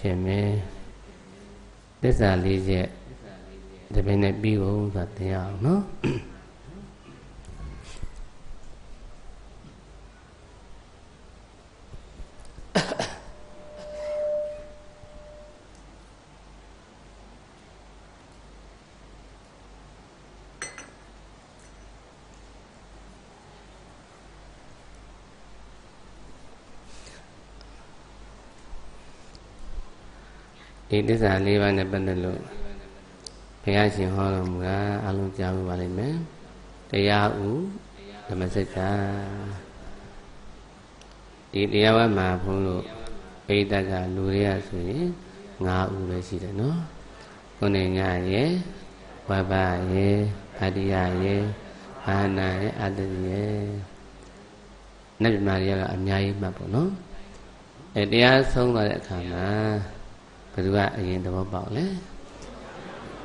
ဖြစ်မယ်သစ္စာလေးချက်ဒီပင်နဲ့ပြီးဖို့ဆိုတာသင်ရအောင်နော် ဒီသစ္စာလေးပါးနဲ့ပတ်သက်လို့ဘုရားရှင်ဟောတော်မူတာအလုံးကြားမှုပါလိမ့်မယ်တရားဥဓမ္မစကြာဒီတရားဝတ်မှာဘုန်းလို့အိဒကလူတွေကဆိုရင်၅ဥပဲရှိတယ်နော်ခုနေညရဲ့ဝဘရဲ့ဗတ္တိယရဲ့ဘာနာရဲ့အတ္တရဲ့နတ်မြမာတွေကအများကြီးမှတ်ပေါ့နော်အဲတရားဆုံးသွားတဲ့အခါမှာ ဘယ်သူကအရင်သဘောပေါက်လဲ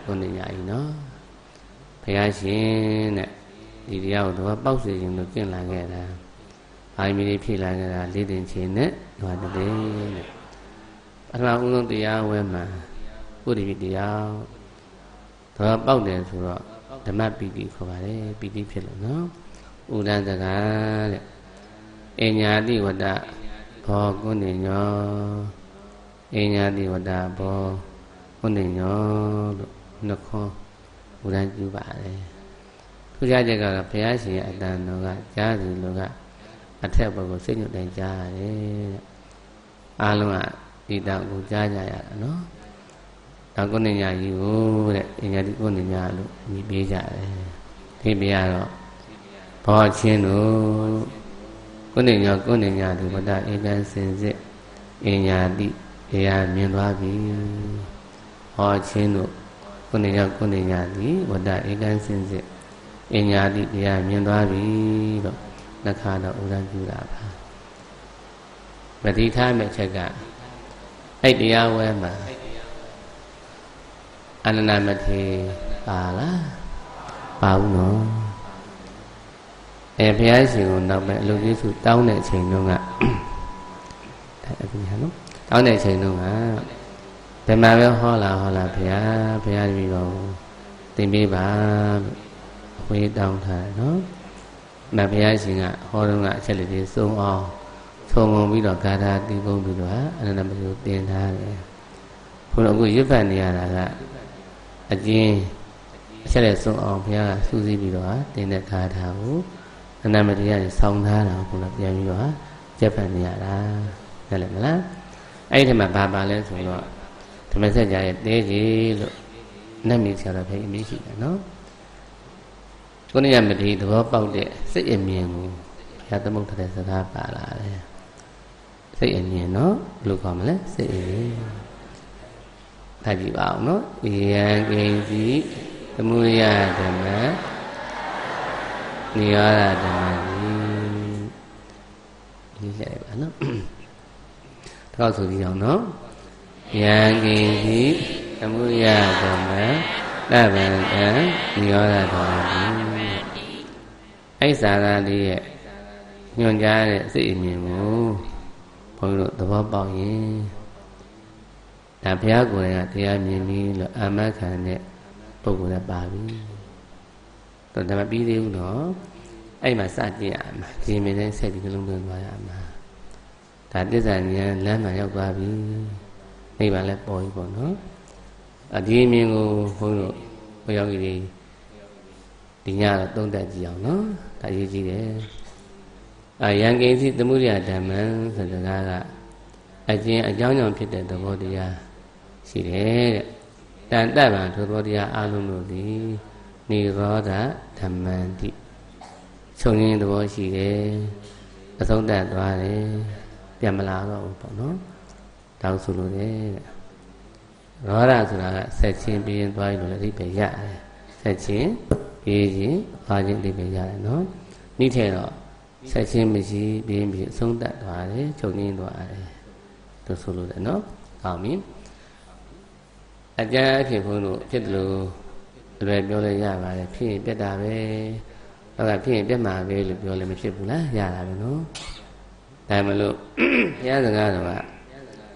ဘုန်းကြီးညာကြီးနော်ဘုရားရှင်တဲ့ဒီတရားကိုသဘောပေါက်စေခြင်းလို့ကျင့်လာခဲ့တာအာမီတွေဖြည့်လာခဲ့တာလေးတင်ခြင်းနဲ့ဓမ္မတည်းတဲ့ပထမဦးဆုံးတရားဝဲမှာဥဒိပိတရားသဘောပေါက်တယ်ဆိုတော့ဓမ္မပီတိခေါ်ပါတယ်ပီတိဖြစ်လို့နော်ဥဒ္ဒစကားတဲ့အညာတိဝတ္တဘောကုဏ္ဏညော အညာတိဝတ္တဘောကုဏ္ဏညောလို့နှခွန်းဘုရားပြုပါတယ်ထူးခြားချက်ကတော့ဘုရားရှင်ရဲ့အတန်တော်ကကြားသူလူကအထက်ဘက်ကိုစိတ်ညွတ်တိုင်းကြားရတယ်တဲ့အားလုံးကဒီတောင်ကိုကြားကြရတာနော်ဒါကုဏ္ဏညာကြီးကိုတဲ့အညာတိကုဏ္ဏညာလို့မြည်ပေးကြတယ်ဒီပြရတော့ဘောချင်းတို့ကုဏ္ဏညာကုဏ္ဏညာဒီဝတ္တဧကံစင်စစ်အညာတိ တရားမြင်သွားပြီဟောချင်းတို့ကုဏ္ဏညာကုဏ္ဏညာဒီဝတ္တဧကံစင်စစ်အညာတိတရားမြင်သွားပြီတော့နှခါတော့ဥဒ္ဒပြုတာပါမတိထားမဲ့ချက်ကအဲ့တရားဝဲမှာအနန္တမထေပါလားပါဘူးနော်အဲဘုရားရှင်ကိုနောက်မဲ့အလုပ်ကြီးစုတောင်းတဲ့အချိန်တုန်းကဒါအခုဟာနော် တောင်းတဲ့အချိန်တုန်းကဘယ်မှာပဲဟောလာဟောလာဘုရားဘုရားတပည့်တော်သင်ပေးပါလို့အခွင့်တောင်းထားတယ်နော်မဘုရားရှင်ကဟောတော့ကအချက်လေးတွေစုံအောင်ထုံငုံပြီးတော့ဂါထာတီးပုံးပြီးတော့အနန္တမထေသင်ထားတယ်ဘုရားအခုရွတ်ဖတ်နေရတာကအကျဉ်းအချက်လက်ဆုံးအောင်ဘုရားကစူးစီးပြီးတော့တင်တဲ့ဂါထာကိုအနန္တမထေရကဆောင်းထားတာကိုလည်းပြန်ပြီးတော့ကျက်ဖတ်နေရတာနားလည်မလား အဲ့ဒီမှာဘာပါလဲဆိုတော့ဓမ္မစကြာရဲ့တဲကြီးလို့နတ်မီဆရာတော်ဖေးအမိရှိတယ်နော်ကိုနေရမတိသဘောပေါက်တဲ့စိတ်အမြင်ကိုဘုရားသမုဒ္ဒတဲ့စကားပါလာတယ်စိတ်အမြင်နော်ဘယ်လိုခေါ်မလဲစိတ်အမြင်ထားကြည့်ပါအောင်နော်ယံကိဉ္စီသမုဒယဓမ္မနိရောဓဓမ္မကြီးလေးလိုက်ပါနော် တော့ဆိုကြည့်အောင်နော်ယံကိဉ္စီသမုဒယဓမ္မသဗ္ဗံတံနိရောဓဓမ္မကြီးအဲ့စာသားလေးရဲ့ညွန်ကြားတဲ့စိတ်အမြင်ကိုဘုန်းကြီးတို့သဘောပေါက်ရင်ဒါဘုရားကိုယ်တိုင်ကတရားမြင်ပြီးလို့အာမခံတဲ့ပုဂ္ဂိုလ်လည်းပါပြီတော့ဒါမပြီးသေးဘူးနော်အဲ့မှာစကြည့်ရမှာဒီမင်းနဲ့ဆက်ပြီးနှလုံးသွင်းသွားရမှာ ဒါတစ္ဆာဉာဏ်လမ်းမှာရောက်သွားပြီနိဗ္ဗာန်လည်းပေါ်ပြီပေါ့နော်အဒီမြင်ကိုဘုန်းကြီးတို့ဘုရားကြီးတွေဒီညတော့သုံးသပ်ကြည့်အောင်နော်ဒါရေးကြည့်တယ်အယံကိစီသမှုရိယဓမ္မံဆိုတဲ့စကားကအကျဉ်အကြောင်းကြောင့်ဖြစ်တဲ့သဘောတရားရှိတယ်တဲ့တန်တပံထိုသဘောတရားအလုံးတို့သည်និရောဓဓမ္မံတိချုပ်ရင်းသဘောရှိတယ်အဆုံးတတ်သွားတယ် ပြန်မလာတော့ဘူးပေါ့နော်တောင်းဆိုလို့တယ်တဲ့ရောဓဆိုတာကဆက်ချင်းပြင်းသွားရင်လည်းအဓိပ္ပာယ်ရတယ်ဆက်ချင်းပြေးချင်းပါချင်းအဓိပ္ပာယ်ရတယ်နော်နိထဲတော့ဆက်ချင်းမရှိပြင်းပြီးအဆုံးတတ်သွားတယ်ချုပ်ရင်းသွားတယ်တို့ဆိုလို့တယ်နော်ကောင်းပြီအကျမ်းအဖြစ်ဘုန်းတို့ဖြစ်တယ်လို့အလွယ်ပြောလို့ရပါတယ်ဖြစ်ရင်ပြတ်တာပဲတော့ကဖြစ်ရင်ပြတ်မှာပဲလို့ပြောလည်းမဖြစ်ဘူးလားရတာပဲနော် ဒါမလို့ဘုရားစကားတော်က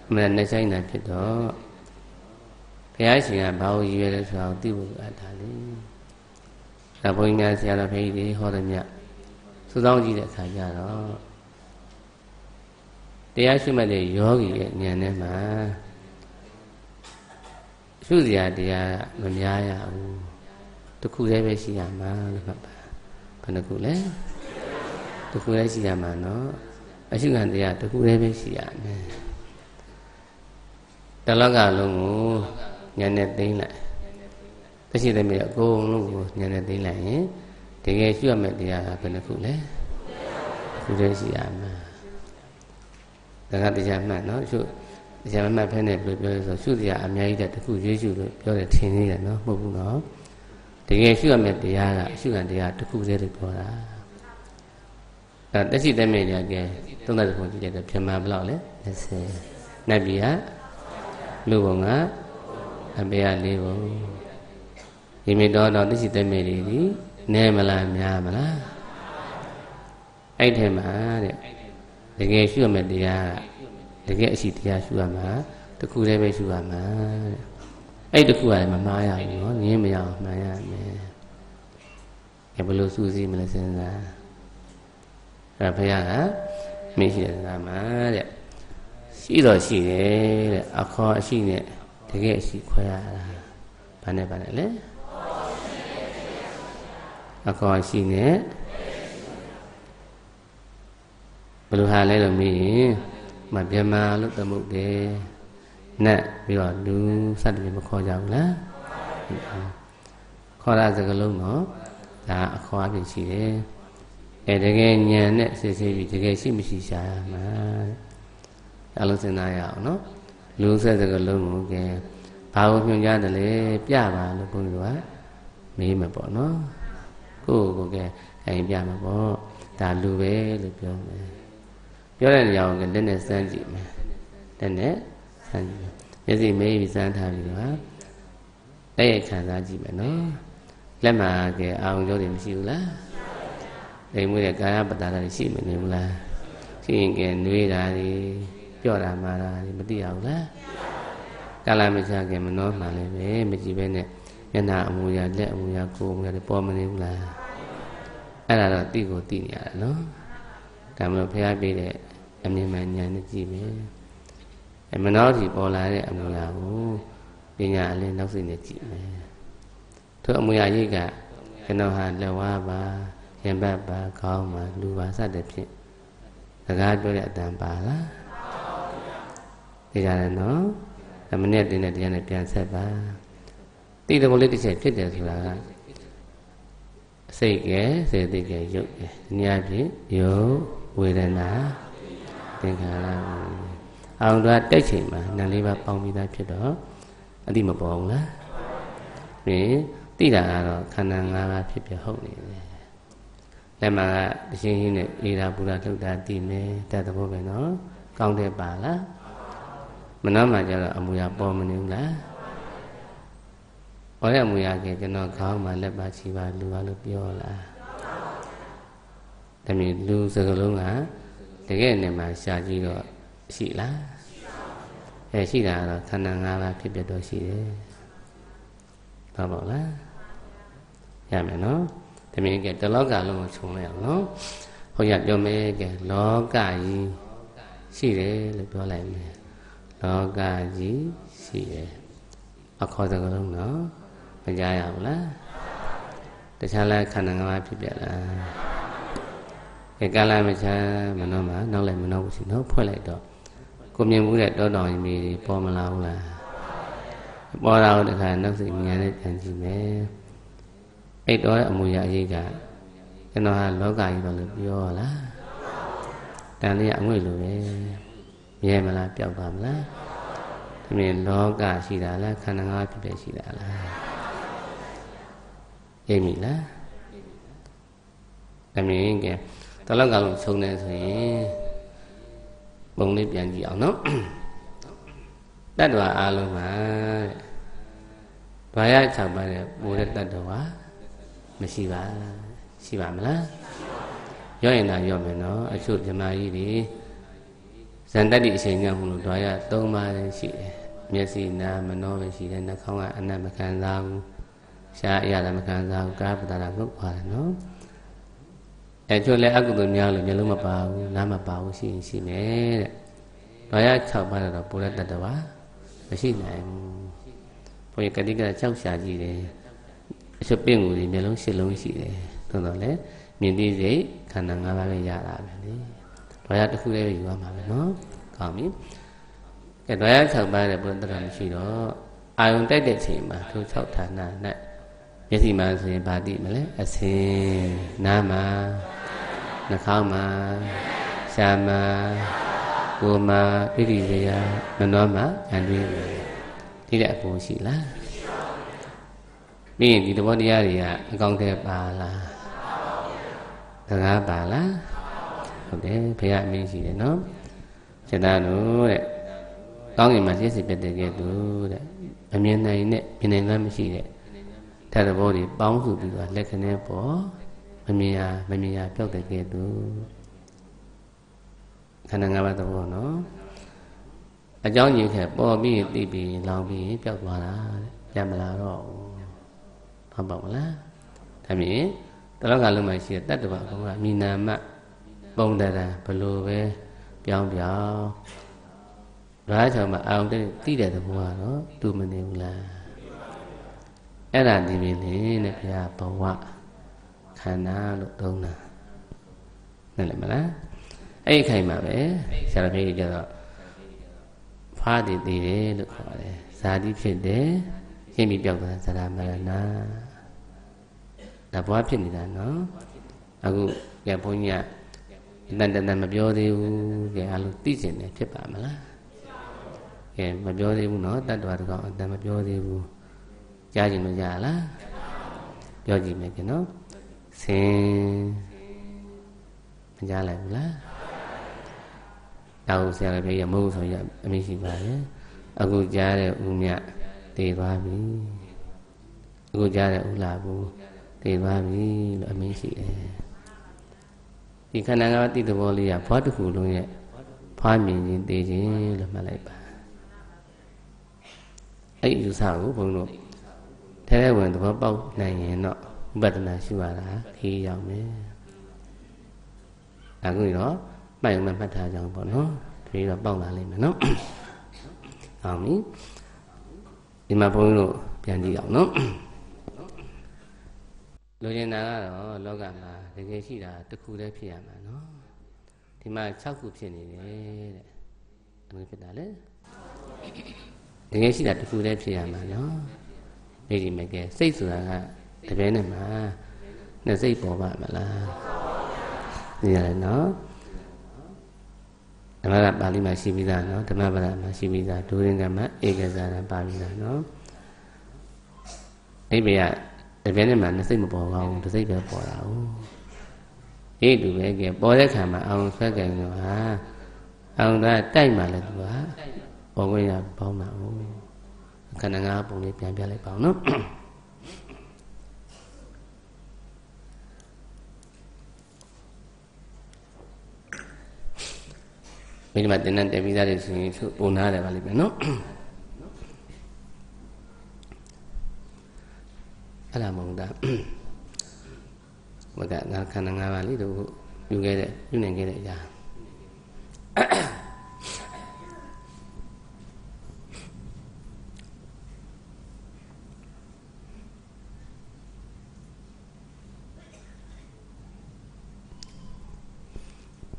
အမှန်နဲ့ဆိုင်တာဖြစ်တော့ဘုရားရှင်ကဘာလို့ရည်ရွယ်လဲဆိုတာကိုသိဖို့အပ်တာလေဒါဘုန်းကြီးများဆရာတော်ဖေးကြီးဟောတယ်မြတ်စူးစောင်းကြည့်တဲ့အခါကျတော့တရားရှိမှတ်တဲ့ယောဂီရဲ့ဉာဏ်ထဲမှာရှုစရာတရားမများရဘူးတခုတည်းပဲရှိရမှာလို့မှတ်ပါဘယ်နှခုလဲတခုတည်းရှိရမှာနော် အရှုခံတရားတခုတည်းပဲရှိရမယ်တလောကလုံးကိုဉာဏ်နဲ့သိမ့်လိုက်တရှိတဲ့မြေအကုန်လုံးကိုဉာဏ်နဲ့သိမ့်လိုက်ရင်တကယ်ရှုရမယ့်တရားကဘယ်နှခုလဲခုတည်းရှိရမှာဒါကတရားမှတ်နော်ရှုတရားမှတ်ဖဲနဲ့ဘယ်လိုပြောလဲဆိုရှုတရားအများကြီးတဲ့တခုရွေးရှုလို့ပြောတယ်ထင်နေတယ်နော်မဟုတ်ဘူးနော်တကယ်ရှုရမယ့်တရားကအရှုခံတရားတခုတည်းလို့ပြောတာအဲတက်ရှိတဲ့မြေတွေကကဲ 30ခုကြည့်တဲ့ပြန်မှဘယ်လောက်လဲ20နတ်ပြည်ကလူဘုံကအပေက၄ဘုံဒီမြေတော်တော်တက်ရှိတဲ့မြေတွေဒီနဲမလားများမလားအဲ့ထဲမှာတဲ့တကယ်ရှုရမယ့်တရားတကယ်အရှိတရားရှုရမှာတခုတည်းပဲရှုရမှာတဲ့အဲ့တခုကလည်းမမှားရဘူးနော်ငင်းမရအောင်မှန်ရမယ်ဘယ်လိုစူးစီးမလဲစဉ်းစားအဲ့ဘုရားက မင်းရှိတဲ့စကားမှာတဲ့ရှိတော့ရှိတယ်တဲ့အခေါ်အရှိနဲ့တကယ်အရှိခွဲရတာဘာနဲ့ဘာနဲ့လဲအခေါ်အရှိနဲ့ဘယ်လိုဟာလဲလို့မေးရင်မပြမလို့သမုတ်တယ်နတ်ပြီးတော့လူစသဖြင့်မခေါ်ကြဘူးလားခေါ်တာစကလုံးတော့ဒါအခေါ်အပြင်ရှိတယ် အဲတကယ်ညံနဲ့စစ်စစ်ပြီးတကယ်ရှိမရှိရှာရမှာအလုံးစင်သားရအောင်နော်လူဆက်စကလုံးကိုကဲဘာကိုညွှန်ကြားတယ်လဲပြပါလို့ဘုန်းကြီးကမေးမှာပေါ့နော်ကိုယ့်ကိုယ်ကဲခိုင်ပြမှာပေါ့ဒါလူပဲလို့ပြောမယ်ပြောတဲ့နေရာကိုလက်နဲ့စမ်းကြည့်မယ်လက်နဲ့စမ်းကြည့်မျက်စိမေးပြီးစမ်းထားပြီးတော့တဲ့ရခံစားကြည့်မယ်နော်လက်မှာကဲအာရုံကြောတွေမရှိဘူးလား အိမ်မွေးတဲ့ကာယပတ္တာတွေရှိမနေဘူးလားရှိရင်ကဲနှွေးတာတွေပြော့တာမာတာတွေမသိရဘူးလားကာလမချကဲမနှောမှလည်းပဲမကြည့်ပဲနဲ့မျက်နှာအမူအရာလက်အမူအရာကိုယ်အမူအရာတွေပေါ်မနေဘူးလားအဲ့ဒါတော့တိကိုတိနေရတယ်နော်ဒါမလို့ဖះပေးတဲ့အမြင်မှန်ဉာဏ်နဲ့ကြည့်မယ်အမနောတိပေါ်လာတဲ့အမူအရာကိုပညာအလင်းနောက်စိနဲ့ကြည့်မယ်ထိုအမူအရာကြီးကကျွန်တော်ဟာလက်ဝါးပါ ရင်ဘတ်ပါခေါင်းပါလူပါစတဲ့ဖြင့်စကားပြောတဲ့အတန်ပါလားသိကြတယ်နော်အမနဲ့တင်းတဲ့တရားနဲ့ပြန်ဆက်ပါတိတဘောလေးတစ်ချက်ဖြစ်တယ်ဆိုတာကစိတ်ကဲစေတိကဲရုပ်ကဲဒီနေရာဖြင့်ယုတ်ဝေဒနာသင်္ခါရအောင်တော့တိုက်ချိန်မှာနာလေးပါပေါင်းပြီးသားဖြစ်တော့အတိမပေါ်ဘူးလားပြီးတိတာကတော့ခန္ဓာ၅ပါးဖြစ်ပြဟုတ်နေတယ် လက်မှာကတရှင်းရှင်းနဲ့အေရာပူရာထုတ်တာတည်မယ်တတ်သဘောပဲနော်ကောင်းတယ်ပါလားမနှမ်းမှကျတော့အမူအရာပေါ်မနေဘူးလားဟောတဲ့အမူအရာကကျွန်တော်ခေါင်းမှာလက်ပါချီပါလူပါလို့ပြောလားဒါမျိုးလူစကလုံးကတကယ်နဲ့မှရှာကြည့်တော့ရှိလားအဲရှိတာကတော့ခန္ဓာ၅ပါးဖြစ်ပြတော့ရှိတယ်ဟုတ်ပါလားရမယ်နော်တ မင်းကတလောကလုံးကိုခြုံလိုက်အောင်နော်ဟိုရပြောမယ်ကလောကကြီးရှိတယ်လို့ပြောလိုက်မယ်လောကကြီးရှိတယ်အခေါ်စကားလုံးနော်မကြားရဘူးလားတခြားလဲခန္ဓာ၅ပါးဖြစ်ပြလားကဲကာလမချမ်းမနှောမှာနောက်လိုက်မနှောဘူးစီနော်ဖွဲ့လိုက်တော့ကိုမြင်မှုတဲ့တောတောင်ကြီးတွေပေါ်မလာဘူးလားပေါ်လာတော့တခါနောက်စိတ်ဉာဏ်နဲ့ပြန်ကြည့်မယ် အဲ့တော့အမူအရာအရေးကကျွန်တော်ဟာလောကကြီးပါလို့ပြောလားတန်လေးအငွေ့လိုပဲမြဲမလားပျောက်ပါမလားဒီမြင်လောကရှိတာလားခန္ဓာငါးဖြစ်ဖြစ်ရှိတာလားအိမ်မီလားအမြင်ကတလောက်ကလုံးဆုံးနေဆိုရင်ပုံလေးပြန်ကြည့်အောင်နော်တတ္တဝါအားလုံးမှာဘာရ6ပါးနဲ့ပိုတဲ့တတ္တဝါ မရှိပါရှိပါမလားရော့ရင်သာရော့မယ်နော်အချို့ဇမားကြီးတွေဇန်တက်တိအချိန်ကြောင့်မလို့ဓာရ၃ပါးလည်းရှိတယ်မျက်စိနာမနှောပဲရှိတယ်နှာခေါင်းကအနတ်မခံစားဘူးရှားအရာလည်းမခံစားဘူးကာပတာလည်းငုတ်သွားတယ်နော်အဲကျွလည်းအကုသိုလ်များလို့မျက်လုံးမပါဘူးနားမပါဘူးရှိရင်ရှိမယ်တဲ့ဓာရ6ပါးတော့ပိုရတတ္တဝါမရှိနိုင်ဘူးဘုရားကတိကကြောက်ရှာကြည့်တယ် အချက်ပင့်ကိုမျက်လုံးရှစ်လုံးရှိတယ်သို့တော့လည်းမြင်သိစိတ်ခန္ဓာ၅ပါးပဲရတာပဲလေဓာရတစ်ခုလေးယူရမှာပဲနော်ကောင်းပြီကဲဓာရ6ပါးတဲ့ဘုရားတရားမရှိတော့အာယုံတိုက်တဲ့ချိန်မှာထို6ဌာန၌မျက်စိမှာဆိုရင်ဗာတိမလဲအစင်နားမှာနှာခေါင်းမှာရှားမှာကိုယ်မှာဣတိဝေယမနှောမှာအန္တရာယ်ဒီတဲ့အပူရှိလား ပြီးရင်ဒီသဘောတရားတွေကအကောင့်ထဲပါလားတကားပါလားဟုတ်တယ်ဘုရားအမင်းရှိတယ်နော်စေတတို့တဲ့ကောင်းကင်မှာစိတ်စိတ်ပြတဲ့ကဲ့သို့တဲ့အမြင်နိုင်နဲ့မြင်နိုင်လားမရှိတဲ့ဓာတ်သဘောတွေပေါင်းစုပြီးတော့လက်ခနဲ့ပေါ်မမြင်ရမမြင်ရပြောက်တဲ့ကဲ့သို့ခန္ဓာ၅ပါးသဘောနော်အကြောင်းကြီးခဲ့ပေါ်ပြီးရင်သိပြီးလောင်ပြီးပျောက်သွားတာတဲ့ပြန်မလာတော့ဘူး ဟုတ်ပါမလားဒါမြင်တလောကလုံးမှာရှိတဲ့တတ္တဝါဘုံကမိနာမပုံတရံဘလို့ပဲပြောင်းပြောင်းဒါကြောင့်မှအာုံတဲ့သိတဲ့သဘောကတော့သူမနေဘူးလားအဲ့ဒါဒီပြီလေတဲ့ဘုရားဘဝခန္ဓာလို့သုံးတာနားလည်မလားအဲ့ဒီခိုင်မှာပဲဆရာတော်ကြီးကျတော့ဖားတည်တည်တယ်လို့ခေါ်တယ်ဇာတိဖြစ်တယ်ရှင်းပြီးပြောက်တာဇရာမရဏ ဒါဘဝဖြစ်နေတာနော်အခုကဘုန်းကြီးကအတန်တန်မပြောသေးဘူးကဲအလိုသိကျင်တယ်ဖြစ်ပါမလားကဲမပြောသေးဘူးနော်တတ္တဝါတကောင်အတန်မပြောသေးဘူးကြားကျင်လို့ရလားပြောကြည့်မယ်ကဲနော်ဆင်းမကြားလိုက်ဘူးလားတောက်ဆရာလည်းပြရမဟုတ်ဆိုရအမိရှိပါရဲ့အခုကြားတဲ့ဦးမြတည်သွားပြီအခုကြားတဲ့ဦးလာဘူး တည်သွားပြီလို့အမိရှိတယ်ဒီခန္ဓာငါးတိသဘောလေးကဘွားတစ်ခုလုံးရဲ့ဖွားမြင်ခြင်းတည်ခြင်းလို့မှတ်လိုက်ပါအဲ့ဒီယူဆကိုဘုန်းတို့ထဲထဲဝင်သဘောပေါက်နိုင်ရင်တော့ဥပဒနာရှိရတာခီးရောက်မယ်အခုတော့ပိုင်မှမှတ်ထားကြအောင်ပေါ့နော်ဒီတော့ပေါက်လာလိမ့်မယ်နော်အောင်ပြီဒီမှာဘုန်းကြီးတို့ပြန်ကြည့်အောင်နော် လိုချင်တာကတော့လောကမှာတကယ်ရှိတာတစ်ခုတည်းဖြစ်ရမှာနော်ဒီမှာ6ခုဖြစ်နေတယ်တဲ့ဘယ်လိုဖြစ်တာလဲတကယ်ရှိတာတစ်ခုတည်းဖြစ်ရမှာနော်မိဒီမကဲစိတ်ဆိုတာကတကယ်နဲ့မှာနဲ့စိတ်ပေါ်ပါမလားနေရတယ်နော်ဓမ္မကပါဠိမှာရှိပြီးသားနော်ဓမ္မပဒမှာရှိပြီးသားဒုရင်ကမှာဧကဇာရပါပြီးသားနော်အိဗေယ တပြည့်နဲ့မှနှစ်စိတ်မပေါ်ပါဘူးတစ်စိတ်ပဲပေါ်တာဟုတ်အေးတူပဲကဲပေါ်တဲ့ခါမှာအောင်ဆွဲကြင်တော့ဟာအောင်ကတိုက်မှလည်းသူကပေါ်ခွင့်ရပေါင်းတာဟုတ်ခန္ဓာငါးပုံလေးပြန်ပြလိုက်ပါအောင်နော်မိဒီမှာတင်တဲ့တက်ပြီးသားတွေဆိုရင်ပုံနာတယ်ပါလိမ့်မယ်နော် အဲ့ဒါမဟုတ်တာဘုရားငါခန္ဓာ၅ပါးလေးတို့ယူခဲ့တဲ့ယူနိုင်ခဲ့တဲ့အရာ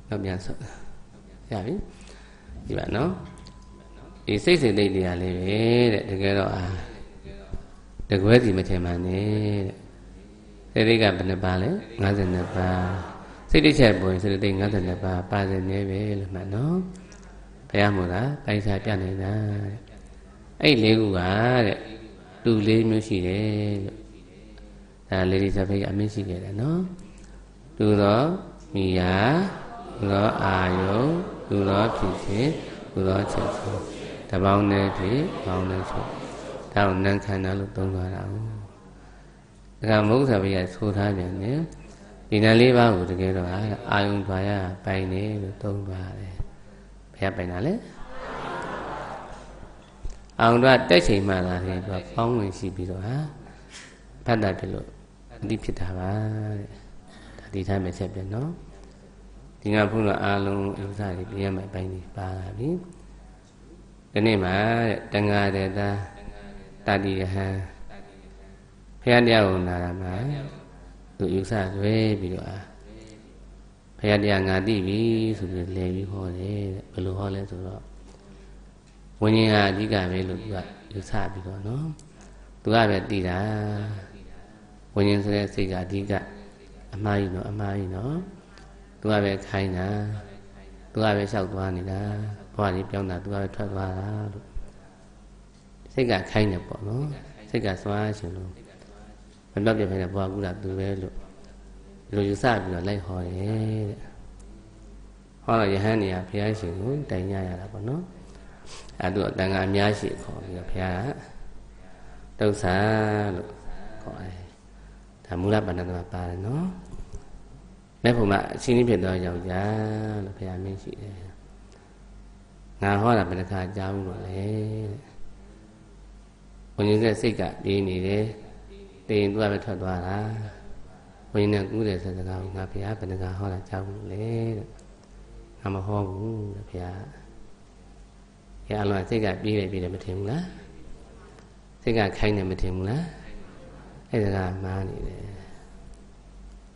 တော့ပြန်ဆော့ရပြီဒီပါနော်ဒီစိတ်စိတ်တိတ်တွေကလေးပဲတဲ့တကယ်တော့အာ တကွဲစီမထင်ပါနဲ့တဲ့စိတ်တိတ်ကဘယ်နှပါလဲ52ပါစိတ်တိတ်ချက်ပေါ်ရင်စိတ်တိတ်52ပါပါစနေပဲလို့မှတ်နော်ဘုရားမို့လားပိုက်စားပြနေတာအဲ့လေးခုကတဲ့တူလေးမျိုးရှိတယ်လို့ဒါလေးလေးစဖိတ်အမင်းရှိခဲ့တယ်နော်တူတော့မိယာလူသောအာယုလူသောဖြစ်ခြင်းလူသောချက်ခြင်းတပေါင်းနဲ့ဖြစ်ပေါင်းနဲ့ချက် ဒါကိုနံခန္ဓာလို့သုံးသွားတာဟုတ်ဒါကမဟုတ်ဆိုပြီးဆိုထားပြန်တယ်ဒီနံလေးပါးကိုတကယ်တော့အာယုံထွာရပိုင်နေလို့သုံးသွားတယ်ဘဘုရားပိုင်တာလေအောင်တော့တက်ချိန်မှလာတယ်သူကပေါင်းဝင်ရှိပြီးတော့ဟာဖတ်တာဖြစ်လို့အတိဖြစ်တာပါတဲ့ဒါဒီတိုင်းပဲချက်ပြန်နော်ဒီကဘုရားအားလုံးဥစ္စာတွေပြရမယ့်ပိုင်းတွေပါလာပြီဒီနေ့မှာတန်ဃာတဲ့သား တတိယဟံဘုရားတရားကိုနာတာမှာသူဥစ္စာရွေးပြီးတော့အာဘုရားတရားငါသိပြီဆိုပြီးလဲပြီးဟောတယ်ဘယ်လိုဟောလဲဆိုတော့ဝိညာဉ်ဟာအဓိကပဲလို့သူကယူဆပြီးတော့နော်သူကပဲသိတာဝိညာဉ်ဆိုတဲ့စိတ်ကအဓိကအမှားကြီးနော်အမှားကြီးနော်သူကပဲခိုင်းတာသူကပဲလျှောက်သွားနေတာဘဝကြီးပြောင်းတာသူကပဲထွက်သွားတာလို့ စိတ်ကခိုင်းတယ်ပေါ့နော်စိတ်ကစွာရှင်လို့မပြောပြဖြစ်တဲ့ဘဝကူတာသူပဲလို့ဒီလိုယူဆပြီးတော့လိုက်ဟောတယ်တဲ့ဟောတော့ယဟန်နေရဘုရားရှင်ကိုတိုင်ညရတာပေါ့နော်အဲသူအတန်ကအများရှိခေါ်ပြီးတော့ဘုရားကတုတ်ဆာလို့ခေါ်တယ်ဒါမူလဗန္ဒနာပါတယ်နော်မဲ့ဖို့မှာအချင်းကြီးဖြစ်သောယောက်ျားလို့ဘုရားမင်းရှိတယ်ငါဟောတာဘယ်နှခါကြားဘူးလို့လဲ ဘုန်းကြီးကစိတ်ကပြေးနေတယ်တည်ရင်သူကပဲထွက်သွားတာဘုန်းကြီးနဲ့ကူးတယ်ဆိုတဲ့စကားကိုငါဘုရားဘယ်နှခါဟောတာကြားဘူးလို့လဲတဲ့ငါမဟောဘူးတဲ့ဘုရားအဲအလုံးစိတ်ကပြေးတယ်ပြေးတယ်မထင်ဘူးလားစိတ်ကခိုင်းတယ်မထင်ဘူးလားအဲ့ဒါကမှားနေတယ်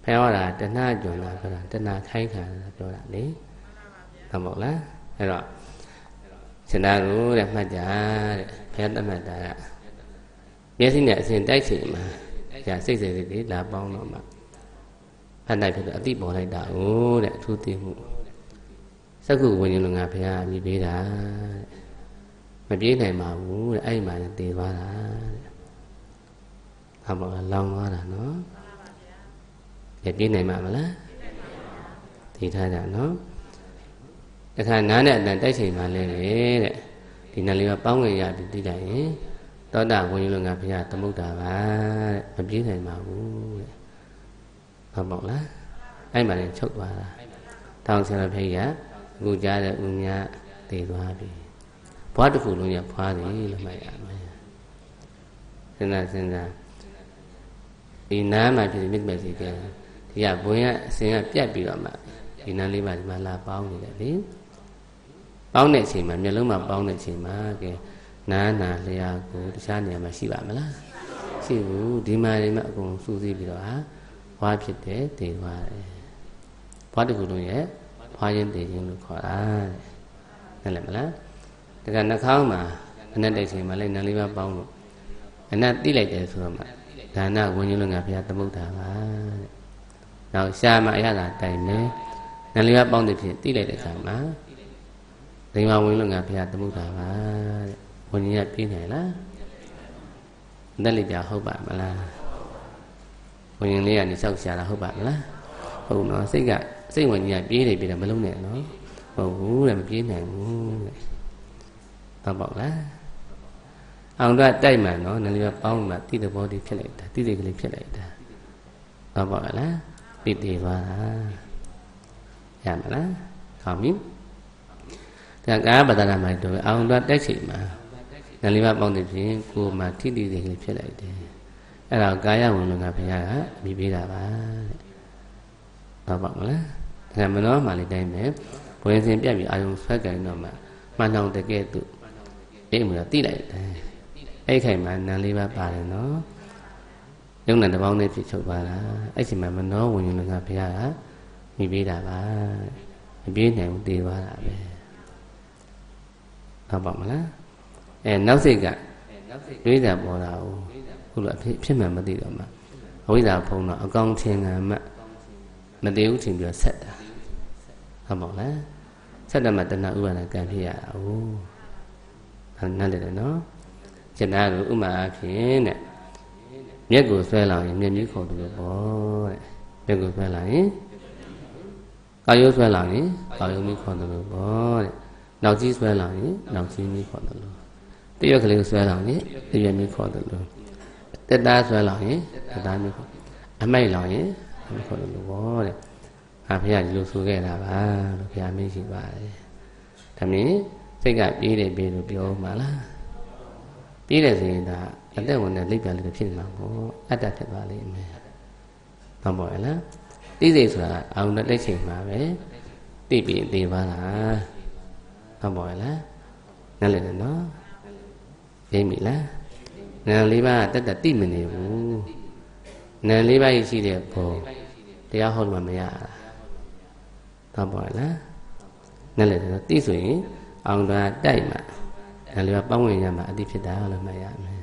ဖះဟောတာတဏှာကြွန်တာပြောတာတဏှာခိုင်းခံတာပြောတာလေဟုတ်မဟုတ်လားအဲ့တော့ရှင်သာကိုတဲ့မှတ်ကြတဲ့ဖះတတ်မှတ်တာက မျက်စိနဲ့အစဉ်တိုက်ချိန်မှာညာစိတ်စိတ်လေးလာပေါင်းတော့မှဖတ်နိုင်ဖြစ်တော့အတိပေါ်လိုက်တာ哦တဲ့အထူးသိမှုစက္ခုဝိညာဉ်လုံးငါဖះအမိပေးတာမပြေးနိုင်ပါဘူးတဲ့အဲ့မှာတည်သွားတာတဲ့ဟာမလားလောင်သွားတာနော်ရပြေးနိုင်မှာမလားတည်ထားကြနော်တခါနားနဲ့အတန်တိုက်ချိန်မှလဲလေတဲ့ဒီနာလေးကပေါင်းငယ်ရပြီးတည်လိုက်ရင် သောတာဝိညာဉ်လုံးငါဖះသမုဒ္ဒါပါတဲ့မပြေးနိုင်ပါဘူးတဲ့ဟုတ်ပါ့လားအဲ့မှာလည်းချုပ်သွားတာတောင်းဆရာဖေးကအခုကြားတဲ့ဥညာတည်သွားပြီဘွားတစ်ခုလုံးရဖွားတယ်လို့မှတ်ရမယ်စဉ်းစားစဉ်းစားဒီနားမှာဖြစ်တဲ့မြစ်မဲ့စီကဒီကဘွင်ကအစင်ကပြတ်ပြီးတော့မှဒီနားလေးပါဒီမှာလာပေါင်းနေတယ်လေပေါင်းတဲ့အချိန်မှာမျက်လုံးမှာပေါင်းတဲ့အချိန်မှာကဲ နားနာလျာကိုတခြားနေရာမှာရှိပါမလားရှိဘူးဒီမှာဒီမှာအကုန်စူးစီးပြီးတော့ဟာဘွားဖြစ်တယ်တည်သွားတယ်ဘွားတစ်ခုလုံးရဲ့ဘွားရင်တည်ခြင်းလို့ခေါ်တာတဲ့ဟုတ်တယ်မလားတကနှာခေါင်းမှာအနက်တိုက်ချိန်မှာလည်းနာလေးပါပေါင်းလို့အနက်တိလိုက်တယ်ဆိုတော့မှဒါနဝิญဉ်လုံးကဘုရားသမုဒ္ဒါပါတဲ့။နောက်ရှားမှာအရသာတိုင်မယ်။နာလေးပါပေါင်းတဲ့ဖြင့်တိလိုက်တဲ့အခါမှာဒိမဝิญဉ်လုံးကဘုရားသမုဒ္ဒါပါတဲ့။ ဝန်ကြီးကပြေးနိုင်လားတက်လိပ်ပြဟုတ်ပါမလားဝန်ကြီးလေးကနေလျှောက်ရှာတာဟုတ်ပါမလားဟုတ်နော်စိတ်ကစိတ်ဝင်ကြီးကပြေးနေပြီတော့မလုံးနဲ့နော်ဟုတ်ဘူးတဲ့မပြေးနိုင်ဘူးတဲ့တော့ပေါ့လားအောင်ကတိုက်မှန်နော်နည်းလေးပေါင်းမှတိတဲ့ဘောလေးဖြစ်လိုက်တာတိတဲ့ကလေးဖြစ်လိုက်တာတော့ပေါ့လားပြစ်သေးသွားတာရမလားကောင်းပြီဒါကာပဒနာမိုက်တို့အောင်ကတိုက်ချိန်မှာ နည်းလေးပေါင်းတဲ့ဖြင့်ကိုယ်မှာတိတိတဲ့ကလေးဖြစ်လိုက်တယ်အဲ့တော့ကာယဝင်လုံကဘုရားကအမိပေးတာပါတဲ့ဟုတ်ပါ့မလားဒါမနောမှလေးတိုင်းပဲဘဝင်စဉ်ပြတ်ပြီးအာယုံဆွဲကြင်တော့မှမှန်အောင်တကယ်သူအိမ်မှာတိလိုက်တယ်အဲ့ခိုင်မှာနံလေးပါပါတယ်နော်ယုံနဲ့တပေါင်းနဲ့ဖြစ်ချုပ်ပါလားအဲ့ချိန်မှာမနောဝင်ရင်ကဘုရားကမိပေးတာပါမပြေးနိုင်ဘူးတည်သွားတာပဲဟုတ်ပါမလား အဲနောက်စိတ်ကဝိဇ္ဇာပေါ်တာကိုခုလိုအဖြစ်ဖြစ်မှန်မသိတော့မှအဝိဇ္ဇာဖုံတော့အကောင်ထင်ကံမှမတည်ဘူးထင်ပြီးဆက်တာဟုတ်ပါလားဆက်တယ်မှတဏှာဥပါဒကံဖြစ်ရတာဟုတ်နားလည်တယ်နော်ကျန်တာကဥမာအဖြစ်တဲ့မျက်ကိုဆွဲလာရင်မျက်မျိုးခေါ်သူလို့ပေါ့တဲ့မျက်ကိုဆွဲလာရင်ကာယုဆွဲလာရင်ကာယုမျိုးခေါ်တယ်လို့ပေါ့တဲ့နောက်ကြီးဆွဲလာရင်နောက်ကြီးမျိုးခေါ်တယ်လို့ တရွက်ကလေးဆွဲလာရင်တရွက်မျိုးခေါ်တယ်လို့တက်သားဆွဲလာရင်တက်သားမျိုးခေါ်အမိုက်လာရင်အမိုက်ခေါ်တယ်လို့ပေါ့တဲ့အာဖေကဒီလိုဆိုခဲ့တာပါလို့ဘုရားမင်းရှိပါတယ်ဒါမြင်စိတ်ကပြေးတယ်ပြေးလို့ပြောမှာလားပြေးတယ်ဆိုရင်ဒါအသက်ဝင်တဲ့လိပ်ပြန်လေးဖြစ်နေမှာပေါ့အတ္တဖြစ်သွားလိမ့်မယ်ဟုတ်ပါရဲ့လားသိစိတ်ဆိုတာအောင်တဲ့လက်ချိန်မှာပဲသိပြီးသိပါလားဟုတ်ပါရဲ့လားနားလည်တယ်နော် သိပြီလားနာမ်လေးပါးတက်တက်သိမနေဘူးနာမ်လေးပါးရှိတဲ့ဘောတရားဟောလို့မရတာဟုတ်ပါရဲ့လားနားလည်တယ်နော်သိဆိုရင်အောင်တာတိုက်မှာနာမ်လေးပါးပေါင်းဝင်ရမှာအတိဖြစ်တာလို့မှတ်ရမယ်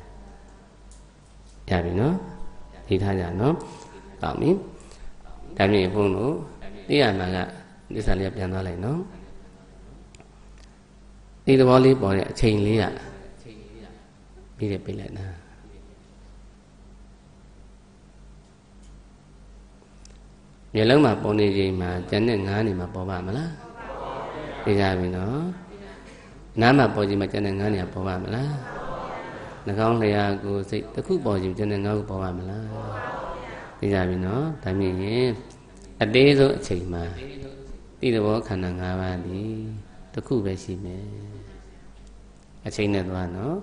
ရပြီနော်သိထားကြနော်ကောင်းပြီဒါမြင်ဘုန်းတို့သိရမှာကဒီစားလေးပြန်သွားလိုက်နော်ဒီသဘောလေးပေါ်တဲ့အချိန်လေးက ပြီးတယ်ပြလိုက်တာမျက်လုံးမှာပေါ်နေချိန်မှာကျန်တဲ့ငါးနေမှာပေါ်ပါမလားသိကြပြီနော်နားမှာပေါ်ချိန်မှာကျန်တဲ့ငါးနေပေါ်ပါမလားနှာခေါင်းလျာကိုစိတ်တစ်ခုပေါ်ချိန်ကျန်တဲ့ငါးခုပေါ်ပါမလားသိကြပြီနော်ဒါမြင်ရင်အသေးဆုံးအချိန်မှာတိသဘောခန္ဓာ၅ပါးဒီတစ်ခုပဲရှိမယ်အချိန်နဲ့သွားနော်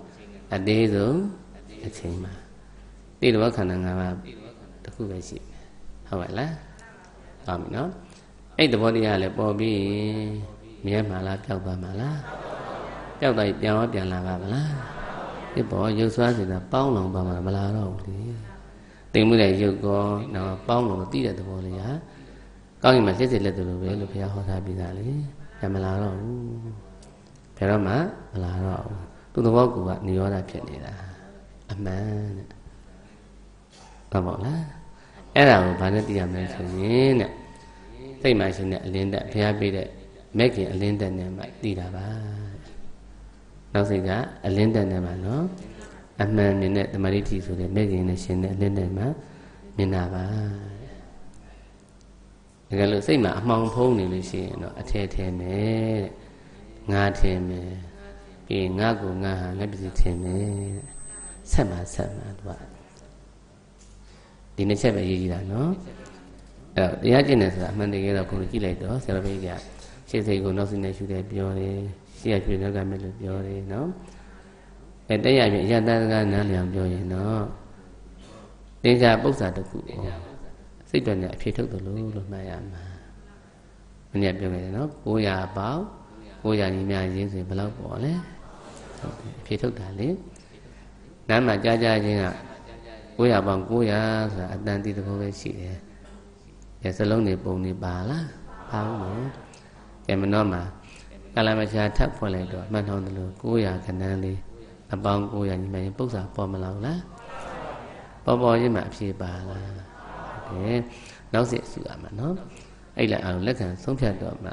အသေးဆုံးအချိန်မှာတိသဘောခန္ဓာ၅ပါးတစ်ခုပဲရှိမယ်ဟုတ်ပါလားဟုတ်ပြီနော်အဲ့သဘောတရားလည်းပေါ်ပြီးမြဲမှာလားပျောက်သွားမှာလားပျောက်သွားပြန်ရောပြန်လာပါမလားဒီပေါ်ရုပ်ဆွားနေတာပေါင်းလုံးပါမှာမလာတော့ဘူးလေသိမှုတဲ့ရုပ်ကောတော့ပေါင်းလုံးသိတဲ့သဘောလေးဟာကောင်းရင်မှလက်စစ်လက်တူလိုပဲလို့ဘုရားဟောထားပြီးသားလေပြန်မလာတော့ဘူးဘယ်တော့မှမလာတော့ဘူး သူ့သဘောကနိရောဓဖြစ်နေတာအမှန်တဲ့ဟုတ်ပါလားအဲ့ဒါကိုဘာနဲ့သိရမလဲဆိုရင်တဲ့စိတ်မှရှင်တဲ့အလင်းတက်ဘုရားပေးတဲ့မဲ့ခင်အလင်းတက်နဲ့မှသိတာပါနောက်စိတ်ကအလင်းတက်နဲ့မှနော်အမှန်မြင်တဲ့တမာရိတိဆိုတဲ့မဲ့ခင်နဲ့ရှင်တဲ့အလင်းတက်မှမြင်တာပါတကယ်လို့စိတ်မှာအမှောင်ဖုံးနေလို့ရှိရင်တော့အထဲထဲမယ်ငါထင်မယ် ပြီးငါကိုငါဟာငါပစ္စည်းထင်မယ်ဆက်မှာဆက်မှာသူကဒီနှစ်ချက်ပဲရေးကြည့်တာနော်အဲ့တော့တရားကျင့်တယ်ဆိုတာအမှန်တကယ်တော့ကိုယ်ကြည့်လိုက်တော့ဆရာတော်ဘုရားရှေ့စိတ်ကိုနောက်စိတ်နဲ့ရှုတယ်ပြောတယ်ရှေ့ရပြည့်နောက်ကမဲ့လို့ပြောတယ်နော်အဲတရားပြင်အရတန်ကနားလျောင်ပြောရင်တော့တင်္ကြပု္ပ္ပာတခုစိတ်တော်နဲ့အဖြစ်ထုတ်တယ်လို့လို့မှတ်ရမှာမနေ့ပြောခဲ့တယ်နော်900ပေါက်900ညီများရင်းဆိုဘယ်လောက်ပေါ်လဲဟုတ်တယ်အ ဖြစ်ထုတ်တာလေနားမှာကြားကြားချင်းက900ပေါင်900ဆိုတာအတန်တိသဘောပဲရှိတယ်။အဲစလုံးတွေပုံနေပါလား။ပါဘူးနော်။ကဲမနောမှာကလမချာထပ်ဖွင့်လိုက်တော့မှတ်ထောင်တယ်လို့900ခဏန်းလေးအပေါင်း900ညီမရင်ပု္ပ္ပာပေါ်မလောက်လား။ပေါ်ပေါ်ချင်းမှအဖြေပါလား။ဟုတ်တယ်။နောက်စစ်စုရမှာနော်။အဲ့လည်းအောင်လက်ခံဆုံးဖြတ်တော့မှ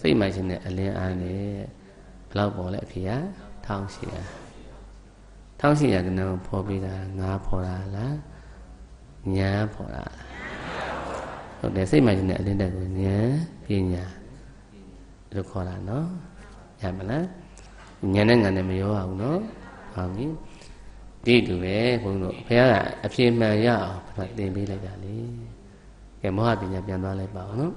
စိတ်မှရှင်တဲ့အလင်းအားနဲ့ဘယ်လောက်ပေါ်လဲအဖြေက 1800 1800ကနန်းဖော်ပေးတာငါဖော်တာလားညာဖော်တာလားဟုတ်တယ်စိတ်မှရှင်တဲ့အလင်းတက်ကိုညာပညာလို့ခေါ်တာနော်ရမလားညာနဲ့ငါနဲ့မရောပါဘူးနော်ဟုတ်ပြီဒီတူပဲဘုန်းတို့ဘုရားကအပြေမှန်ရအောင်ပထမသင်ပေးလိုက်တာလေကဲမောဟပညာပြန်သွားလိုက်ပါအောင်နော်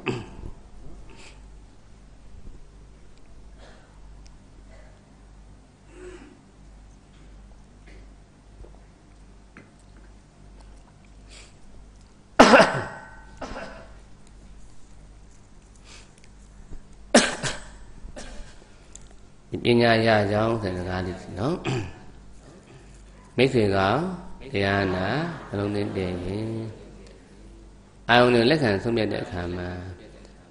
ပညာရကြောင်းဆိုတဲ့စကားလေးနော်မိတ်ဆွေကတရားနာနှလုံးသွင်းပြရင်အာယုန်နဲ့လက်ခံဆုံးဖြတ်တဲ့အခါမှာ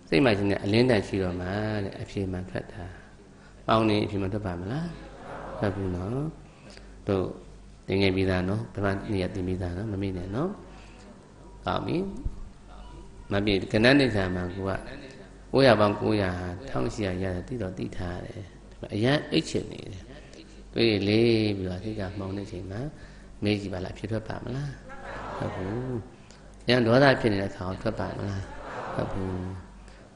စိတ်မှရှင်တဲ့အလင်းတက်ရှိတော့မှတဲ့အဖြေမှထွက်တာပေါင်းနေအဖြေမှထွက်ပါမလားထွက်ဘူးနော်တို့သင်ငယ်ပြီးသားနော်ဗမာနေရသင်ပြီးသားနော်မမေ့နဲ့နော်ကောင်းပြီမပြေကဏ္ဍနိစ္စမှာကိုက900ပေါင်း900 1800ရတယ်တိတော့တိထားတယ် အရန်အိတ်ချင်နေတယ်တွေ့လေးပြီးတော့သိကမှောင်နေချိန်မှာမေးကြည့်ပါလားဖြစ်ထွက်ပါမလားဟုတ်ဘူးရန်ဒေါသဖြစ်နေတဲ့ခါအောင်ထွက်ပါမလားဟုတ်ဘူး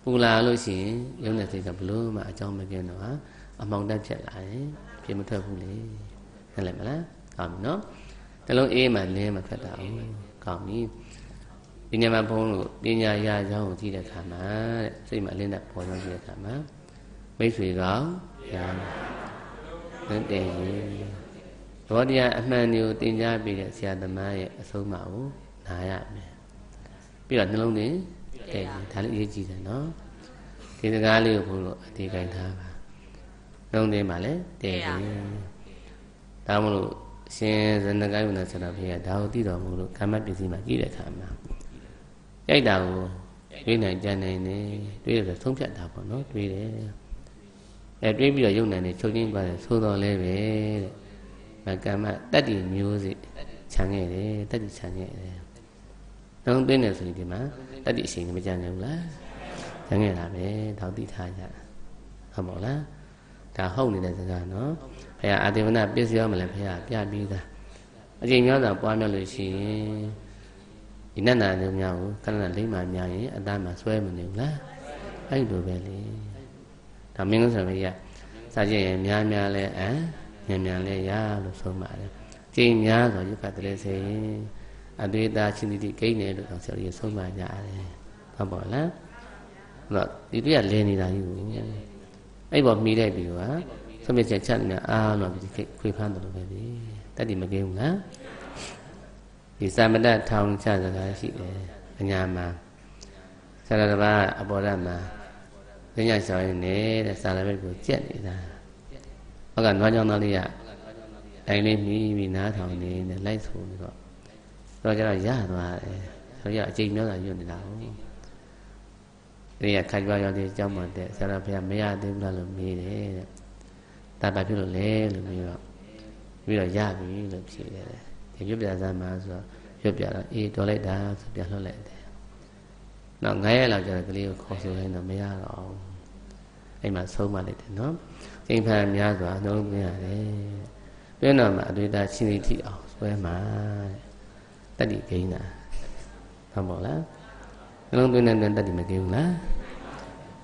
ပူလာလို့ရှိရင်ရုံနဲ့စိတ်ကဘလို့မှအကြောင်းမပြင်းတော့အမောင်တက်ဖြစ်လာရင်ဖြစ်မထွက်ဘူးလေဟုတ်လဲမလားကောင်းပြီနော်တလုံးအေးမှလင်းမှထွက်တာအောင်ကောင်းပြီဒီညမှာဘုန်းလို့ပညာရကြောင်းကိုကြည့်တဲ့အခါမှာတဲ့စိတ်မှာလင်းတဲ့ပေါ်ကြောင်းကြည့်တဲ့အခါမှာမိတ်ဆွေကောင်း ရာနဲ့တည်ရင်ဘောတရားအမှန်တွေကိုသင်ကြားပေးတဲ့ဆရာသမားရဲ့အဆုံးအမကိုနားရမယ်ပြီးတော့နှလုံးသွင်းတည်ရင်ဒါလည်းအရေးကြီးတယ်နော်ဒီစကားလေးကိုဘုလို့အသေးကင်ထားပါနှလုံးသွင်းပါလေတည်ရင်ဒါမလို့ရှင်ဇနကိုင်းဝနဆရာဖေကဒါကိုသိတော်မူလို့ကာမပစ္စည်းမှာကြည့်တဲ့အခါမှာရိုက်တာကိုတွေးနိုင်ကြနိုင်တယ်တွေးရတော့ဆုံးဖြတ်တာပေါ့နော်တွေးတယ် အဲတွေးပြီးတော့ယုံနိုင်တယ်ချုပ်ချင်းပါတယ်သိုးတော်လဲပဲတဲ့မကမ္မတတ္တိမျိုးစိခြံခဲ့တယ်တတ္တိခြံခဲ့တယ်တော့သိနေဆိုရင်ဒီမှာတတ္တိအချိန်မကြမ်းဘူးလားခြံခဲ့တာပဲတော့သိထားကြဟုတ်မဟုတ်လားဒါဟုတ်နေတဲ့စကားနော်ဘုရားအာတိဝနပစ္စည်းမလဲဘုရားပြပြီးသားအချိန်များစွာပွားများလို့ရှိရင်ဒီနတ်နာမျိုးများကိုခဏလိမ့်မှများရင်အသားမှဆွဲမနေဘူးလားအဲ့လိုပဲလေ ဒါမင်းကဆိုရင်စာကြည့်ရင်များများလဲအမ်မြန်မြန်လဲရလို့ဆုံးပါတယ်ကျင့်များဆိုရုပ်ကတည်းစေရင်အသွေးသားချင်းတိကိန်းတယ်လို့ဆရာကြီးဆုံးမကြတယ်ဟုတ်ပါလားအဲ့တော့ဒီတွေ့ရလဲနေတာကြီးကိုအဲ့ပေါ်မိလိုက်ပြီကွာဆုံးဖြတ်ချက်ချက်နေအားလို့ဒီခွေဖမ်းတယ်လို့ပဲလေတတ်တည်မကင်းဘူးလားဒီသမတထောင်ချစကားရှိတယ်အညာမှာဆရာတော်ကအပေါ်ရမှာ ပညာဆောင်ရင်နေတဲ့စာရဘက်ကိုကြက်နေတာဟုတ်ကနွားကြောင်းသားလေးကတိုင်လေးမြည်ပြီးနားထောင်နေတယ်လိုက်ဆိုပြီးတော့တော့ကျတော့ရသွားတယ်ဆိုရအချိန်များစွာညွတ်နေတာဟုတ်ဒီကခါကြွားရောက်တဲ့အကြောင်းမှတဲ့ဆရာတော်ဘုရားမရသေးဘူးလားလို့မေးတယ်တဲ့ဒါဘာဖြစ်လို့လဲလို့မေးတော့ပြီးတော့ရပြီလို့ဖြေတယ်ဒီရွတ်ပြစမ်းမှာဆိုတော့ရွတ်ပြတော့အေးတော်လိုက်တာဆိုပြန်လှုပ်လိုက်တယ်နောက်9ရက်လောက်ကျတော့ကလေးကိုခေါ်ဆိုလိုက်တော့မရတော့ဘူး အဲ့မှာဆုံးမလိုက်တယ်နော်ချိန်ဖန်များစွာနှလုံးသွင်းရတယ်တွင်းတော်မှာအတွေ့အကြချင်းထိအောင်ဆွဲမှာတတိဂိမ်းတာဟုတ်ပါလားနှလုံးသွင်းတဲ့တတိမဂိမ်းဘူးလား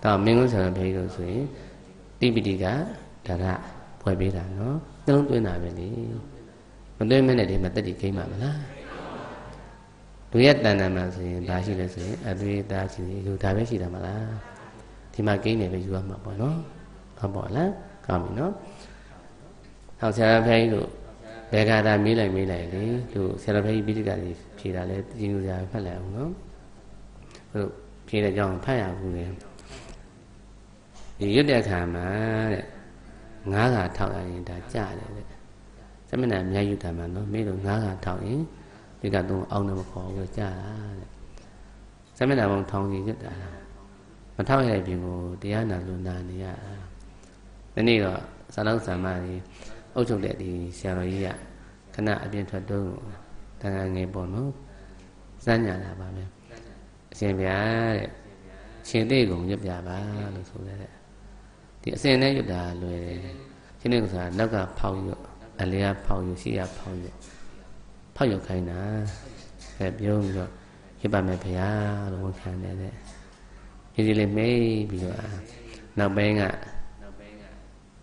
တော့မင်းကုန်းဆရာဘုရားတို့ဆိုရင်တိပိတိကဒါရဖွဲ့ပေးတာနော်နှလုံးသွင်းတာပဲလေမသွင်းမနဲ့ဒီမှာတတိဂိမ်းမှာမလားလူရဲ့တဏ္ဍာမှာဆိုရင်ဒါရှိလဲဆိုရင်အသွေးသားချင်းလူဒါပဲရှိတာမလား ဒီမှာဂိမ်းနေပဲယူရမှာပေါ့နော်ဟုတ်ပါလားကောင်းပြီနော်ဟောဆရာဖခင်တို့ဘယ်ကတာမေးလိုက်မေးလိုက်လေသူဆရာဖခင်ပိဋကကြီးဖြေတာလဲကြည့်လို့ရဖတ်လိုက်အောင်နော်ဟုတ်ဖြေတဲ့ကြောင်းဖတ်ရဘူးလေဒီရွတ်တဲ့အခါမှာတဲ့ငါးခါထောက်ရရင်ဒါကြတယ်တဲ့သမဏအများယူတာမှာနော်မေးလို့ငါးခါထောက်ရင်ဒီကတော့အောင်တယ်မခေါ်ဘူးကြတာတဲ့သမဏဘုံထောင်ကြီးရွတ်တာ မထောက်ရတဲ့ပြင်ကိုတရားနာလို့နာနေရတာဒီနေ့တော့ဇာလောက်ဇာမကြီးအုပ်ချုပ်တဲ့ဒီဆရာတော်ကြီးကခဏအပြင်ထွက်တော့တန်ခါငယ်ပေါ့နော်စမ်းညာတာပါပဲအရှင်ဗျာတဲ့ရှင်သေးကုန်ရွတ်ပြပါလို့ဆိုတဲ့ဒီအစဉ်နဲ့ရွတ်တာလွယ်တယ်ရှင်သေးကုန်ဆိုတာနောက်ကဖောက်ရွတ်အလေးကဖောက်ရွတ်ရှိရဖောက်ရွတ်ဖောက်ရွတ်ခိုင်းတာအဲပြုံးပြီးတော့ရွတ်ပါမယ်ဗျာလို့ဝန်ခံတယ်တဲ့ ဒီဒီလေးမေးပြီးတော့နောက်ပိုင်းက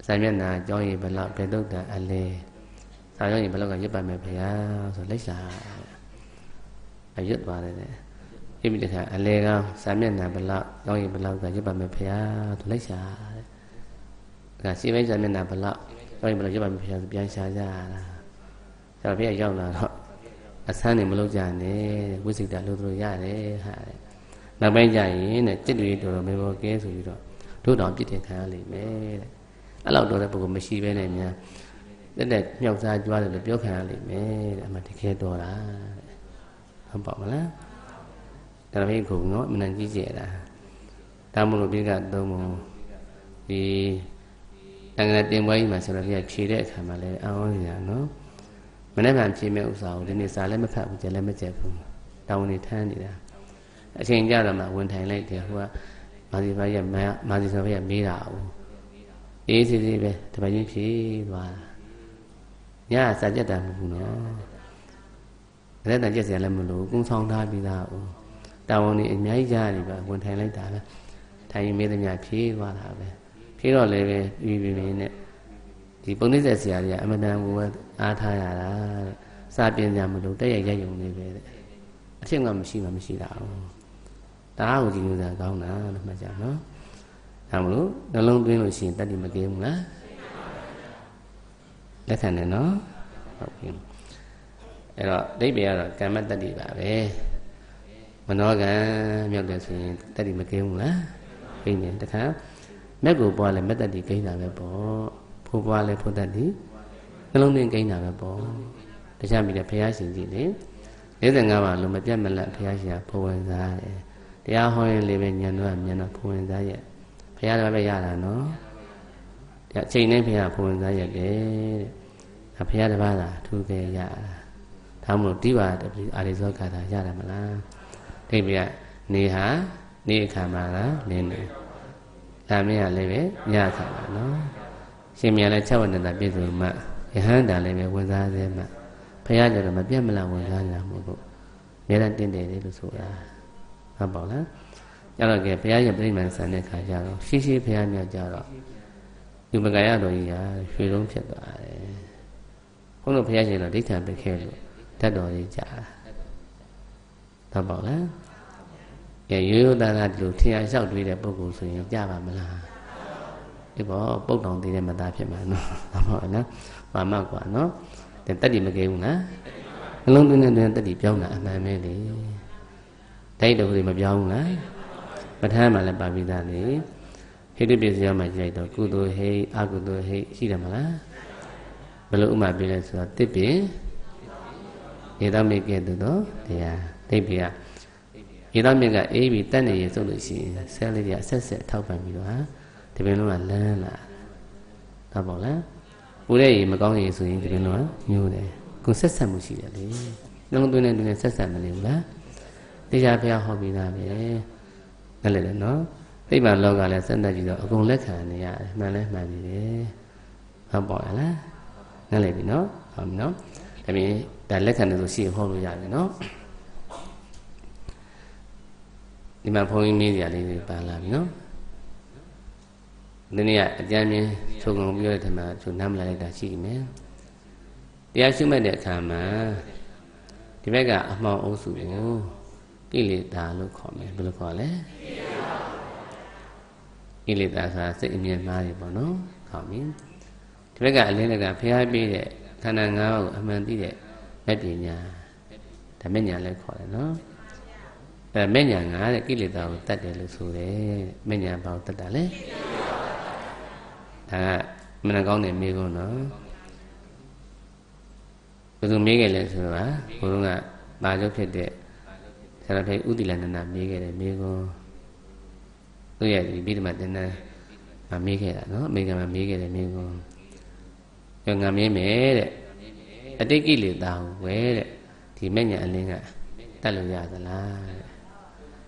စာမျက်နှာကြောင်းရည်ဘလောက်ဘေတုတ်တန်အလဲစာကြောင်းရည်ဘလောက်ကရွတ်ပါမယ်ဗျာဆိုလိုက်စာအရွတ်သွားတယ်တဲ့ပြပြီးတဲ့ခါအလဲကောင်းစာမျက်နှာဘလောက်ကြောင်းရည်ဘလောက်ကရွတ်ပါမယ်ဗျာဆိုလိုက်စာတဲ့ဒါစီပိုင်းစာမျက်နှာဘလောက်ကြောင်းရည်ဘလောက်ရွတ်ပါမယ်ဗျာဆိုပြန်ရှာကြတာဆရာဖေးရောက်လာတော့အဆန်းနေမလုပ်ကြနဲ့ဝိစိတလို့တို့ရတယ်ဟာတဲ့ နောက်ပိုင်းကျရင်တဲ့จิตတွေတော်တော်မေဘောကဲဆိုပြီးတော့တို့တော်ပြစ်တင်ခံရလိမ့်မယ်တဲ့အဲ့လောက်တော့တဲ့ပုဂ္ဂိုလ်မရှိဘဲနဲ့များတက်တက်မြောက်စားကြွားတယ်လို့ပြောခံရလိမ့်မယ်တဲ့အမှတကယ်တော်တာတဲ့ဟုတ်ပါမလားဒါပေမဲ့ခုနော်အမှန်ကြီးကျယ်တာဒါမို့လို့ပြကသုံးပုံဒီတန်ခါတင်ပွဲကြီးမှာဆိုတော့ပြဖြေတဲ့အခါမှာလည်းအောင်းနေတာနော်မနေ့ကဖြေမဲ့ဥစ္စာကိုဒီနေ့စာလည်းမဖတ်ဘူးကြလည်းမကြက်ဘူးတောင်းနေထမ်းနေတာ အချိန်ကြတော့မှဝင်ထိုင်လိုက်တယ်ဟိုကမာစီဘာရဲ့မာစီဆိုဘရဲ့မေးတာဘူးအေးစီစီပဲတပတ်ချင်းဖြေသွားတာညစာကြက်တာမဟုတ်ဘူးနော်အဲ့ဒါကြက်စရာလည်းမလိုကုန်းဆောင်ထားပြီးသားဦးတာဝန်ကြီးအများကြီးကြားနေပါဝင်ထိုင်လိုက်တာပဲထိုင်ရင်မေးသမျှဖြေသွားတာပဲဖြေတော့လည်းပဲပြီးပြီးပြီးနဲ့ဒီပုံနှိစက်ဆရာကြီးကအမတန်ကိုပဲအားထားရတာတဲ့စာပြင်ကြမလို့တက်ရရိုက်ရုံလေးပဲတဲ့အထင်ကမရှိမှမရှိတာဘူး ဒါကိုကြည့်လို့သာကောင်းတာလို့မှတ်ကြနော်ဒါမလို့နှလုံးသွင်းလို့ရှိရင်တတ္တိမကင်းဘူးလားလက်ခံတယ်နော်ဟုတ်ပြီအဲ့တော့ဒိဋ္ဌိကတော့ကမ္မတတ္တိပါပဲမနောကံမြောက်တယ်ဆိုရင်တတ္တိမကင်းဘူးလားကိန်းတယ်တခါမက်ကိုပွားလဲမက်တတ္တိကိန်းတာပဲပေါ့ဖိုးပွားလဲဖိုးတတ္တိနှလုံးသွင်းကိန်းတာပဲပေါ့တခြားမိတဲ့ဘုရားရှင်ကြီးလေ55ပါလုံးမပြတ်မလတ်ဘုရားရှင်ကဘုံဝင်စားတယ် တရားဟောရင်လေးပဲညံတော့ညံတော့ဘုံဝင်စားရဲ့ဘုရားတော်ပဲရတာနော်အချိန်တိုင်းဘုရားဘုံဝင်စားရတယ်တဲ့ဘုရားတစ်ပါးသာထူခဲ့ရတာဒါမှမဟုတ်တိပါအာရိဇောကာသာရတယ်မလားဒိဗ္ဗယနေဟာနေအခါမှာလားလင်းနေဒါမင်းကလည်းပဲညခါပါနော်ရှင်မြန်လည်း၆ဝဏ္ဏတာပြည့်စုံမှယဟန္တာလည်းပဲဝင်စားသေးမှဘုရားကြတော့မပြတ်မလားဝင်စားကြမှာပေါ့အများတင့်တယ်လေလို့ဆိုတာ ဟုတ်ပါလားအဲ့တော့ကဲဘုရားရဲ့ပြိမှန်ဆန်တဲ့ခါကျတော့ရှိရှိဘုရားမြတ်ကြတော့ဒီမကရတော်ကြီးဟာရွှေလုံးဖြစ်သွားတယ်ခုနကဘုရားရှင်တော်ဒိဋ္ဌံပြခဲ့လို့ဓာတ်တော်ကြီးကြာဟုတ်ပါလားကဲရိုးရိုးသားသားဒီလိုထင်ရလျှောက်တွေးတဲ့ပုဂ္ဂိုလ်ဆိုရင်ကြပါမလားဒီပေါ်ပုတ်တောင်သေးတဲ့မသားဖြစ်မှာနော်ဟုတ်ပါနော်မာမကွာနော်တတ္တိမကဲဘူးလားအလုံးသွင်းတဲ့တတ္တိပြောင်းတာအမှန်ပဲလေ တိုက်တော်တွေမပြောင်းဘူးလားပဋ္ဌာန်းမှာလည်းပါပြီးသားလေဟိတပစ္စယမှာကြိုက်တော့ကုသိုလ်ဟိအကုသိုလ်ဟိရှိတယ်မလားဘယ်လိုဥမာပြလဲဆိုတော့တစ်ပင်ဧတမေကဲ့သို့သောတရားဒိဋ္ဌိကဧတမေကအေးပြီးတတ်နေရဆိုလို့ရှိရင်ဆဲလေးတွေကဆက်ဆက်ထောက်ပံ့ပြီးတော့ဟာဒီပင်လုံးကလန်းလာတော့ပေါ့လားဦးတဲ့ရေမကောင်းရေဆိုရင်ဒီပင်လုံးကညိုးတယ်ကိုဆက်ဆက်မှုရှိတယ်လေနှလုံးသွင်းတဲ့တွင်ဆက်ဆက်မနေဘူးလား တရားဘုရားဟောပြီးသားပဲအဲ့လေနော်သိပ္ပံလောကလည်းစက်တတ်ကြည့်တော့အကုန်လက်ခံနေရတယ်မှန်လဲမှန်နေတယ်ဟုတ်ပါလားငတ်လိုက်ပြီနော်ဟုတ်ပြီနော်ဒါပြင်ဒါလက်ခံတယ်ဆိုရှေ့ဟောလို့ရတယ်နော်ဒီမှာဘုန်းကြီးမေးကြလေးတွေပါလာပြီနော်ဒီနေ့ကအကြမ်းမြင်ချုပ်ကုန်ပြောတဲ့ထမှာချုပ်နားမလာလိုက်တာရှိမယ်တရားရှုမှတ်တဲ့အခါမှာဒီဘက်ကအမှောင်အုပ်စုကို ကိလေသာလို့ခေါ်မယ်ဘယ်လိုခေါ်လဲကိလေသာဆိုတာစိတ်အမြင်မှားတွေပေါ့နော်ခေါ်ပြီဒီဘက်ကအလင်းကဖျားပြီးတဲ့ခန္ဓာ၅ပါးကိုအမှန်သိတဲ့မဲ့ပညာဓမ္မညာလည်းခေါ်တယ်နော်အဲမဲ့ညာငါတဲ့ကိလေသာကိုတတ်တယ်လို့ဆိုတယ်မဲ့ညာဘာကိုတတ်တာလဲဒါကမနကောင်းတဲ့မိကုန်းနော်ဘယ်သူမေးခဲ့လဲဆိုတော့ဘုရားကပါကျုပ်ဖြစ်တဲ့ ဆရာဖေဥတိလန္ဒနာမေးခဲ့တယ်မေးကုန်းသူရဲ့ဒီပြီးဒီမှာတင်တန်းမမေးခဲ့တာနော်အမေကမှမေးခဲ့တယ်မေးကုန်းကျောင်းငါမေးမယ်တဲ့အတိတ်ကိလေသာကိုဝဲတဲ့ဒီမဲ့ညာအလင်းကတတ်လို့ရသလားတဲ့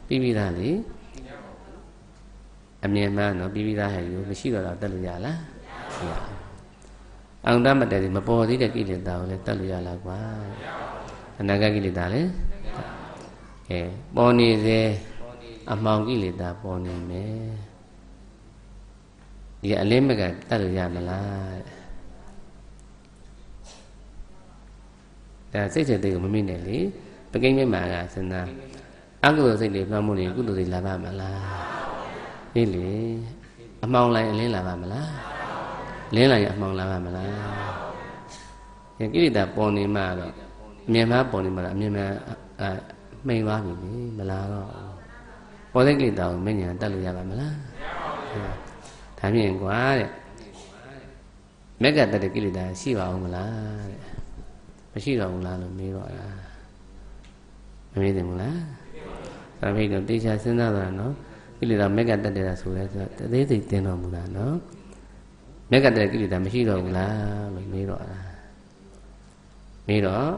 ပြီးပြီးသားလေအမြင်မှန်တော့ပြီးပြီးသားဟဲ့ယူမရှိတော့တော့တတ်လို့ရလားမရအောင်တတ်မတတ်မပေါ်သေးတဲ့ကိလေသာကိုလည်းတတ်လို့ရလားကွာအနာဂတ်ကိလေသာလည်း အဲပေါ်နေစေအမှောင်ကိလေသာပေါ်နေမယ်ဒီအလင်းမကတတ်လို့ရမလားဒါစိတ်စိတ်တွေကိုမမိနဲ့လေပကိန်းမြတ်မှာကစဉ်းစားအကုသိုလ်စိတ်တွေမှမှုနေကုသိုလ်တွေလာပါမလားဟေးလေအမှောင်လိုက်အလင်းလာပါမလားလင်းလိုက်အမှောင်လာပါမလားယကိရိတာပေါ်နေမှတော့အမြင်မှပေါ်နေမှတော့အမြင်မှအ မှိန်သွားပြီလေမလားတော့ပေါ်တဲ့ကိရိတာကိုမဉ္ဇဉ်တက်လို့ရပါမလားဒါမြင်ကွာတဲ့မက်ကတတဲ့ကိရိတာရှိပါဦးမလားတဲ့မရှိတော့ဘူးလားလို့မေးတော့လားမမေးတယ်ဘူးလားသာမိတ်တော့တေချာစဉ်းစားတာနော်ကိလေသာမက်ကတတ်တယ်ဆိုရဲဆိုတသေးစိတ်တင်တော်မူတာနော်မက်ကတတ်ကိလေသာမရှိတော့ဘူးလားလို့မေးတော့လားမေးတော့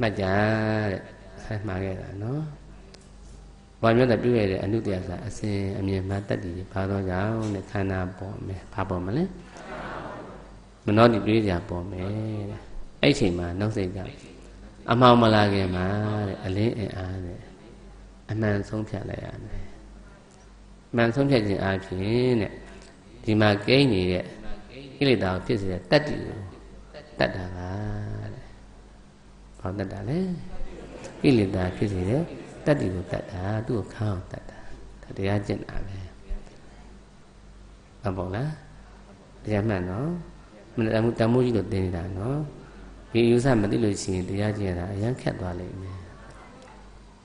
မှတ်ကြတဲ့ဆက် မှားခဲ့တာနော်ဘာမျိုးတပြုရတဲ့အနုတ္တရာစာအစဉ်အမြင်မှတတ်တည်ဘာတော့ကြောင့်နဲ့ခန္ဓာပေါ်မယ်ဘာပေါ်မလဲမနောတိပြေးကြပေါ်မယ်တဲ့အဲ့ချိန်မှာနှုတ်စိတ်ကအမှောင်မလာခင်မှာတဲ့အလင်းအင်အားနဲ့အမှန်ဆုံးဖြတ်လိုက်ရမယ်။မှန်ဆုံးဖြတ်ခြင်းအပြင်တဲ့ဒီမှာကိန်းနေတဲ့ကိလေသာကိုဖြစ်စေတဲ့တတ္တိကိုတတ်တာပါတဲ့။ဘာတတ်တာလဲ။ ကိလေသာဖြစ်စေတဲ့တတ္တိကိုတတ်တာသူ့ကိုခန်းအောင်တတ်တာ။ဒါတရားကျင့်တာပဲ။အပေါ့လားတရားမှန်နော်မနတမှုတမိုးကြီးလို့သင်နေတာနော်ဒီယူဆမသိလို့ရှိရင်တရားကျင့်တာအရန်ခက်သွားလိမ့်မယ်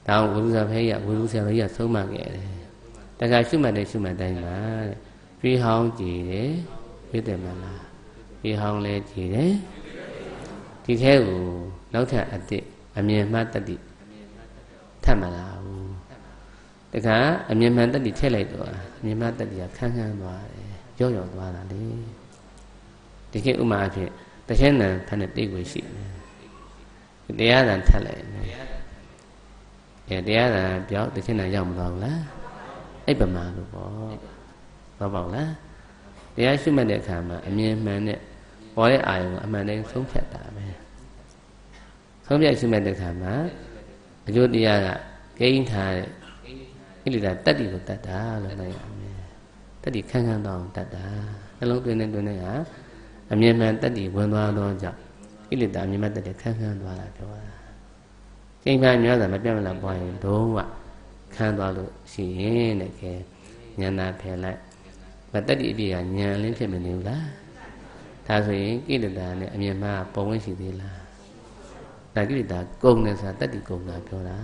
ဒါဝိရုဇဖေးရဝိရုဇဖေးရဆုံးမခဲ့တယ်တခါရှုမှတ်တဲ့ရှုမှတ်တိုင်းမှာပြီးဟောင်းကြည်တယ်ဖြစ်တယ်မလားပြီးဟောင်းလဲကြည်တယ်ဒီထဲကိုနောက်ထပ်အစ်စ်အမြင်မှတ်တတိ ထပ်မလားဘူးတခါအမြင်မှန်တတိထည့်လိုက်တော့အမြင်မှတ်တတိကခန်းခန်းသွားတယ်ရော့ရော့သွားတာလေဒီကိဥမာအဖြစ်တခဲနံဖက်နဲ့တိတ်ကိုရှိတယ်တရားသံထက်လိုက်တယ်အဲတရားသံပြောက်တခဲနံရောက်မသွားဘူးလားအဲ့ပမာလို့ပေါ့ဟုတ်ပါဘူးလားတရားရှုမှတ်တဲ့အခါမှာအမြင်မှန်နဲ့ပေါ်တဲ့အာယုံအမှန်တိုင်းဆုံးဖြတ်တာပဲဆုံးဖြတ်ရှုမှတ်တဲ့အခါမှာ အကျိုးတရားကဂိမ်းထားတဲ့ဣလိတာတတ္တိကိုတတ်တာလို့နိုင်ရမယ်တတ္တိခန်းခန်းတော့တတ်တာနှလုံးသွင်းနေသွင်းနေဟာအမြင်မှန်တတ္တိဝင်သွားတော့ကြောင့်ဣလိတာအမြင်မှန်တတ္တိခန်းခန်းသွားတာပြောတာချိန်မှန်များတာမပြတ်မလားပွားရင်ဒုံးကခန်းသွားလို့ရှိရင်တဲ့ကဲဉာဏ်သာဖယ်လိုက်မတတ္တိအပြည့်ကဉာဏ်လင်းဖြစ်မနေဘူးလားဒါဆိုရင်ကိလေသာနဲ့အမြင်မှပုံဝင်ရှိသေးလား ဒါကိလေသာကုံတယ်ဆိုတာတတ္တိကုံတာပြောတာ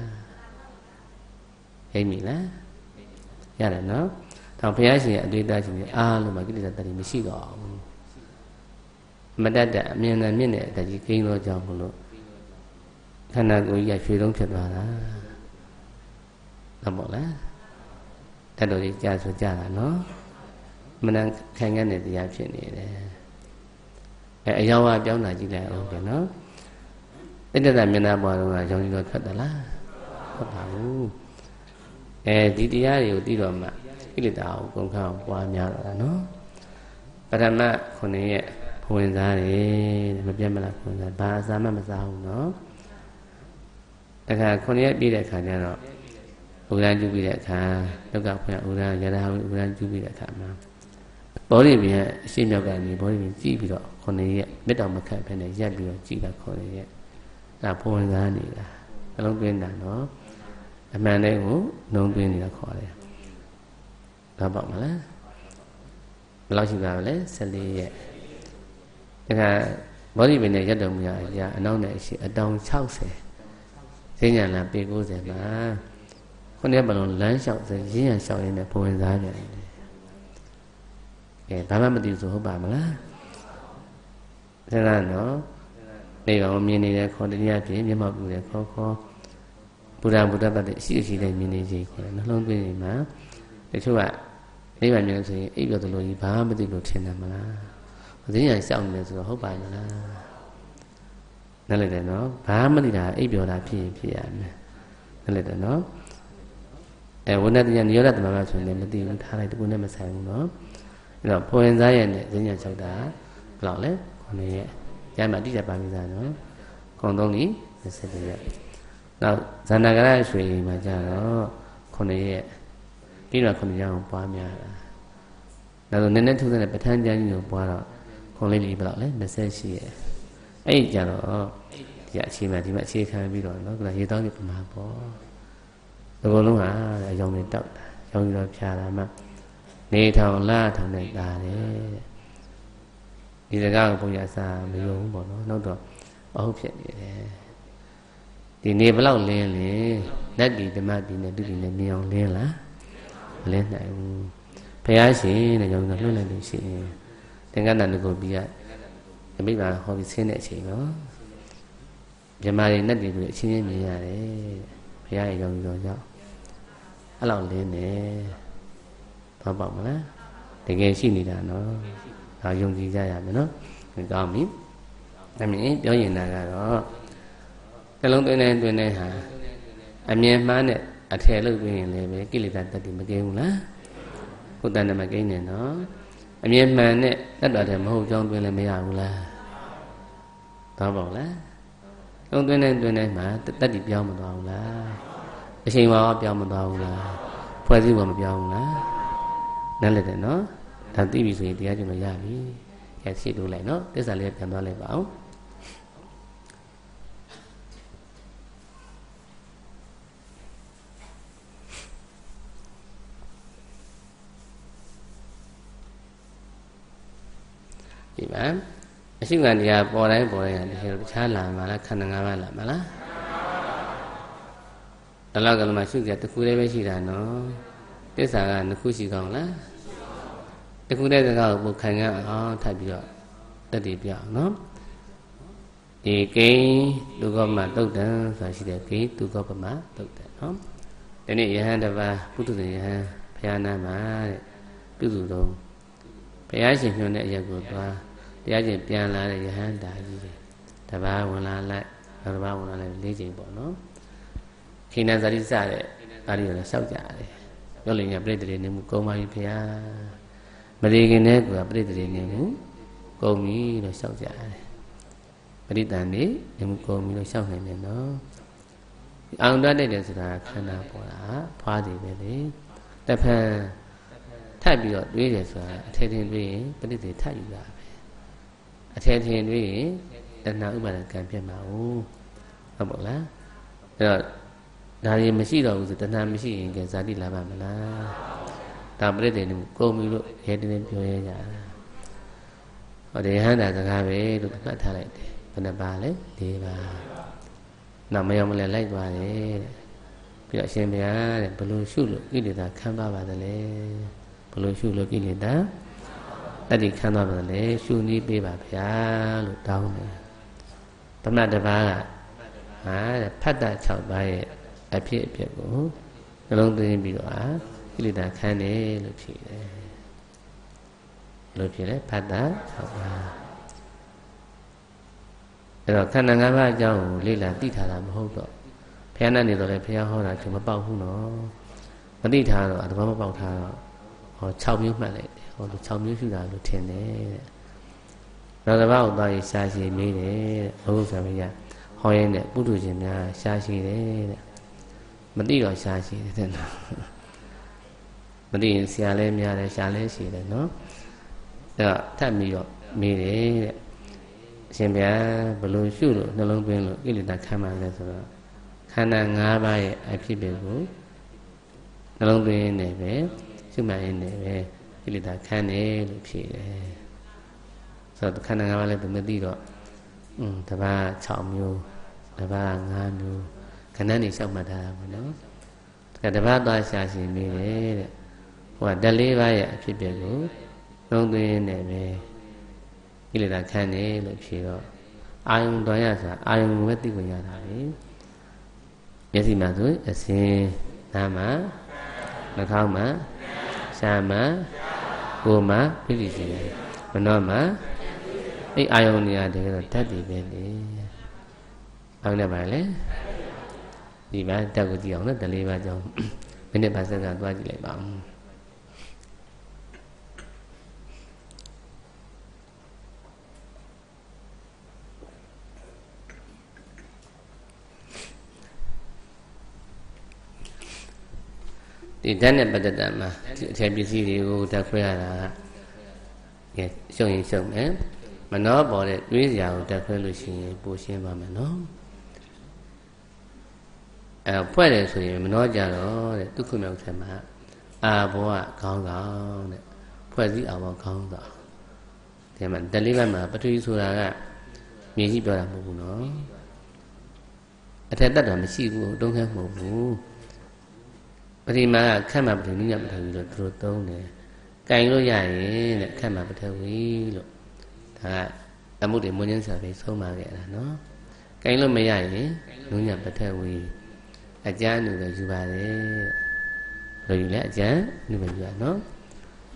ဟိမ့်ပြီလားရတယ်နော်တော့ဘုရားရှင်ရဲ့အတွေ့အကြုံရှင်အားလုံးမှာကိလေသာတတ္တိမရှိတော့ဘူးမတတ်တဲ့အမြင်နဲ့မြင့်တဲ့အတကြီးကိန်းသောကြောင့်မလို့ခန္ဓာကိုယ်ကြီးကရွှေလုံးဖြစ်သွားတာဟုတ်ပါလားတတ်တော်ကြီးကြာဆိုကြာတာနော်မနခိုင်ငတ်တဲ့တရားဖြစ်နေတယ်အဲအယောင်ကပြောင်းတာကြည့်လိုက်အောင်ကြနော် တိတ္တမျက်နှာပေါ်တော့ရောင်ကြီးတော့ထွက်သလားဟုတ်ပါဘူးအဲဒီတရားတွေကိုသိတော့မှကိလေသာကိုကုန်ခအောင်ပွားများတော့တာနော်ပရမတ်ခုနှစ်ရက်ဖွင့်စားတယ်မပြတ်မလားဖွင့်စားဘာအစာမှမစားဘူးနော်တခါခုနှစ်ရက်ပြည့်တဲ့အခါကျတော့ဥရန်ကျူပြီးတဲ့အခါလောကဖွင့်ဥရန်ရတာဥရန်ကျူပြီးတဲ့အခါမှာဘောဓိပင်ရဲ့အရှိမြောက်ကနေဘောဓိပင်ကြည့်ပြီးတော့ခုနှစ်ရက်မေတ္တာမခတ်ဖက်နဲ့ရက်ပြီးတော့ကြည့်တာခုနှစ်ရက် ဒါဖွင့်စားနေတာအလုံးသွင်းတာနော်အမှန်တည်းကိုနှုံသွင်းနေတာခေါ်တယ်ဒါပေါ့မလားဘယ်လောက်ရှိပါလဲ14ရက်ဒါကဘောဓိပင်နဲ့ရက်တော်မူရာအရာအနောက်နဲ့အရှိအတောင်60ဈဉ္ညာလပေ90မှာခုနှစ်ဘလုံးလမ်းလျှောက်စရင်းရလျှောက်ရင်းနဲ့ဘဝင်စားကြတယ်ကဲဘာမှမသိဘူးဆိုဟုတ်ပါမလားဒါကနော် နေကောင်မြင်နေတဲ့ခေါ်တရားဖြင့်မျက်မှောက်ပြုတဲ့ခေါ်ခေါ်ဘုရားဘုရားတတ်တဲ့အရှိအရှိတဲ့မြင်နေခြင်းခေါ်တယ်နှလုံးသွင်းနေမှာတချို့ကနိဗ္ဗာန်မျိုးဆိုရင်အိပ်ပျော်သလိုကြီးဘာမှမသိလို့ထင်တယ်မလားအသိဉာဏ်ရှောက်နေတယ်ဆိုတော့ဟုတ်ပါမလားနားလည်တယ်နော်ဘာမှမသိတာအိပ်ပျော်တာဖြစ်ရင်ဖြစ်ရမယ်နားလည်တယ်နော်အဲဝိနတဉာဏ်နိရောဓတမမဆိုရင်လည်းမသိဘူးထားလိုက်တကူနဲ့မဆိုင်ဘူးနော်အဲ့တော့ဖွင့်စားရတဲ့ဈဉာဏ်လျှောက်တာဘယ်လောက်လဲခုနှစ်ရက် ကျမ်းမှာတိကျပါပြီသားနော်ခုံသုံးလီ20ရက်နောက်ဇန္နာကရရွှေမှာကျတော့ခုနှစ်ရက်ပြီးတော့ခုနှစ်ရက်အောင်ပွားများတာနောက်ဆိုနည်းနည်းထုတဲ့ပဋ္ဌာန်းကျမ်းကြီးကိုပွားတော့ခုံလေးလေးဘယ်လောက်လဲ28ရက်အဲ့ဒီကျတော့ဒီအခြေမှဒီမှာအခြေခံပြီးတော့နော်ကရေတောင်းကြီးပမာပေါ့ဒီလိုလုံးဟာအယောင်တွေတောက်တာရောင်ကြီးတော့ဖြာတာမှနေထောင်လာထောင်နေတာတဲ့ ဒီစကားကိုဘုရားစာမယုံဘူးပေါ့နော်နောက်တော့အဟုတ်ဖြစ်နေတယ်ဒီနေဘလောက်လင်းလင်းလက်ဒီဓမ္မဒီနဲ့သူဒီနဲ့မြင်အောင်လင်းလားမလင်းနိုင်ဘူးဘုရားရှင်တဲ့ကြောင့်လွှတ်လိုက်လို့ရှိရင်သင်္ကန်းတန်ကိုပြီးရဓမိဘာဟောပြီးဆင်းတဲ့အချိန်နော်မြမာတွေနဲ့တွေကိုအချင်းချင်းမြင်ရတယ်ဘုရားရဲ့ကြောင့်ကြောင့်အဲ့လောက်လင်းနေတော့ပေါ့မလားတကယ်ရှိနေတာနော် ဒါယုံကြည်ကြရမယ်နော်ကောင်းပြီဒါမြင်ပြောရင်တာကတော့နှလုံးသွင်းတဲ့တွင်တဲ့ဟာအမြင်မှားနဲ့အထယ်လို့တွင်ရင်လည်းပဲကိလေသာတတ်တယ်မကင်းဘူးလားကိုယ်တန်တယ်မကင်းနဲ့နော်အမြင်မှန်နဲ့တတ်တော်တယ်မဟုတ်ကြောင်းတွင်လည်းမရဘူးလားတော့ပေါ့လားသုံးသွင်းတဲ့တွင်တဲ့မှာတတ်တည်ပြောင်းမသွားဘူးလားအချိန်မှာပြောင်းမသွားဘူးလားဖွဲ့စည်းပုံမပြောင်းဘူးလားနားလည်တယ်နော် ဒါသိပြီဆိုရင်တရားကျင့်လို့ရပြီအဲရှင်းလို့လိုက်နော်သစ္စာလေးပြန်သွားလိုက်ပါအောင်ဒီပါအရှိကတရားပေါ်တိုင်းပေါ်တိုင်းကတခြားလာမှာလားခန္ဓာ၅ပါးလာမှာလားအလောက်ကလည်းမှရှုကြတခုလေးပဲရှိတာနော်တစ္ဆာကနှစ်ခုရှိကောင်းလား တခုတည်းစကားကိုပုတ်ခံရအောင်ထပ်ပြီးတော့တက်တည်ပြအောင်နော်ဒီကိန်းဒုက္ခမတုတ်တံဆိုတာရှိတယ်ကိန်းဒုက္ခပမတုတ်တံနော်ဒီနေ့ယဟန်တပါပုထုဇဉ်ယဟန်ဘုရားနာမှာတဲ့ပြုစုတော့ဘုရားရှင်ညွှန်တဲ့အရက်ကိုသွားတရားရှင်ပြန်လာတဲ့ယဟန်တာကြီးတွေတပါဝင်လာလိုက်နောက်တပါဝင်လာလိုက်၄ချိန်ပေါ့နော်ခိဏဇာတိစတဲ့အားတွေလည်းစောက်ကြတယ်ပြောလိမ့်ရပြိတ္တိနေမှုကုံပါပြီဘုရား မရေခင်တဲ့ကပြိတ္တိနေမှုကုံပြီလို့စောက်ကြတယ်ပရိသန်နေနေမှုကုံပြီလို့စောက်နိုင်တယ်နော်အောင်တတ်တဲ့ဆိုတာခန္ဓာပေါ်တာဖွားတယ်ပဲလေတစ်ဖန်ထပ်ပြီးတော့တွေးတယ်ဆိုတာအထက်ထင်တွေးရင်ပရိသေထပ်ယူတာပဲအထက်ထင်တွေးရင်တဏှာဥပါဒံကံပြတ်မှာဟုတ်ဟုတ်ပါလားအဲ့တော့ဒါရီမရှိတော့ဘူးဆိုတဏှာမရှိရင်ကဇာတိလာပါမလား ဒါပရိသေနေကုန်ပြီလို့ရဲတင်းပြောရဲကြတာဟောဒီဟန္တာစကားပဲလို့မှတ်ထားလိုက်တယ်ဘယ်နှပါလဲ၄ပါးနောက်မယောမလဲလိုက်သွားတယ်တဲ့ပြီးတော့အရှင်ဘုရားတဲ့ဘလို့ရှုလို့ကိလေသာခံပါပါသလဲဘလို့ရှုလို့ကိလေသာတတိခံသွားပါသလဲရှုနည်းပေးပါဗျာလို့တောင်းတယ်ဗမတ်တစ်ပါးကဟာတဲ့ဖတ်တာ6ပါးရဲ့အဖြစ်အပျက်ကိုနှလုံးသွင်းပြီးတော့ ကိလေသာခံတယ်လို့ဖြေတယ်လို့ဖြေတယ်ဖတ်တာ6ပါးအဲ့တော့ခန္ဓာ၅ပါးအကြောင်းကိုလေ့လာသိထားတာမဟုတ်တော့ဘုရားနဲ့နေတော့လေဘုရားဟောတာကျွန်မပေါက်ဘူးနော်မသိထားတော့အတဘာမပေါက်ထားတော့ဟော6မျိုးမှတ်လိုက်တယ်ဟောလူ6မျိုးရှိတာလို့ထင်တယ်တဲ့နောက်တစ်ပါးကိုသွားရေးရှားရှိမေးတယ်တဲ့ဘုရားဆရာမကြီးဟောရင်းနဲ့ပုထုရှင်များရှားရှိတယ်တဲ့မသိတော့ရှားရှိတယ်တဲ့မ သိရင်ဆရာလည်းများတယ်ရှားလည်းရှိတယ်နော်အဲ့တော့ထပ်ပြီးတော့မေးတယ်တဲ့ရှင်ဗျာဘလို့ရှုလို့နှလုံးသွင်းလို့ကိလေသာခံပါလဲဆိုတော့ခန္ဓာ၅ပါးရဲ့အဖြစ်ပဲကိုနှလုံးသွင်းနေပဲရှုမှတ်ရင်းနေပဲကိလေသာခံတယ်လို့ဖြေတယ်ဆိုတော့ခန္ဓာ၅ပါးလည်းသူမသိတော့อืมတပါး6မျိုးတပါး5မျိုးခဏနေလျှောက်မှတ်ထားတာပေါ့နော်ဒါတပါးသွားရှာရှင်နေတယ်တဲ့ ဟိုကဓာတ်လေးပါးရဲ့အဖြစ်ပဲကိုနှလုံးသွင်းနေပဲကိလေသာခံတယ်လို့ဖြေတော့အာယုံတော်ရဆိုတာအာယုံပဲသိဝင်ရတာလေမျက်စိမှာဆိုအစင်းနားမှာနှာခေါင်းမှာရှားမှာကိုယ်မှာပြည့်စည်တယ်မနှောမှာအဲ့အာယုံနေရာတကယ်တော့ဓာတ်တွေပဲလေအောင်းနေပါလေဒီမှာဓာတ်ကိုကြည့်အောင်နော်တလေးပါကြောင်းမိနစ်ပါစက္ကန့်သွားကြည့်လိုက်ပါဦး ဒီဓာတ်နဲ့ပတ်သက်တာမှာအထည်ပစ္စည်းတွေကိုဓာတ်ခွဲရတာကဲရှုံရင်ရှုံမယ်မနှောပေါ်တဲ့တွေးစရာကိုဓာတ်ခွဲလို့ရှိရင်ပိုရှင်းပါမယ်နော်အဲဖွဲ့တယ်ဆိုရင်မနှောကြတော့တဲ့ဒုက္ခမြောက်ဆက်မှာအာဘောကခေါင်းဆောင်တဲ့ဖွဲ့စည်းအာဘောခေါင်းဆောင်ဒီမှာတလေးဘက်မှာပထဝီဆိုတာကမြေကြီးပြောတာမဟုတ်ဘူးနော်အထက်တတ်တာမရှိဘူးတုံးခဲမဟုတ်ဘူး ပရိမာကခက်မှပထဝီညပထဝီလို့သူတို့သုံးတယ်။ကင်လို့ရရင်တဲ့ခက်မှပထဝီလို့ဒါကအမှုတွေမွန်းချင်းစာပဲဆုံးပါခဲ့တာနော်။ကင်လို့မရရင်နုညပထဝီအကျမ်းလို့ယူပါတယ်။လို့ယူလဲအကျမ်းလို့ပဲယူရနော်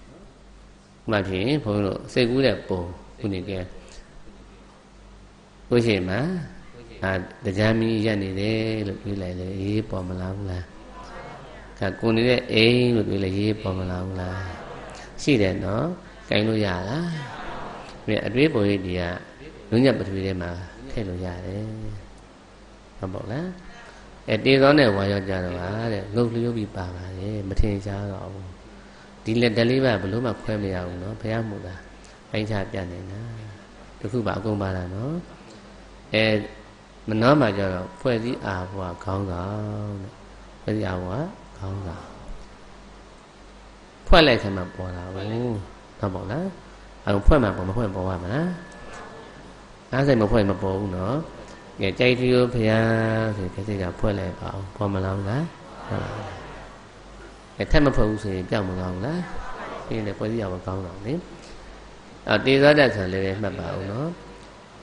။မှဖြစ်ဘုန်းကြီးတို့စိတ်ကူးတဲ့ပုံခုနေကဲကိုရှိမှာအာတရားမီးရက်နေတယ်လို့ပြောလိုက်လေအေးပေါ်မလားဘူးလား။ ဒါကိုနေတဲ့အိမ်လို့ပြောလဲရေးပေါ်မလာဘူးလားရှိတယ်နော်ကြိုင်လို့ရလားဒီအတွေးပေါ်ရေးဒီကနုညက်ပထဝီထဲမှာထည့်လို့ရတယ်ဟုတ်ပေါ့လားအဲတေသောနဲ့ဝါရောကြတော့ပါတဲ့ငုတ်လျုပ်ပြီးပါပါတယ်မထင်ရှားတော့ဘူးဒီလက်တလေးပါဘလို့မှခွဲမရဘူးနော်ဘုရားမူတာပိုင်းခြားပြနေတာတခုပါအကုန်ပါတာနော်အဲမနှောမှာကြတော့ဖွဲ့စည်းအာဘွားခေါင်းဆောင်တဲ့ဖွဲ့စည်းအာဘွား ခေါင်းဆောင်ဖွဲ့လိုက်ခါမှပေါ်လာဘူးဟုတ်ပါလားအာယုံဖွဲ့မှာပေါ်မဖွဲ့ပေါ်ပါမလားအားစိတ်မဖွဲ့မပေါ်ဘူးနော်ကဲကြိုက်တီကိုဖျားဆိုကြစိတ်ကဖွဲ့လိုက်ပါအောင်ပေါ်မလားလားဟုတ်လားအဲထက်မဖွဲ့ဘူးဆိုရင်ပြောက်မကောင်းဘူးလားပြင်းတယ်ပွဲစည်းရအောင်ကောင်းတော့လေအော်တေဇောတတ်ဆိုလည်းမှတ်ပါဦးနော်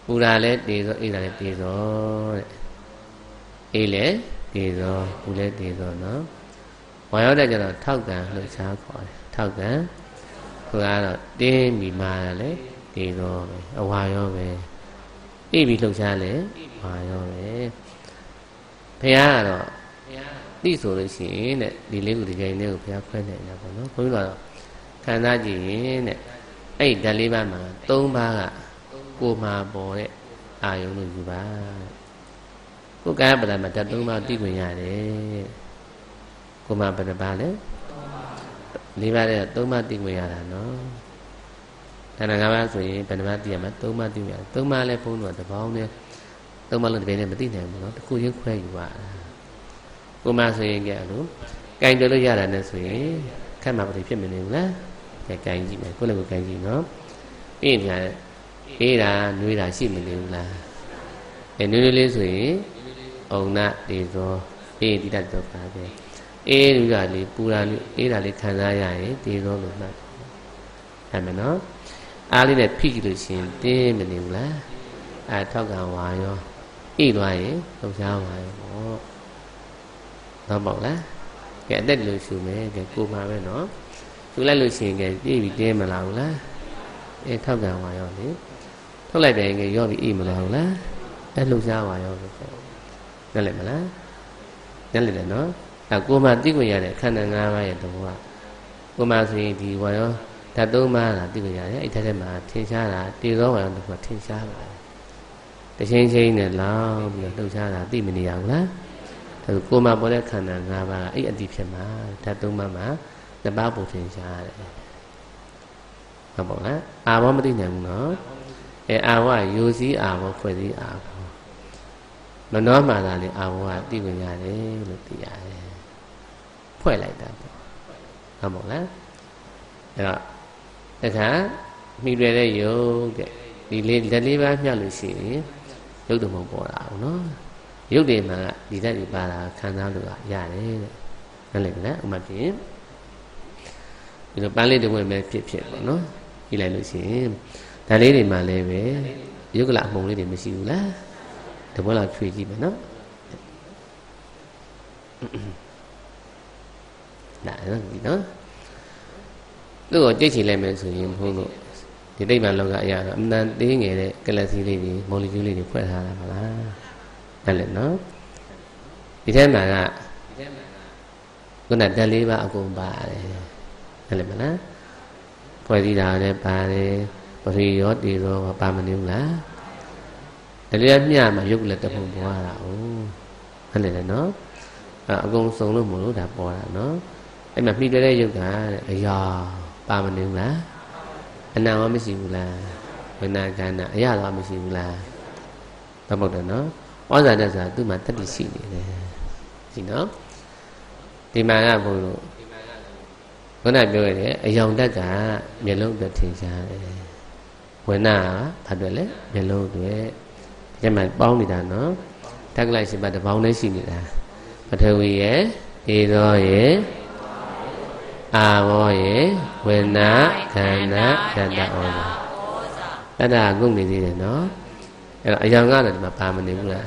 ပူတာလည်းတေဇောအေးတာလည်းတေဇောတဲ့အေးလည်းတေဇောပူလည်းတေဇောနော် ဝါရောက်တဲ့ကျတော့ထောက်တန်လှုပ်ရှားခေါ်တယ်ထောက်တန်သူကတော့တင်းပြီးမာတယ်လေတေဇောပဲအဝါရောပဲအေးပြီးလှုပ်ရှားလဲဝါရောပဲဘုရားကတော့သိဆိုလို့ရှိရင်တဲ့ဒီလေးခုဒီကြိမ်လေးကိုဘုရားခွဲနိုင်တာပေါ့နော်ဘုန်းကြီးကတော့ခံစားကြည့်ရင်တဲ့အဲ့ဓာတ်လေးပါးမှာ၃ပါးကကိုမှာပေါ်တဲ့အာယုံလို့ယူပါကိုယ်ကာယပဒမှာဓာတ်၃ပါးသိခွင့်ရတယ် ကိုမှာဘယ်နှပါလဲ၄ပါးတဲ့၃ပါးသိခွင့်ရတာနော်တဏှာ၅ပါးဆိုရင်ဘယ်နှပါးသိရမှာ၃ပါးသိရ၃ပါးလဲဘုန်းတော်တပေါင်းနဲ့၃ပါးလုံးတစ်ပြိုင်တည်းမသိနိုင်ဘူးနော်တစ်ခုချင်းခွဲယူပါကိုမှာဆိုရင်ကြအဲ့လိုကင်တယ်လို့ရတာနဲ့ဆိုရင်ခက်မှာပတိဖြစ်မနေဘူးလားကဲကင်ကြည့်မယ်ကိုလည်းကိုကင်ကြည့်နော်ပြီးရင်အေးတာနှွေးတာရှိမနေဘူးလားအဲနှွေးလေးလေးဆိုရင်အုံနာတေသောပြီးရင်တိတတ်တော့ပါပဲ အေးလူကလေးပူတာလေးအေးတာလေးခံစားရရင်တေသောလို့မှတ်တယ်ဟဲ့မနော်အားလေးနဲ့ဖိကြည့်လို့ရှိရင်တင်းမနေဘူးလားအဲထောက်ကံဝါရောအိသွားရင်လှုပ်ရှားဝါရောပေါ့တော့ပေါ့လားကဲအသက်လို့ရှူမယ်ကဲကိုမှာပဲနော်ရှူလိုက်လို့ရှိရင်ကဲပြေးပြီးတင်းမလာဘူးလားအဲထောက်ကံဝါရောလေထုတ်လိုက်တယ်ငယ်ရောပြီးအိမလာဘူးလားအဲလှုပ်ရှားဝါရောလို့ပြောနားလည်မလားနားလည်တယ်နော် အဲကိုမှသိခွင့်ရတဲ့ခန္ဓာ၅ပါးရဲ့သဘောကကိုမှဆိုရင်ဒီဝါရောဓာတ်သုံးပါးလားသိခွင့်ရတယ်အဲ့ထက်ထဲမှာထင်ရှားတာတေသောဝါရောတစ်ခုထင်ရှားပါတယ်တချင်းချင်းနဲ့လောင်းပြီးတော့လှုပ်ရှားတာသိမနေရဘူးလားဒါဆိုကိုမှပေါ်တဲ့ခန္ဓာ၅ပါးကအဲ့အတိဖြစ်မှာဓာတ်သုံးပါးမှာတစ်ပါးပုံထင်ရှားတယ်ဟုတ်ပါလားအာဘောမသိနိုင်ဘူးနော်အဲအာဝယူစည်းအာဘောဖွဲ့စည်းအာဘောမနှောမှသာလေအာဘောကသိခွင့်ရတယ်လို့သိရတယ် ဖွဲ့လိုက်တာပေါ့ဟုတ်ပါလားအဲ့တော့တခါမိရတဲ့ယုတ်တဲ့ဒီလေးလက်လေးပါမြတ်လို့ရှိရင်ရုပ်တမပေါ်တာဘူးနော်ရုပ်တွေမှာဒီဓာတ်တွေပါတာခံစားလို့ရတယ်တဲ့ဟုတ်လေနော်ဥမာဖြင့်ဒီလိုပန်းလေးတစ်ဝက်ပဲဖြစ်ဖြစ်ပေါ့နော်ပြီးလိုက်လို့ရှိရင်ဒါလေးတွေမှာလည်းပဲယုတ်ကလအမုံလေးတွေမရှိဘူးလားတပွဲလောက်ချွေကြည့်မယ်နော် ဒါနော်ဒီနော်သူ့ကိုကြိတ်ချလိုက်မယ်ဆိုရင်ဘုန်းတို့ဒီသိပ္ပံလောကအရာတော့အမှန်သေးငယ်တဲ့ကလပ်စီလေးတွေမော်လီကျူးလေးတွေဖွဲ့ထားတာမလားအဲ့လေနော်ဒီထဲမှာကခုနဓာတ်လေးပါအကုန်ပါတယ်အဲ့လေမလားဖွဲ့စည်းတာလည်းပါတယ်ပရိယောတေရောပါမနေဘူးလားဒါလေးမျှမှာရုပ်လက်တပုံပေါ်လာတာ哦ဟုတ်တယ်လေနော်အကုန်စုံလို့မလို့ဒါပေါ်တာနော် အဲ့မှာမိတဲ့ရုပ်ကအရာပါမနေဘူးလားအနာရောမရှိဘူးလားဝိညာဉ်ကဏ္ဍအရာတော့မရှိဘူးလားသဘောတည်းနော်ဩဇာတက်ဆိုတာသူ့မှာတတိရှိနေတယ်ဒီနော်ဒီမှာကဘုလို့ခုနပြောရတယ်အယောင်တက်ကမျက်လုံးအတွက်ထင်ရှားတယ်ဝိညာဉ်ကဘာအတွက်လဲမျက်လုံးအတွက်ဒီမှာပေါင်းနေတာနော်တက်ကလိုက်ရှင်ပါတပေါင်းနဲ့ရှိနေတာပထဝီရဲ့ဧသောရဲ့ အာဘောရေဝေနာခန္ဓာတတ္တဩဇာတတ္တငုတ်နေသေးတယ်နော်အဲ့တော့အယောင်ကတော့ဒီမှာပါမနေဘူးလား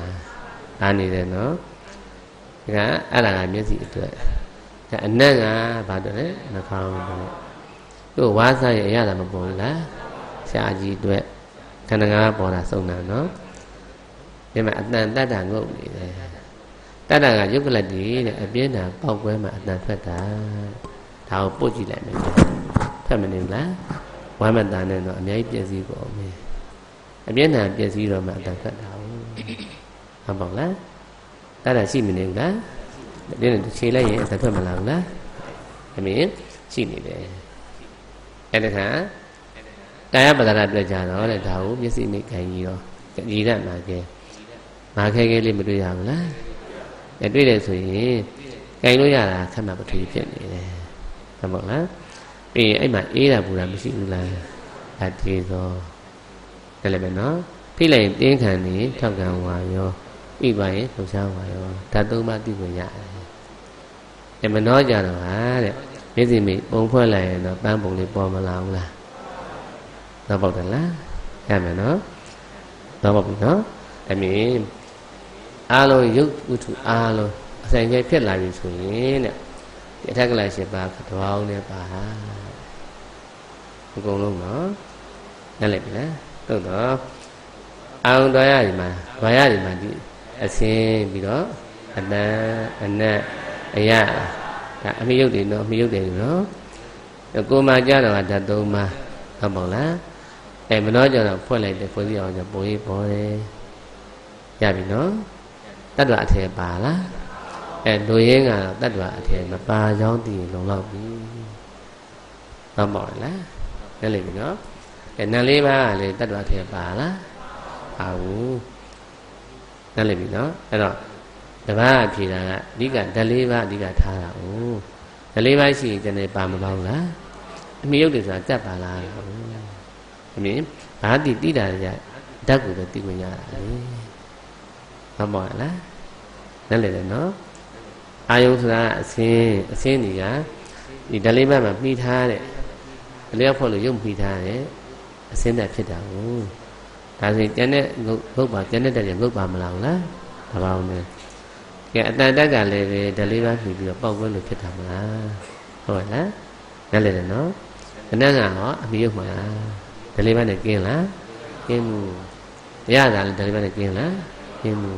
ပါနေတယ်နော်ဒါကအဲ့ဒါကမျက်စိအတွက်ဒါအနက်ကဘာတော့လဲနှာခေါင်းတော့သူ့ဝါးစားရဲ့အရသာမပေါ်ဘူးလားရှားကြီးအတွက်ခန္ဓာငါးပေါ်တာစုံတာနော်ဒီမှာအတန်တတ္တငုတ်နေတယ်တတ္တကယုတ်ကလတ်ကြီးတဲ့အပြင်းထန်ပေါက်ကွဲမှာအတန်ထွက်တာ ဒါကိုပုတ်ကြည့်လိုက်မယ်ဖတ်မနေဘူးလားဝမ်းမတန်နဲ့တော့အများကြီးပြည့်စည်ပေါ်မယ်အမျက်နှာပြည့်စည်တော့မှအတန်ဖတ်တာဟုတ်ပါလားတာတာရှိမနေဘူးလားဒီနေ့ခြေလိုက်ရင်အတန်ဖတ်မလာဘူးလားအမင်းရှိနေတယ်အဲ့ဒါကကာယပဒနာတွေ့ကြတော့တဲ့ဒါကိုမျက်စိနဲ့ခံကြီးတော့ရည်ရမှာကဲမာခဲခဲလေးမတွေ့ရဘူးလားအဲတွေ့တယ်ဆိုရင်ကြိုင်လို့ရတာခက်မှပထူဖြစ်နေတယ် ဟုတ်ပါလားပြီးရင်အဲ့မှာအေးတာပူတာမရှိဘူးလားအတေသောဒါလည်းပဲနော်ဖိလိုက်ရင်တင်းခံနေထောက်ကံဝါရောဣပါရင်လှုပ်ရှားဝါရောဓာတ်သုံးပါးသိခွင့်ရတယ်။ဓမ္မနောကြတော့ဟာတဲ့မျက်စိမိပုံဖွဲ့လိုက်ရင်တော့ပန်းပုံလေးပေါ်မလာဘူးလား။တော့ပေါ့တယ်လား။ရမယ်နော်။တော့ပေါ့ပြီနော်။အမြင်အားလုံးရုပ်ဥထုအားလုံးအဆိုင်ကျဖြစ်လာပြီဆိုရင်တဲ့ ဒီအထက်ကလေးရှိပါတဘောင်းနဲ့ပါအကုန်လုံးနော်။လက်လိုက်ပြီလား။သို့တော့အောင်တော်ရဒီမှာဘာရဒီမှာဒီအစင်းပြီးတော့အတန်အနက်အရဒါအမိယုတ်တွေနော်အမိယုတ်တွေနော်ကိုမှကြတော့ဓာတ်သုံးပါဟုတ်ပါလားအဲမနှောကြတော့ဖွဲ့လိုက်တယ်ဖွဲ့စီအောင်ကျပုံရေးပေါ်တယ်ရပြီနော်တတ္တဝအထေပါလား အဲလူရင်းကတော့တတ္တဝအထေမပါကြောင်းတည်လုံလောက်ပြီဟုတ်ပါလားလဲလိမ့်ပြီနော်အဲနံလေးပါးကလေတတ္တဝအထေပါလားပါဘူးနားလည်ပြီနော်အဲ့တော့တပားဖြေတာကအဓိကဓလေးပါအဓိကထားတာ哦ဓလေးပါရှိရင်ကျန်တယ်ပါမပေါင်းလားအမြုပ်တယ်ဆိုတာကြက်ပါလားအမြင်ဘာတိတိတာကြဓာတ်ကိုပဲသိခွင့်ရတာလေမမောလားနားလည်တယ်နော် အာယုဆိုတာအစင်းအစင်းတွေကဒီဓလေးပါမှာမှီထားတဲ့ဓလေးဖို့လို့ရုပ်မှီထားတယ်အစင်းတက်ဖြစ်တာကိုဒါဆိုရင်ကျန်တဲ့ငုတ်ငုတ်ပါကျန်တဲ့တက်ရငုတ်ပါမလားလားဘာပါအောင်လဲကဲအတန်တက်ကလည်းပဲဓလေးပါပြီးပြီးတော့ပေါက်ကွဲလို့ဖြစ်တာမလားဟုတ်လားနားလည်တယ်နော်အနက်ကဟောအမိရုပ်မှာဓလေးပါနဲ့กินလားกินမှုတရားသာလည်းဓလေးပါနဲ့กินလားกินမှု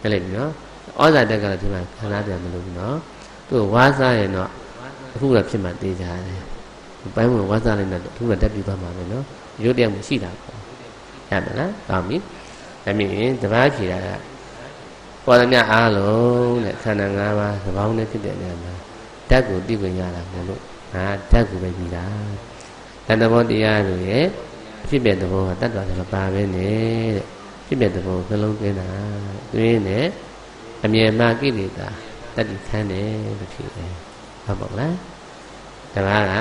နားလည်ပြီနော် ဩဇာတက်ကလည်းဒီမှာခဏပြန်မလို့ဘူးနော်သူဝါးစားရင်တော့အခုတော့ဖြစ်မှတေးကြတယ်ပိုင်းဝင်ဝါးစားလိုက်တော့အခုတော့တက်ပြီးသွားမှာပဲနော်ရုပ်တရားမှုရှိတာပေါ့ရမလားကောင်းပြီဒါမြင်တပားဖြေတာကပေါ်သမျှအားလုံးတဲ့ခန္ဓာ၅ပါးသဘောင်းနဲ့ဖြစ်တဲ့နေရာမှာဓာတ်ကိုသိခွင့်ရတာမလို့ငါဓာတ်ကိုပဲကြည်တာတဏ္ဍဘောတရားဆိုရဲ့ဖြစ်တဲ့သဘောကတတ်တော်တယ်မပါပဲနဲ့တဲ့ဖြစ်တဲ့သဘောနှလုံးသွင်းတာသွင်းနဲ့ အမြဲမှကိလေသာတတ္တိခန်းတယ်လို့ဖြစ်တယ်ဟုတ်ပါ့လားတပားက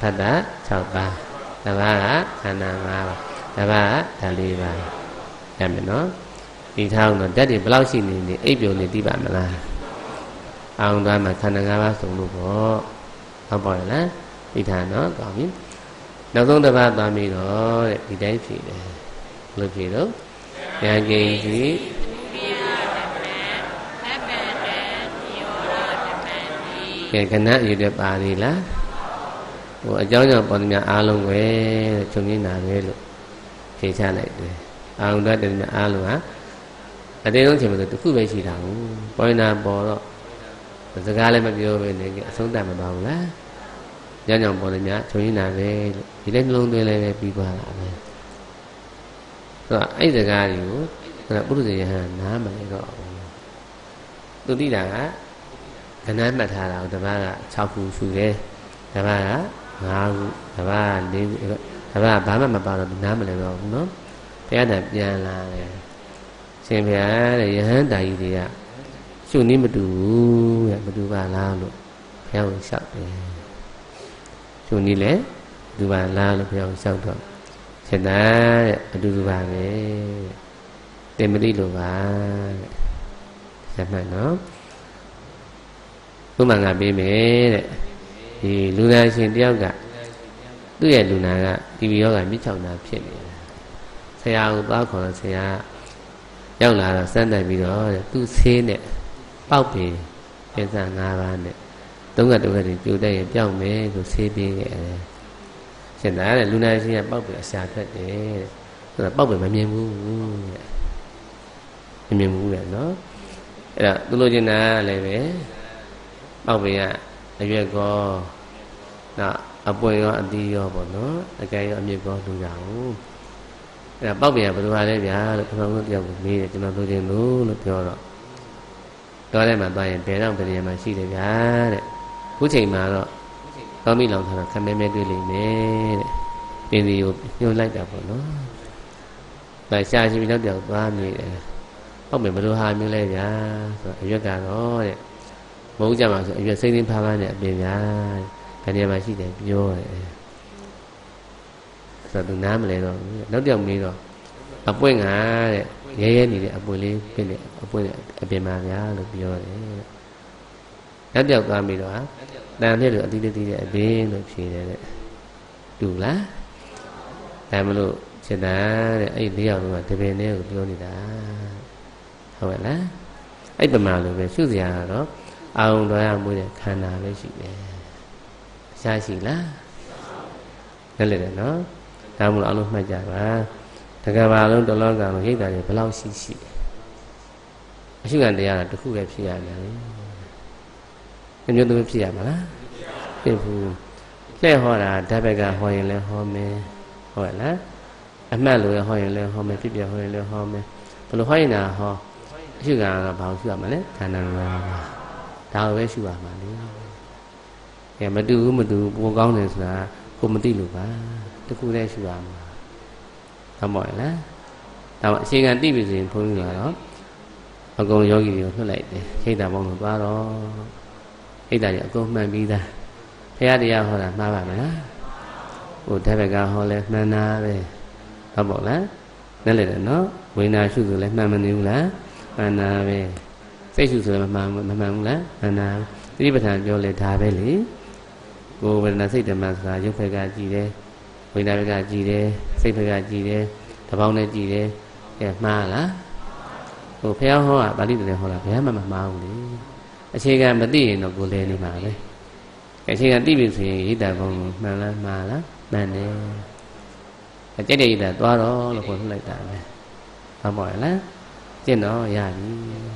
သတ္တ6ပါးတပားကခန္ဓာ5ပါးတပားကဓာတ်4ပါးရမယ်နော်ဒီထောင်းတော့ဓာတ်တွေဘယ်လောက်ရှိနေနေအိပ်ပြုံနေသိပါမလားအောင်သွားမှာခန္ဓာ၅ပါးစုံလို့ပေါ့ဟုတ်ပါရဲ့လားဒီထားနော်ကောင်းပြီနောက်ဆုံးတစ်ပတ်သွားပြီးတော့တဲ့ဒီတိုင်းဖြေတယ်ဘယ်လိုဖြေတော့ဉာဏ်ကိန်း စီကဲကနရည်တဲ့ပါရီလားဟိုအကြောင်းကြောင့်ပေါ်သမျှအားလုံးပဲတဲ့ချုပ်နေတာပဲလို့ဖြေချလိုက်တယ်အောင်တတ်တယ်များအားလုံးဟာအတင်းဆုံးချိန်မှာတစ်ခုပဲရှိတာဟုတ်ပေါ်နေတာပေါ်တော့စကားလည်းမပြောဘဲနဲ့အဆုံးတတ်မပါဘူးလားညညောင်ပေါ်တယ်များချုပ်နေတာပဲလို့ဒီလည်းနှလုံးသွင်းလည်းပဲပြီးသွားတာပဲဆိုတော့အဲ့စကားတွေကိုအဲ့ပုရုဇေယဟန်နားမလဲတော့သူသိတာက ကဏ္ဍမှတ်ထားတာကိုတပတ်က6ခုရှုတယ်တပတ်က5ခုတပတ်က4ခုတပတ်ကဘာမှမပါတော့နားမလဲတော့ဘူးနော်ဘုရားတန်ပြန်လာတယ်ရှင်ဘုရားတဲ့ယဟန်တာကြီးတွေကရှုနည်းမတူဘူးတဲ့မတူပါလားလို့ဘုရားကိုလျှောက်တယ်ရှုနည်းလေတူပါလားလို့ဘုရားကိုလျှောက်တော့ရှင်သာတဲ့အတူတူပါပဲတင်မသိလို့ပါတဲ့ဆက်မှတ်နော် ဘုမှန်ကပေးမယ်တဲ့ဒီလူနာရှင်တယောက်ကသူ့ရဲ့လူနာကတီဗီယောဂမြစ်ချောင်တာဖြစ်နေတယ်ဆရာကိုသွားခေါ်တော့ဆရာရောက်လာတော့စမ်းတယ်ပြီးတော့သူ့ဆေးနဲ့ပေါက်ပြီးပြန်စား၅ပါးနဲ့သုံးကတုံးကတွေပြိုတဲ့ရင်ပြောင်းမယ်ဆိုဆေးပေးခဲ့တယ်ရှင်သာတဲ့လူနာရှင်ကပေါက်ပြီးအရှာထွက်တယ်တဲ့ဆိုတော့ပေါက်ပြီးမမြင်ဘူးတဲ့မမြင်ဘူးတဲ့နော်အဲ့တော့သူလိုချင်တာလည်းပဲ ပေါက်ပြီးကအရွက်ကောနောက်အပွင့်ရောအသီးရောပေါ့နော်အကဲရောအမြစ်ကောလူကြအောင်အဲ့ဒါပေါက်ပြန်ဘယ်လိုပါလဲဗျာလို့ကျွန်တော်တို့တယောက်ကိုမေးတယ်ကျွန်တော်တို့ချင်းလို့လို့ပြောတော့တော့ထဲမှာသွားရင်ဘယ်တော့ဘယ်နေရာမှာရှိတယ်ဗျာတဲ့ခုချိန်မှာတော့တောမိလောင်ထားတာခမဲမဲတွေ့လိမ့်မယ်တဲ့တင်းစီကိုညှို့လိုက်တာပေါ့နော်ဒါရှာရှိပြီးတော့တယောက်သွားမိတယ်ပေါက်ပြန်ဘယ်လိုဟာမျိုးလဲဗျာဆိုတော့အရွက်ကတော့တဲ့ မဟုတ်ကြမှာဆိုအရွက်စိမ့်သိမ်းဖားဖားနဲ့အပြင်ဗျာဘယ်နေရာမှာရှိတယ်ပြောတယ်ဆိုတော့သူနားမလဲတော့ဘူးနောက်တစ်ယောက်မေးတော့အပွင့်ငါတဲ့ရဲရဲနေတဲ့အပွင့်လေးဖြစ်နေအပွင့်အပြင်မှာဗျာလို့ပြောတယ်နောက်တစ်ယောက်သွားပြီးတော့ဟာတန်ဖြစ်လို့အတိတိတိတဲ့အပင်လို့ဖြေတယ်တဲ့တူလားဒါမလို့စေတန်တဲ့အဲ့ဒီ၄ယောက်လုံးကတပင်လေးကိုပြောနေတာဟုတ်ရဲ့လားအဲ့ပမာလိုပဲရှုစရာကတော့ အာုံတော်ရမှုတဲ့ခန္ဓာပဲရှိတယ်ရှားရှိလားလည်းလည်းနော်ဒါမှမဟုတ်အလုံးမှတ်ကြပါတကဘာလုံးတလောကလုံးရိတ်တာတွေဘယ်လောက်ရှိရှိအရှုခံတရားကတခုပဲဖြစ်ရမယ်လေမျိုးမျိုးဖြစ်ရမလားဖြစ်ဘူးလှည့်ဟောတာဓာတ်ဘက်ကဟောရင်လည်းဟောမယ်ဟုတ်လားအမှတ်လိုရဟောရင်လည်းဟောမယ်ဖြစ်ပြဟောရင်လည်းဟောမယ်ဘယ်လိုဟောရင်တာဟောအရှုခံကဘာလို့ရှုရမလဲခန္ဓာငါးပါး ဒါပဲရှုရမှာလေကဲမတူဘူးမတူဘူးပိုကောင်းတယ်ဆိုတာကိုမသိလို့ပါတခုတည်းရှုရမှာဟုတ်ပါ့လားဒါမှအချိန်ကန်သိပြီဆိုရင်ဘုန်းကြီးကတော့အကုန်ယောဂီတွေကိုနှုတ်လိုက်တယ်ခိတ်တာပေါင်းလို့သွားတော့ခိတ်တာကြီးအကုန်မှန်ပြီးသားဘုရားတရားဟောတာမှားပါမလားဟိုတပည့်ကဟောလဲမှန်တာပဲဟုတ်ပါ့လားနဲ့လေနော်ဝိညာရှုဆိုလဲမှန်မနေဘူးလားမှန်တာပဲ စိတ်ရှုဆိုလည်းမမှန်မမှန်ဘူးလားမှန်တာသတိပဋ္ဌာန်ပြောလဲဒါပဲလေကိုယ်ဝေဒနာစိတ်ဓမ္မဆိုတာရုပ်ဖက်ကကြည်တယ်ဝိညာဉ်ဘက်ကကြည်တယ်စိတ်ဘက်ကကြည်တယ်တပေါင်းနဲ့ကြည်တယ်ကဲမှားလားဟိုဖះဟောကပါဠိတော်ဟောတာဘယ်မှမမှားဘူးလေအခြေခံမသိရင်တော့ကိုယ်လဲနေမှာပဲအခြေခံသိပြီဆိုရင်ဣဒ္ဓဘုံမှန်လားမှားလားမှန်တယ်အကြိတ်တဲ့ဣဒ္ဓသွားတော့လို့ခေါ်လိုက်တာပဲဟုတ်ပါရဲ့လားကျင့်တော့ရပြီ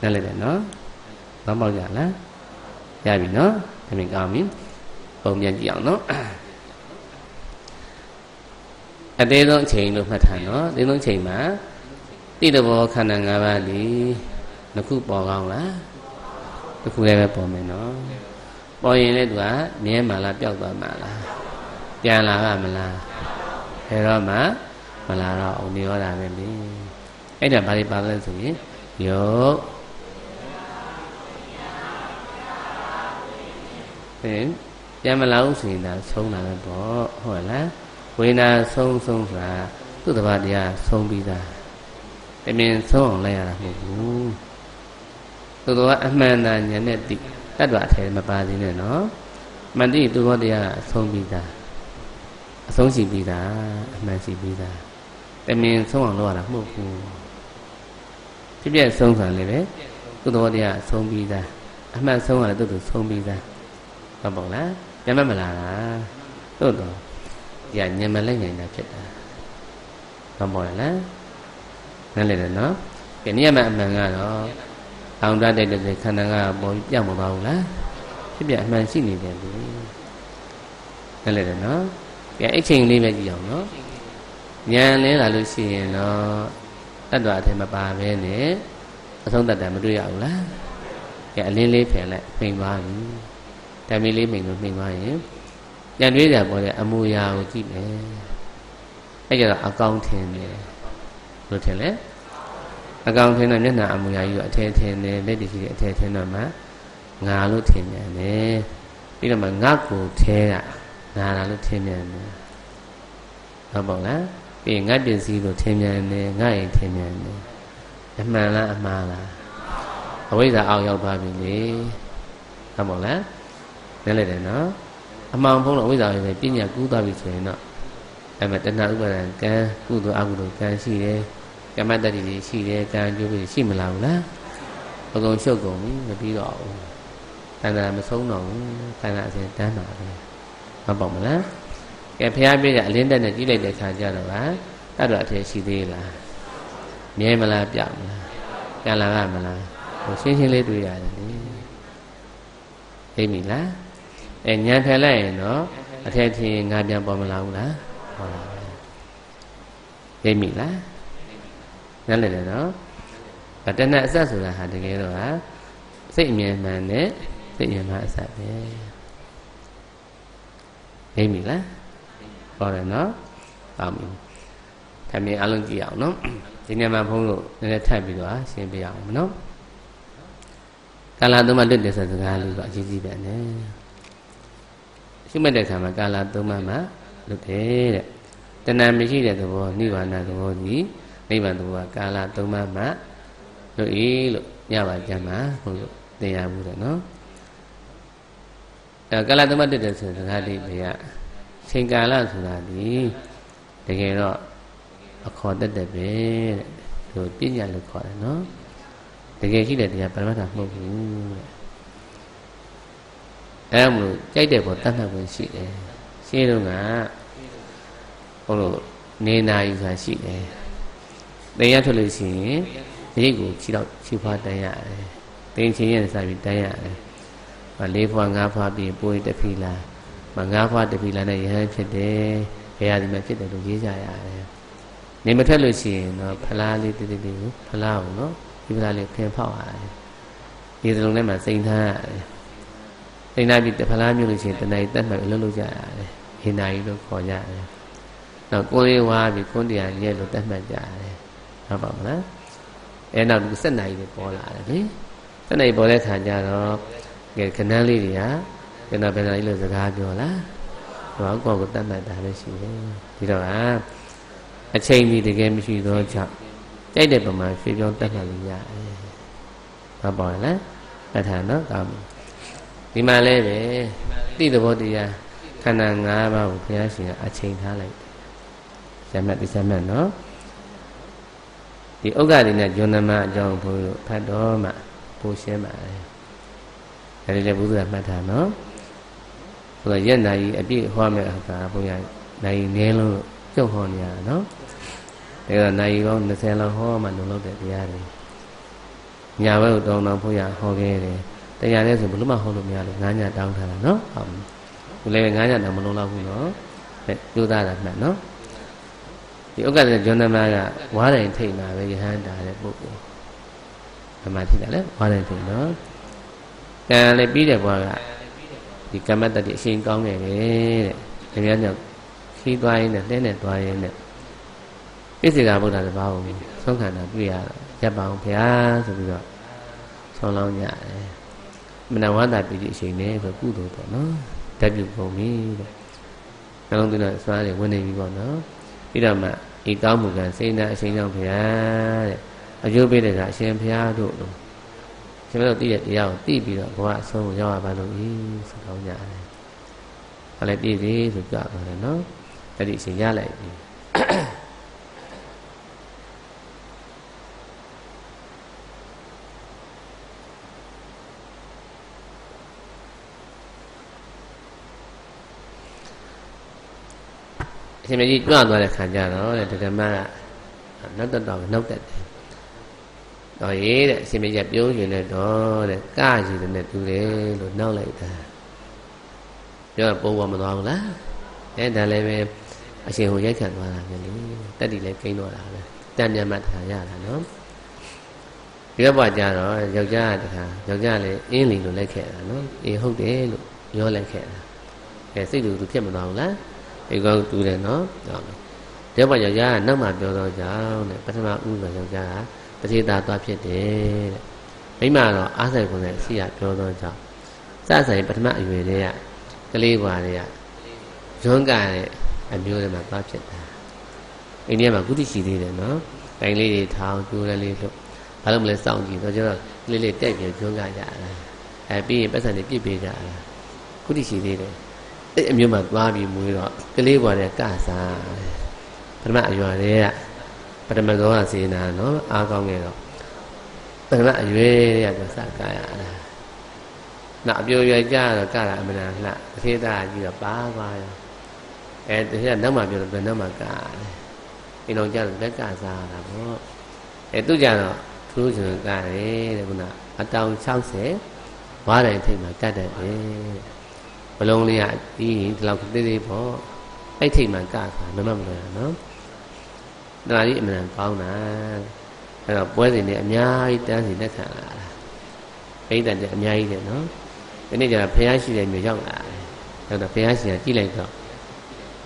နားလည်တယ်နော်ဘာမောက်ကြလားရပြီနော်ဒါမြင်ကောင်းပြီပုံပြန်ကြည့်အောင်နော်အသေးဆုံးအချိန်လို့မှတ်ထားနော်အသေးဆုံးအချိန်မှာတိတဘောခန္ဓာ၅ပါးဒီနှစ်ခုပေါ်ကောင်းလားတစ်ခုလည်းပဲပေါ်မယ်နော်ပေါ်ရင်လည်းသူကမြဲမှလားပျောက်သွားမှလားပြန်လာကမလားဘယ်တော့မှမလာတော့အောင်နေရောတာပဲလေအဲ့ဒါဘာတွေပါလဲဆိုရင်ယု ပြန်မလာဘူးဆိုရင်ဒါဆုံးတာပဲပေါ့ဟုတ်လားဝိညာဆုံးဆုံးဆိုတာသူ့တဘာတရားဆုံးပြီးသားတမင်ဆုံးအောင်လိုက်ရတာမဟုတ်ဘူးသူတော်ကအမှန်တန်ဉာဏ်နဲ့သိတတ်တော်အထဲမပါသေးနဲ့နော်မတိသူတော်တရားအဆုံးပြီးသားအဆုံးရှိပြီးသားအမှန်ရှိပြီးသားတမင်ဆုံးအောင်လုပ်ရတာမဟုတ်ဘူးဖြစ်ပြဆုံးဆံလည်းပဲသူတော်တရားအဆုံးပြီးသားအမှန်ဆုံးရတယ်သူတို့ဆုံးပြီးသား ဟုတ်ပါလားညမမလာတာသို့တော့ဒီညမလိုက်နိုင်တာဖြစ်တာဟုတ်ပါလားနားလည်တယ်နော်ဒီနေ့မှအမှန်ကတော့အောင်တတ်တဲ့ခန္ဓာကပေါ်ပြောင်းမသွားဘူးလားဖြစ်ပြအမှန်ရှိနေတယ်လူနားလည်တယ်နော်ကဲအဲ့ချိန်လေးပဲကြည့်အောင်နော်ဉာဏ်လဲလာလို့ရှိရင်တော့တတ်တော်အထင်မပါပဲနဲ့အဆုံးတတ်တယ်မတွေ့ရဘူးလားကဲအလင်းလေးဖယ်လိုက်ပြင်သွားပြီ ဓာမီလေးမိန်လို့မိန်သွားရင်ပြန်တွေးကြပေါ်တဲ့အမူအရာကိုကြည့်မယ်အဲ့ကြတော့အကောင်းထင်တယ်လို့ထင်လဲအကောင်းထင်တဲ့မျက်နှာအမူအရာကြီးကိုအထည်ထင်တယ်လက်တည်ရှိတဲ့အထည်ထင်တော့မှငါလို့ထင်တယ်ပြီးတော့မှငါ့ကိုထဲတာငါလာလို့ထင်တယ်ဟုတ်ပါလားပြီးရင်ငါပစ္စည်းလို့ထင်မြန်တယ်ငါရင်ထင်မြန်တယ်အမှန်လားအမှားလားအဝိဇ္ဇာအောက်ရောက်သွားပြီလေဟုတ်ပါလား နည်းလိုက်တယ်နော်အမှန်ဖုံးလို့ဝိဇ္ဇာပဲပညာကူးသွားပြီဆိုရင်တော့အဲ့မှာတဏှာဥပါဒံကံကုသိုလ်အကုသိုလ်ကံရှိတယ်ကမ္မတတ္တိတွေရှိတယ်ကံကျိုးတွေရှိမလားဘူးလားအကုန်ရှုပ်ကုန်ပြီမပြီးတော့ဘူးတဏှာမဆုံးတော့ဘူးတဏှာအစဉ်တန်းတာပဲမပေါ့မလားကဲဖះပြည့်ကအလင်းတက်နဲ့ကြီးလိုက်တဲ့ခါကျတော့ဗာတတ်တော့အထည်ရှိသေးလားမြဲမလားပြောက်မလားကံလာကမလားဟိုရှင်းရှင်းလေးတွေ့ရတယ်လေသိပြီလား အဲညံဖယ်လိုက်ရင်တော့အထက်ထင်ငါပြန်ပေါ်မလာဘူးလားဟောလာပဲသိပြီလားနားလည်တယ်နော်ဗတနာအစဆိုတာဟာတကယ်တော့ဟာစိတ်အမြင်မှန်နဲ့စိတ်အမြင်မှန်အစပဲသိပြီလားဟောတယ်နော်ပါပြီထမင်းအလုံးကြည့်အောင်နော်ဒီနေ့မှဘုန်းတို့နည်းနည်းထပ်ပြီးတော့ရှင်းပြအောင်မနော်ကာလသုံးပါလွတ်တယ်ဆိုစကားလေးကအကြီးကြီးပဲနဲ့ ရှုမှတ်တဲ့ခါမှာကာလသုံးပါမှာလွတ်တယ်တဲ့တဏှာမရှိတဲ့သဘောနိဗ္ဗာန်သဘောကြီးနိဗ္ဗာန်သဘောကကာလသုံးပါးမှလွတ်၏လို့ညပါကြမှာဟုတ်လို့သင်ရမှုတယ်နော်အဲကာလသုံးပါးတက်တယ်ဆိုတဲ့စကားလေးတွေကချိန်ကာလဆိုတာဒီတကယ်တော့အခေါ်တက်တယ်ပဲတဲ့သူပညာလို့ခေါ်တယ်နော်တကယ်ရှိတဲ့တရားပရမတ္ထမဟုတ်ဘူးတဲ့ အဲမလို့ကြိုက်တဲ့ပေါ်တတ်မှတ်ခွင့်ရှိတယ်ရှင်းတော့ကဘုလို့နေနာယူဆိုတာရှိတယ်တရားထွက်လို့ရှိရင်ဒီကိုခြေတော့ခြေဖွားတန်းရတယ်တင်းချင်းရဲ့စာပြီးတန်းရတယ်မလေးဖွားငါးဖွားပြီးပိုးတဖီလာမငါးဖွားတဖီလာနဲ့ရဟန်းဖြစ်တယ်ဘယ်ဟာဒီမှာဖြစ်တယ်လို့ရေးကြရတယ်နေမထွက်လို့ရှိရင်တော့ဖလားလေးတိတိတိကိုဖလားကိုနော်ဒီဖလားလေးဖင်ဖောက်ရတယ်ဒီစလုံးထဲမှာစိန်ထားရတယ် စိန်ထားပြီးဖလားမျိုးလို့ရှိရင်တဏှာကြီးတက်မှတ်လို့လုပ်ကြရတယ်ဟိနာကြီးလို့ခေါ်ကြရတယ်နောက်ကိုယ်လေးဝါပြီးကွန်းတရားရဲ့လို့တက်မှတ်ကြရတယ်ဟုတ်ပါမလားအဲနောက်ဒီ7နိုင်တွေပေါ်လာတယ်လေ7နိုင်ပေါ်တဲ့ခါကျတော့ကဲခဏလေးတွေကကျွန်တော်ဘယ်နာလေးလို့စကားပြောလားဟောကိုယ့်ကိုတတ်မှတ်တာပဲရှိတယ်ဒီတော့ကအချိန်ကြီးတကယ်မရှိတော့ကြောင့်ကြိုက်တဲ့ပုံမှာရွှေပြောင်းတတ်မှတ်လို့ရတယ်ဟုတ်ပါလားအထာနော်ကောင်း ဒီမှာလဲပဲတိသဘောတရားခန္ဓာ၅ပါးကိုဘုရားရှင်ကအချိန်ထားလိုက်ဇမတ်ဒီဇမတ်နော်ဒီဥက္ကဋ္ဌနဲ့ဂျွန်နမအကြောင်းဘုရားဖတ်တော်မှပိုရှင်းပါတယ်ဒါလေးလည်းဘုရားမှတ်ထားနော်ဘုရားရက်နာကြီးအပြည့်ဟောမယ်အခါဘုရားနိုင်နေလို့ကျုပ်ဟောနေရတာနော်ဒါကနိုင်ပေါင်း20လောက်ဟောမှလုံလောက်တဲ့တရားတွေညာဘက်ကိုတောင်းတောင်းဘုရားဟောခဲ့တယ် တရားလဲဆိုဘလို့မှဟောလို့မရလို့ငါးညတောင်းထားတာနော်ဟုတ်ဘူးလည်းငါးညတောင်မလုံလောက်ဘူးနော်ကျိုးသားတာမှတ်နော်ဒီဥက္ကဋ္ဌဂျွန်နမကဝါးတိုင်ထိတ်လာပဲယဟန်တာတဲ့ပုဂ္ဂိုလ်ဓမ္မထိတာလဲဝါးတိုင်ထိတ်နော်ကံလည်းပြီးတဲ့ဘွားကဒီကမ္မတတိအရှင်ကောင်းခဲ့တယ်တဲ့ခင်ဗျားညခီးသွားရင်းနဲ့တဲနဲ့သွားရင်းနဲ့ပိစိကဗုဒ္ဓတပါးကိုဆုံးခံတာတွေ့ရတော့ရပ်ပါအောင်ဘုရားဆိုပြီးတော့ဆောင်းလောင်းကြတယ် မနဝန္တာပိတိအရှင်နဲ့ဆိုကုသိုလ်ပေါ့နော်ဓာတ်ပြုပုံပြီတဲ့နှလုံးသွင်းတော့စွားတယ်ဝင်နေပြီပေါ့နော်ပြီးတော့မှဤကောင်းမှုကစိတ်နာအရှင်ကြောင့်ဘုရားတဲ့အကျိုးပေးတဲ့ကအရှင်ဘုရားတို့လို့ကျွန်တော်တို့သိတဲ့တရားကိုသိပြီးတော့ဘဝအဆုံးကိုရောက်ရပါလို့ဤဆိုတော့ကြတယ်။ဘာလဲပြည့်သေးဆိုကြပါတယ်နော်။အဲ့ဒီအရှင်ရလိုက်ပြီ။ ရှင်မကြီးကြွသွားတဲ့ခါကျတော့တဲ့ဓမ္မကနောက်တော့နောက်တက်တယ်တော့ရေးတဲ့အရှင်မကြီးပြုံးရှင်တဲ့တော့တဲ့ကကြီးတဲ့တူတယ်လို့နောက်လိုက်တာပြောပုံပေါ်မသွားဘူးလားအဲဒါလည်းပဲအရှင်ဟိုရိုက်ခံသွားတာပဲလေတက်တီလည်းကိန်းတော့တာပဲတန်မြန်မှထားရတာနော်ဒီဘက်ကြတော့ယောက်ျားတခါယောက်ျားလည်းအင်းလီလို့လိုက်ခဲ့တာနော်အေးဟုတ်တယ်လို့ပြောလိုက်ခဲ့တာအဲစိတ်တူသူဖြစ်မသွားဘူးလား အေးကောင်းတူတယ်နော်ဟုတ်တယ်ဒီဘက်ယောက်ျားကနောက်မှပြောတော့ကြောင်းတဲ့ပထမဦးဆိုယောက်ျားကတတိတာသွားဖြစ်တယ်တဲ့မိမတော့အားဆိုင်ကုန်တဲ့အစီရပြောတော့ကြောင့်စဆိုင်ပထမအရွယ်တည်းကကလေးပွားတည်းကဇွန်းကတဲ့အမျိုးတွေမှာသွားဖြစ်တာအိန္ဒိယမှာကုသရှိသေးတယ်နော်တိုင်လေးတွေထောင်ကျိုးလေးလို့ဘာလို့မလဲစောင့်ကြည့်တော့ကျတော့ကလေးလေးတက်ပြီးဇွန်းကကြတာအဲပြီးရင်ပတ်စံတွေပြစ်ပေးကြတာကုသရှိသေးတယ် အဲ့အမျိုးမှာသွားပြီးမွေးတော့ကလေးပွားတဲ့ကစားပထမအရွယ်တည်းကပထမဆုံးကစေနာနော်အားကောင်းခဲ့တော့ပထမအရွယ်ရတော့စကားရတာနောက်အပြိုရွယ်ကြတော့ကတာအမှန်လှအသေးသားကြီးတော့ပါပါရောအဲတကယ်နောက်မှပြောတော့ဘယ်နောက်မှကားတယ်အိမ်တော်ကြတော့လက်ကစားတာပေါ့အဲသူကြတော့သူတို့ကျွန်တော်ကားတယ်တဲ့ခုနအတောင်60ဝါးတိုင်းထိပ်မှာတတ်တယ် ဘလုံးလေးကဒီဒီလောက်သေးသေးပေါ့အဲ့ထိပ်မှာကားတာမမမလို့ရနော်တဏှာကြီးအမှန်ကောင်းတာအဲ့တော့ပွဲစဉ်တွေအများကြီးတန်းစီလက်ခံလာတာပိဋကတ်တွေအများကြီးတယ်နော်ဒီနေ့ကျတော့ဘုရားရှိတဲ့မျိုးရောက်လာတယ်အဲ့တော့ဘုရားရှင်ကကြည့်လိုက်တော့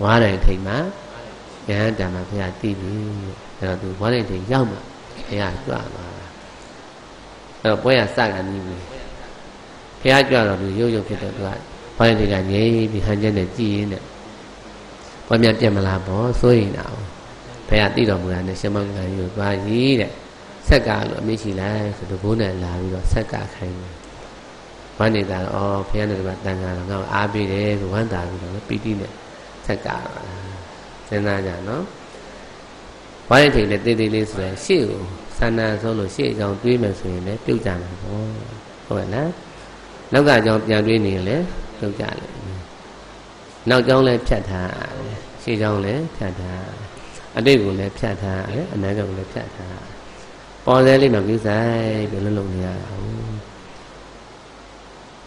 ဝါးတိုင်းထိန်မှာယဟန်တံမှာဘုရားတည်ပြီအဲ့တော့သူဝါးတိုင်းထိန်ရောက်မှဘုရားကြွသွားတာအဲ့တော့ပွဲရစကန်ပြီးပြီဘုရားကြွတော့သူရုပ်ရုပ်ဖြစ်တော့သူက ဝါးတိုင်းထိန်ကငြိမ်ပြီးဟန်ချက်နဲ့ကြည်ရင်းနဲ့ဘာမြတ်ပြတ်မလားပေါ့စိုးရင်တာဘုရားသိတော်မူတာနဲ့ရှင်မောင်ကကြီးကိုသွားရည်တဲ့ဆက်ကလို့အမေရှိလိုက်ဆိုတော့ဘိုးနဲ့လာပြီးတော့ဆက်ကခိုင်းတယ်ဘာနေတာတော့ဘုရားနဲ့ကတန်ခါတော့ငါ့အားပေးတယ်ဆိုဝမ်းသာပြီးတော့ပီတိနဲ့ဆက်ကတော့စဉ်းစားကြနော်ဘာရဲ့ချိန်နဲ့တေးသေးလေးဆိုရင်ရှေ့ကိုဆန္ဒဆုံးလို့ရှေ့အကြောင်းတွေးမယ်ဆိုရင်လည်းပြုတ်ကြမှာပေါ့ဟုတ်ရဲ့လားနောက်ကကြောင်းပြန်တွေးနေရင်လည်း ပြုတ်ကြလိမ့်မယ်နောက်ကြောင်းလည်းဖြတ်ထားရှေ့ကြောင်းလည်းဖြတ်ထားအတိတ်ကိုလည်းဖြတ်ထားတယ်အနာဂတ်ကိုလည်းဖြတ်ထားပေါ်စဲလေးမှပြုဆိုင်ပြီးလုံးလုံးနေရအောင်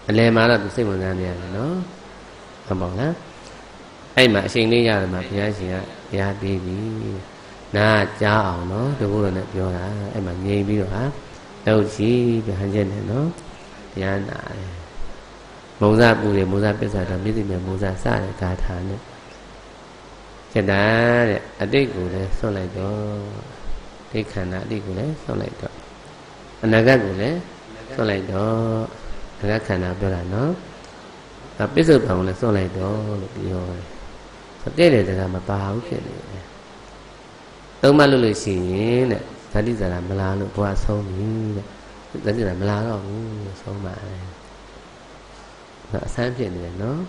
အလယ်မှာတော့သူစိတ်ဝင်စားနေရတယ်နော်ဟုတ်ပါလားအဲ့မှာအချိန်လေးရတယ်မှာဘုရားရှင်ကဘုရားပေးပြီနာကြားအောင်နော်တကူတော်နဲ့ပြောတာအဲ့မှာငြိမ်ပြီးတော့ဟာလောက်ကြည့်ပြဟန်ချက်နဲ့နော်တရားနာတယ် မုံစားပူတယ်မုံစားပစ္စာတော်မြစ်တိမြမုံစားစတဲ့ဂါထာနဲ့ကျက်တာတဲ့အတိတ်ကိုလည်းဆွတ်လိုက်တော့ဒိဋ္ဌခန္ဓာအတိတ်ကိုလည်းဆွတ်လိုက်တော့အနာဂတ်ကိုလည်းဆွတ်လိုက်တော့အနာဂတ်ခန္ဓာပြောတာနော်ဒါပစ္စုပန်ကိုလည်းဆွတ်လိုက်တော့လို့ပြောတယ်တဲ့တဲ့စကားမပါဘူးဖြစ်နေတယ်သုံးမလို့လို့ရှိရင်တဲ့ဇာတိဇာတာမလားလို့ဘဝဆုံးပြီတဲ့ဇာတိဇာတာမလားတော့ဘူးဆုံးပါတယ်ဒါ အဆန်းဖြစ်နေတယ်နော်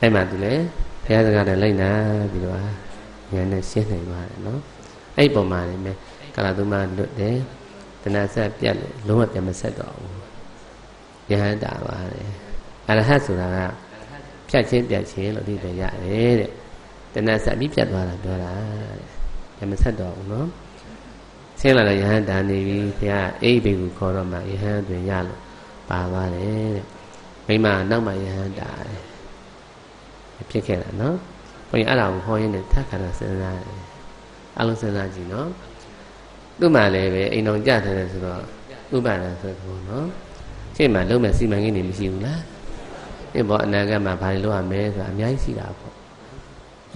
အဲ့မှာသူလည်းဘုရားစကားနဲ့လိုက်နာပြီးတော့ဉာဏ်နဲ့ရှင်းနိုင်ပါတယ်နော်အဲ့ပုံမှာလည်းကာလသုံးပါလွတ်တယ်တဏှာဆက်ပြတ်လို့လုံးဝပြန်မဆက်တော့ဘူးယဟန္တာပါတယ်အရဟတ်ဆိုတာကဖြတ်ချင်းပြတ်ချင်းလို့ဒီပဲရတယ်တဲ့တဏှာဆက်ပြီးပြတ်သွားတာပြောတာတဲ့ပြန်မဆက်တော့ဘူးနော်ဆင်းလာတဲ့ယဟန်တာနေပြီဘုရားအိဘိကိုခေါ်တော့မှယဟန်တွင်ရလို့ပါသွားတယ်တဲ့ မိမနောက်မှယဟန်တာတယ်ဖြစ်ခဲ့တာနော်ဘုန်းကြီးအဲ့ဒါကိုဟောရင်းနဲ့ထပ်ခါတော့စဉ်းစားတယ်အလုံးစဉ်းစားကြည့်နော်သူ့မှာလည်းပဲအိမ်တော်ကြတယ်ဆိုတော့ဥပါဒံဆိုတော့နော်ရှေ့မှာလုံးမဲ့စီမံကိန်းတွေမရှိဘူးလားဒီဘောအနာဂတ်မှာဘာတွေလုပ်ရမလဲဆိုတာအများကြီးရှိတာပေါ့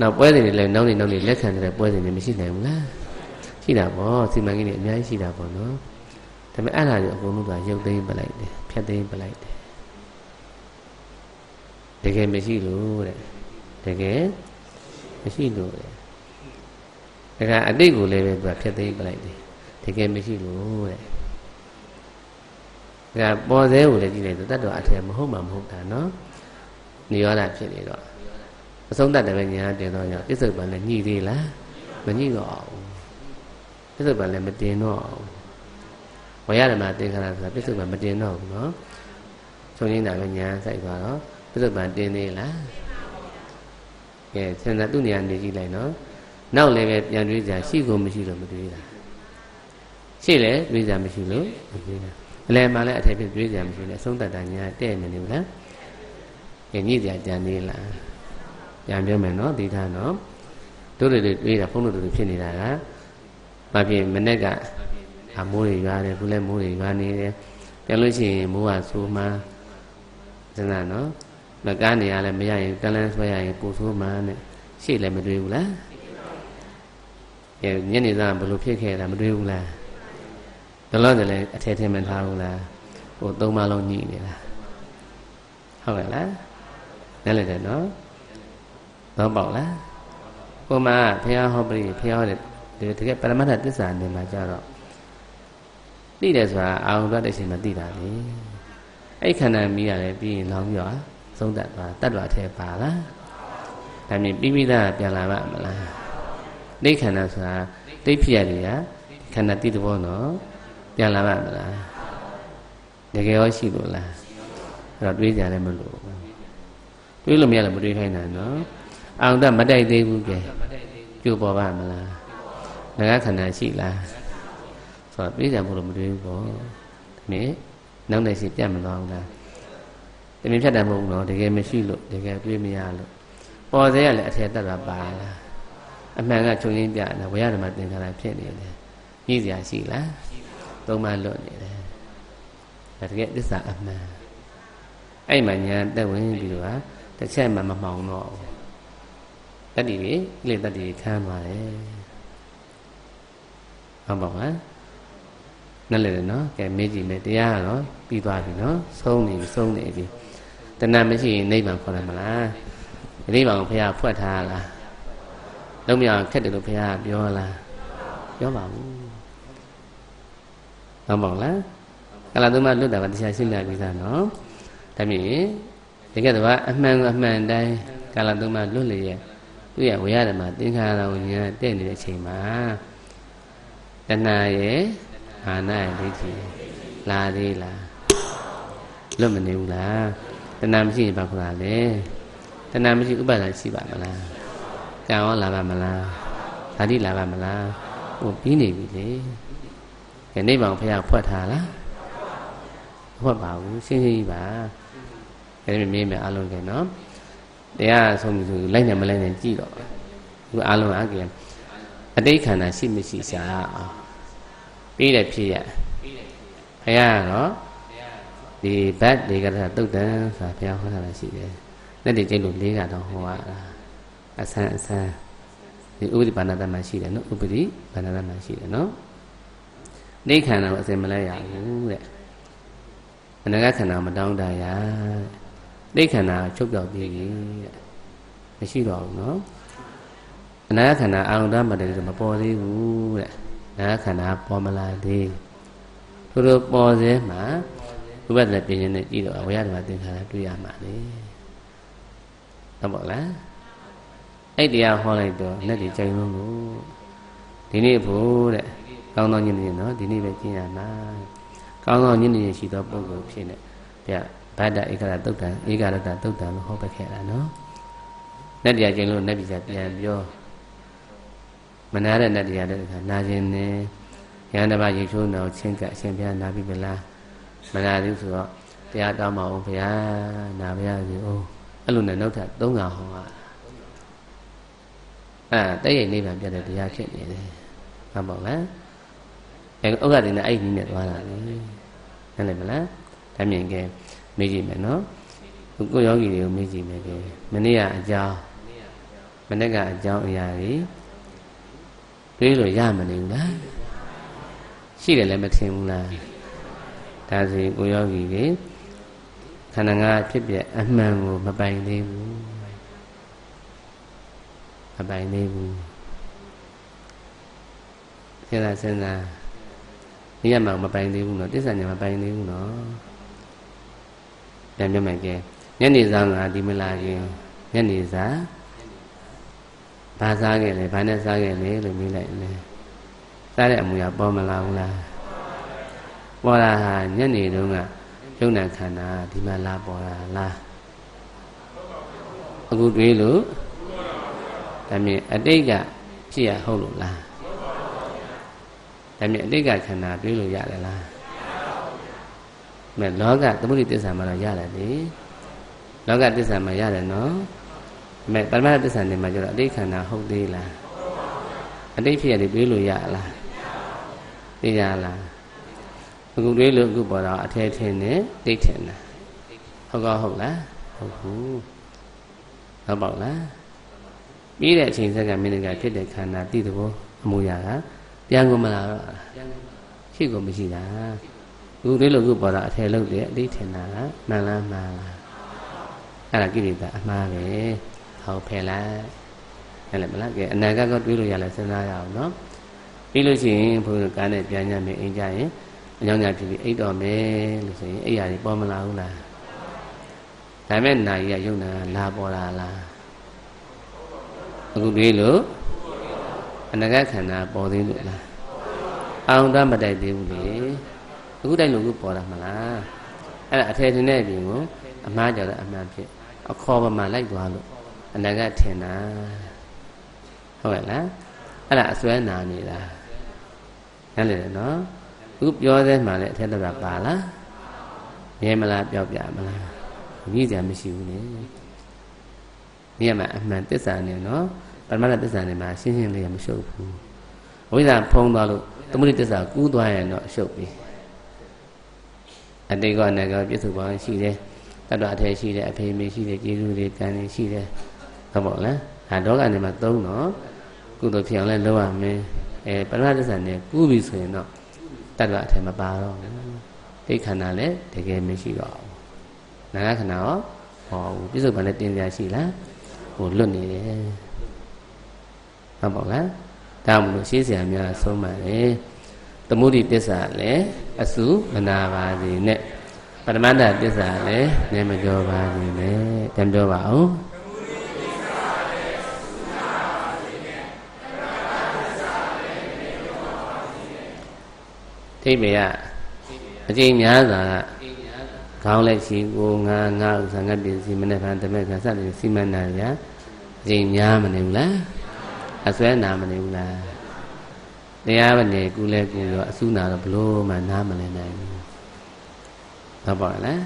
နောက်ပွဲစဉ်တွေလည်းနောက်နေနောက်နေလက်ခံတဲ့ပွဲစဉ်တွေမရှိနိုင်ဘူးလားရှိတာပေါ့စီမံကိန်းတွေအများကြီးရှိတာပေါ့နော်ဒါပေမဲ့အဲ့ဒါတွေအကုန်လုံးကရုပ်သိမ်းပလိုက်တယ်ဖြတ်သိမ်းပလိုက်တယ် တကယ်မရှိလို့တဲ့တကယ်မရှိလို့တဲ့ဒါကအတိတ်ကိုလည်းပဲသူကဖြတ်သိမ်းပလိုက်တယ်တကယ်မရှိလို့တဲ့ဒါပေါ်သေးကိုလည်းကြည့်လိုက်တော့တတ်တော်အထက်မဟုတ်မှမဟုတ်တာနော်နိရောဓဖြစ်နေတော့အဆုံးတတ်တယ်ပဲညာတင်တော့ညာပြစ္ဆုတ်ပန်လည်းညှိသေးလားမညှိတော့အောင်ပြစ္ဆုတ်ပန်လည်းမတင်တော့အောင်ဝရဓမ္မသင်္ခါရဆိုတာပြစ္ဆုတ်ပန်မတင်တော့ဘူးနော်ချုပ်ရင်းတာပဲညာစိုက်သွားတော့ ပြစ္ဆုတ်ပန်တင်သေးလားကဲစဉ်းစားသူ့နေရာနေကြည့်လိုက်နော်နောက်လည်းပဲပြန်တွေးကြရှိကုန်မရှိလို့မတွေးတာရှိလေတွေးကြမရှိလို့မတွေးတာအလယ်မှာလည်းအထက်ဖြစ်တွေးကြမရှိနဲ့အဆုံးတတ်တာညာတဲ့နေနေဘူးလားကဲညှိကြကြံသေးလားပြန်ပြောမယ်နော်ဒီထားနော်တို့တွေတွေးတာဖုန်းတို့တွေဖြစ်နေတာကဘာဖြစ်မနေ့ကအမိုးတွေရွာတယ်ခုလည်းမိုးတွေရွာနေတယ်ပြန်လို့ရှိရင်မိုးကဆိုးမှစဉ်းစားနော် မကားနေရလဲမရရင်ကလန်းဆွဲရရင်ပူဆိုးမှနဲ့ရှေ့လည်းမတွေးဘူးလားညညနေသားဘယ်လိုဖြစ်ခဲ့တာမတွေးဘူးလားဘယ်လို့လဲအထက်ထင်မထားဘူးလားဟိုသုံးမလုံးညှိနေလားဟုတ်ကဲ့လားနားလည်တယ်နော်သဘောပေါက်လားကိုမဘုရားဟောပရိဘုရားဟောတဲ့တကယ်ပရမတ္ထသစ္စာနေမှာကြတော့သိတယ်ဆိုတာအာရုံတွေ့တဲ့အချိန်မှာသိတာလေအဲ့ခန္ဓာမီးရတယ်ပြီးရင်လောင်းပြီးတော့ သုံးတတ်သွားတတ်တော်ထဲပါလားဒါမြင်ပြီးပြီးသားပြန်လာမှမလားနေခန္ဓာဆိုတာတိတ်ဖြစ်ရတယ်ကခန္ဓာတိတဲ့ဘောနော်ပြန်လာမှမလားတကယ်ရောရှိလို့လားအဲ့တော့တွေးကြလည်းမလို့တွေးလို့မရလည်းမတွေးခိုင်းတာနော်အောင်တမတိုက်သေးဘူးကဲကျိုးပေါ်ပါမလားငါးခန္ဓာရှိလားဆိုတော့ပြေးကြဖို့လို့မတွေးဘူးပေါ့ဒီနေ့နောက်နေစီပြတ်မသွားဘူးလား တမင်ဖြတ်တယ်မဟုတ်ဘူးနော်တကယ်မရှိလို့တကယ်တွေးမရလို့ပေါ်စေရလည်းအထက်တက်တာပါလားအမှန်ကချုပ်ရင်းပြတာဝေယဓမ္မသင်္ခါရဖြစ်နေတယ်ညှိစရာရှိလားသုံးမလွတ်နေတယ်ဒါတကယ်သစ္စာအမှန်အဲ့မှာညာတက်ဝင်ပြီးတော့တစ်ချက်မှမမှောင်တော့ဘူးတတ္တိတွေကိလေသာတွေခံပါတယ်ဟုတ်ပါ့မလားနားလည်တယ်နော်ကဲမေးကြည့်မယ်တရားကတော့ပြီးသွားပြီနော်ဆုံးနေပြီဆုံးနေပြီ တဏှာမရှိရင်နိဗ္ဗာန်ခေါ်တယ်မလားကဲတိပံကိုဘုရားဖွက်ထားလားလုံးမရအောင်ခက်တယ်လို့ဘုရားပြောလားပြောပါဘူးဟုတ်ပါလားကလာသုံးပါလွတ်တာကတရားရှင်းပြပြီးသားနော်ဒါမြင်တကယ်တော့အမှန်အမှန်တိုင်းကာလသုံးပါလွတ်လျက်သူ့ရဲ့ဝေရဓမ္မသင်္ခါရဝိညာဉ်တဲ့နေတဲ့အချိန်မှာတဏှာရဲ့အာနာရဲ့ဒိဋ္ဌိလာသေးလားလွတ်မနေဘူးလား တဏှာမရှိရင်ဘာခေါ်တာလဲတဏှာမရှိဥပါဒ်ရှိပါမလားကံရောလာပါမလားဓာတိလာပါမလားဟိုပြီးနေပြီလေခဏိဗ္ဗာန်ဖះဖွက်ထားလားဖွက်ပါဘူးရှင်းရှင်းကြီးပါအဲ့ဒီမေးမယ်အလုံးကဲနော်တရားဆုံးပြီဆိုလိုက်နေမလိုက်နေကြည့်တော့ခုအလုံးအကဲအတိတ်ခန္ဓာရှိမရှိရှာအောင်ပြီးတယ်ဖြစ်ရဘုရားကတော့ ဒီဘတ်တွေကတတုတ်တန်ဆိုတာဘုရားဟောတာရှိတယ်လက်တွေကျိတ်လို့လေးကတော့ဟောရတာအဆန်းအဆန်းဒီဥပဒိပါဏတမှာရှိတယ်နော်ဥပဒိပါဏတမှာရှိတယ်နော်နေခန္ဓာကိုအစင်မလဲရဘူးတဲ့အနဂတ်ခန္ဓာမတောင်းတရတဲ့နေခန္ဓာချုပ်ပြောက်ပြီးပြီတဲ့မရှိတော့ဘူးနော်အနာဂတ်ခန္ဓာအာရုံတမတည်းမပေါ်သေးဘူးတဲ့နာဂတ်ခန္ဓာပေါ်မလာသေးသူတို့ပေါ်စေမှာ ဥပဒနာပြင်းနေကြည့်တော့အဝိယဓမ္မသင်္ခါရတွေ့ရမှာလေဟုတ်ပါလားအဲ့တရားဟောလိုက်တော့လက်တွေကြိုင်လုံးကိုဒီနေ့ဖို့တဲ့ကောင်းသောညဉ့်နေနော်ဒီနေ့ပဲကျင့်ရမှာကောင်းသောညဉ့်နေရှိသောပုဂ္ဂိုလ်ဖြစ်နေဗျဗဒ္ဒဧကရတုတ်တံဧကရတတုတ်တံလို့ဟောပခဲ့တာနော်လက်တရားကျင့်လို့လက်ပြပြန်ပြောမနာတဲ့လက်တရားတဲ့ခါနာခြင်းနဲ့ရဟန္တာဘရေချိုးတော်ချင်းကအရှင်ဘုရားနာပြီမလား မနာဘူးဆိုတော့တရားတောင်းပါအောင်ဘုရားနာဘုရားစီအောင်အဲ့လိုနဲ့နောက်ထပ်၃ခါဟောတာအဲတဲ့ရိပ်နိဗ္ဗာန်ပြတဲ့တရားဖြစ်နေတယ်ဟုတ်ပါလားအဲဥက္ကဋ္ဌနဲ့အဲ့ဒီနဲ့သွားတာလေနားလည်မလားဒါမြင်ကဲမေးကြည့်မယ်နော်ကိုယောဂီတွေကိုမေးကြည့်မယ်ကဲမနေ့ကအကြောင်းမနေ့ကအကြောင်းအရာတွေတွေးလို့ရမနေဘူးလားရှိတယ်လည်းမထင်ဘူးလား ဒါဆိုကိုယောဂီတွေခန္ဓာငါးဖြစ်ပြအမှန်ကိုမပိုင်သေးဘူးမပိုင်သေးဘူးစဉ်းစားစဉ်းစားနေရာမှာမပိုင်သေးဘူးနော်တစ္ဆာညာမပိုင်သေးဘူးနော်ပြန်ပြောမယ်ကဲညနေစားကဒီမလာရင်ညနေစားဘာစားခဲ့လဲဘာနဲ့စားခဲ့လဲလို့မေးလိုက်လဲစားတဲ့အမူအရာပေါ်မလာဘူးလား ပေါ်လာဟာညနေတုန်းကယုံနာခန္ဓာဒီမှာလာပေါ်လာလားအခုတွေးလို့ဒါမြင်အတိတ်ကဖြစ်ရဟုတ်လို့လားဒါမြင်အတိတ်ကခန္ဓာတွေးလို့ရတယ်လားမဲ့လောကသမုဒိတစ္ဆာမှာတော့ရတယ်လေလောကတစ္ဆာမှာရတယ်နော်မဲ့ပရမတ္တတစ္ဆာနေမှာကျတော့အတိတ်ခန္ဓာဟုတ်သေးလားအတိတ်ဖြစ်ရတယ်တွေးလို့ရလားသိကြလား အခုတွေးလို့အခုပေါ်တော့အထဲထင်းနဲ့တိတ်ထင်းတာဟုတ်ကောဟုတ်လားဟုတ်ဘူးဟုတ်ပါလားပြီးတဲ့အချိန်ဆက်ကမိနစ်ကဖြစ်တဲ့ခန္ဓာတိတဲ့ဘောအမူအရာကပြန်ကုန်မလာတော့ရှိကုန်မရှိတာအခုတွေးလို့အခုပေါ်တော့အထဲလုံးတဲ့အတိတ်ထင်းတာမှန်လားမှန်လားအဲ့ဒါကိရိတာအမှားပဲဟောဖယ်လိုက်အဲ့လည်းမလားကဲအနာဂတ်ကတွေးလို့ရလဲစဉ်းစားရအောင်နော်ပြီးလို့ရှိရင်ဘုရားကားနဲ့ပြန်ညမယ်အိမ်ကြရင် အကြောင်းညာဖြစ်ပြီးအိတ်တော်မယ်လို့ဆိုရင်အိယာတွေပေါ်မလာဘူးလားဒါမဲ့နာကြီးကယုံနာလာပေါ်လာလားအခုတွေးလို့အနဂတ်ခန္ဓာပေါ်သေးလို့လားအောင်တမတိုက်သေးဘူးလေအခုတိုက်လို့ခုပေါ်တာမလားအဲ့ဒါအထည်ထင်တဲ့အပြင်ကိုအမှားကြတော့အမှန်ဖြစ်အခေါ်ပမာလိုက်သွားလို့အနဂတ်ထင်တာဟုတ်ရဲ့လားအဲ့ဒါအစွဲနာနေတာနားလည်တယ်နော် ခုပြောသေးမှလည်းအထက်တော့ပါလားမြဲမလားပြောပြမလားကြီးစရာမရှိဘူးလေဒီမှာအမှန်တစ္ဆာနေနော်ပရမတ္တတစ္ဆာနေမှာရှင်းရှင်းလေးမရှုပ်ဘူးဝိဇ္ဇာဖုံးသွားလို့သမုဒိတစ္ဆာကူးသွားရင်တော့ရှုပ်ပြီအတိတ်ကနေကပြစ္ဆုတ်ပါရှိတယ်တတ္တအထေရှိတယ်အဖေမေရှိတယ်ကျေးဇူးတွေကံတွေရှိတယ်ဟုတ်ပါလားဒါတော့ကနေမှာသုံးတော့ကုသိုလ်ဖြစ်အောင်လဲလုပ်ရမယ်အဲပရမတ္တတစ္ဆာနေကူးပြီဆိုရင်တော့ တတ္တအထဲမပါတော့ဘူးဒိဋ္ဌခန္ဓာလည်းတကယ်မရှိတော့ဘူးနာဂခန္ဓာရောဟောဘူးပြစ္ဆုတ်ပန်လည်းတင်ပြရှိလားမကိုလွတ်နေတယ်ဟုတ်ပါလားဒါမှမဟုတ်ရှင်းစရာများဆုံးပါတယ်သမုဒိပစ္စာလည်းအစုမနာပါစေနဲ့ပရမတ္ထပစ္စာလည်းနည်းမကြောပါစေနဲ့တမ်းပြောပါအောင် တိမေကအကျင့်များစွာကခေါင်းလက်ရှိကိုငါငါဥစ္စာငါပစ္စည်းမနဲ့ဖန်တမဲ့ကစတဲ့စီမံနာရအကျင့်များမနေဘူးလားအစွဲနာမနေဘူးလားတရားမနေကူလဲကူရောအစုနာတော့ဘလို့မှနားမလည်နိုင်ဘူးဟုတ်ပါလား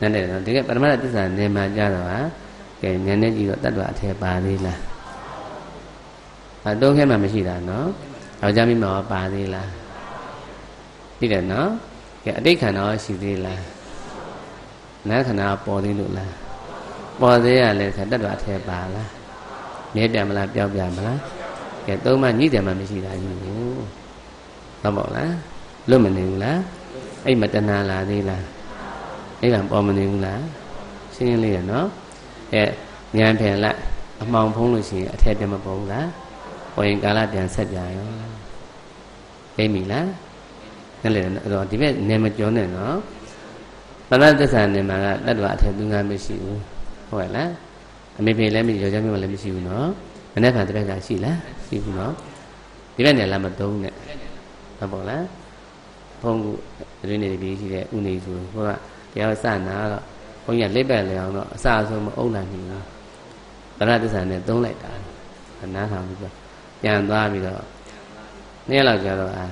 နဲ့တဲ့တော့ဒီကပရမတ္တသစ္စာနေမှာကြတော့ဟာကဲဉာဏ်နဲ့ကြည့်တော့တတ္တဝအထည်ပါသေးလားအတုံးခဲမှမရှိတာနော်ယောက်ျားမိမရောပါသေးလား သိတယ်နော်ကဲအတိတ်ခန္ဓာရောရှိသေးလားနာခန္ဓာပေါ်သေးလို့လားပေါ်သေးရလဲဆိုတတ္တဝအထည်ပါလားမြဲပြန်မလားပြောင်းပြန်မလားကဲသုံးမညှိတယ်မှမရှိတာကြီးကိုဟုတ်ပါလားလွတ်မနေဘူးလားအဲ့မတဏှာလာသေးလားအဲ့ကပေါ်မနေဘူးလားရှင်းရှင်းလေးရနော်အဲဉာဏ်ဖယ်လိုက်အမှောင်ဖုံးလို့ရှိရင်အထက်ပြန်မပေါ်ဘူးလားပေါ်ရင်ကာလပြန်ဆက်ပြန်ရောသိပြီလား နဲ့လေအဲ့တော့ဒီဘက်နေမကျော်နဲ့နော်ပဏ္ဏသစ္စာနေမှာကတတ္တဝအထက်သူငါမရှိဘူးဟုတ်ရဲ့လားအမေဖေလည်းမရှိယောက်ျားမျိုးလည်းမရှိဘူးနော်မနေ့ကတပည့်ကရှိလားရှိဘူးနော်ဒီဘက်နေလာမတုံးနဲ့ဟုတ်ပါလားဘုန်းကူအတွင်းနေပြီးရှိတဲ့ဥနေဆိုဟိုကတရားစနာတော့ဘုန်းကြီးလက်ပတ်လေအောင်တော့အစအဆုံးမအုံနိုင်ဘူးဗရသစ္စာနဲ့သုံးလိုက်တာနားထောင်ပြီးတော့ပြန်သွားပြီးတော့နေ့လောက်ကျတော့အာ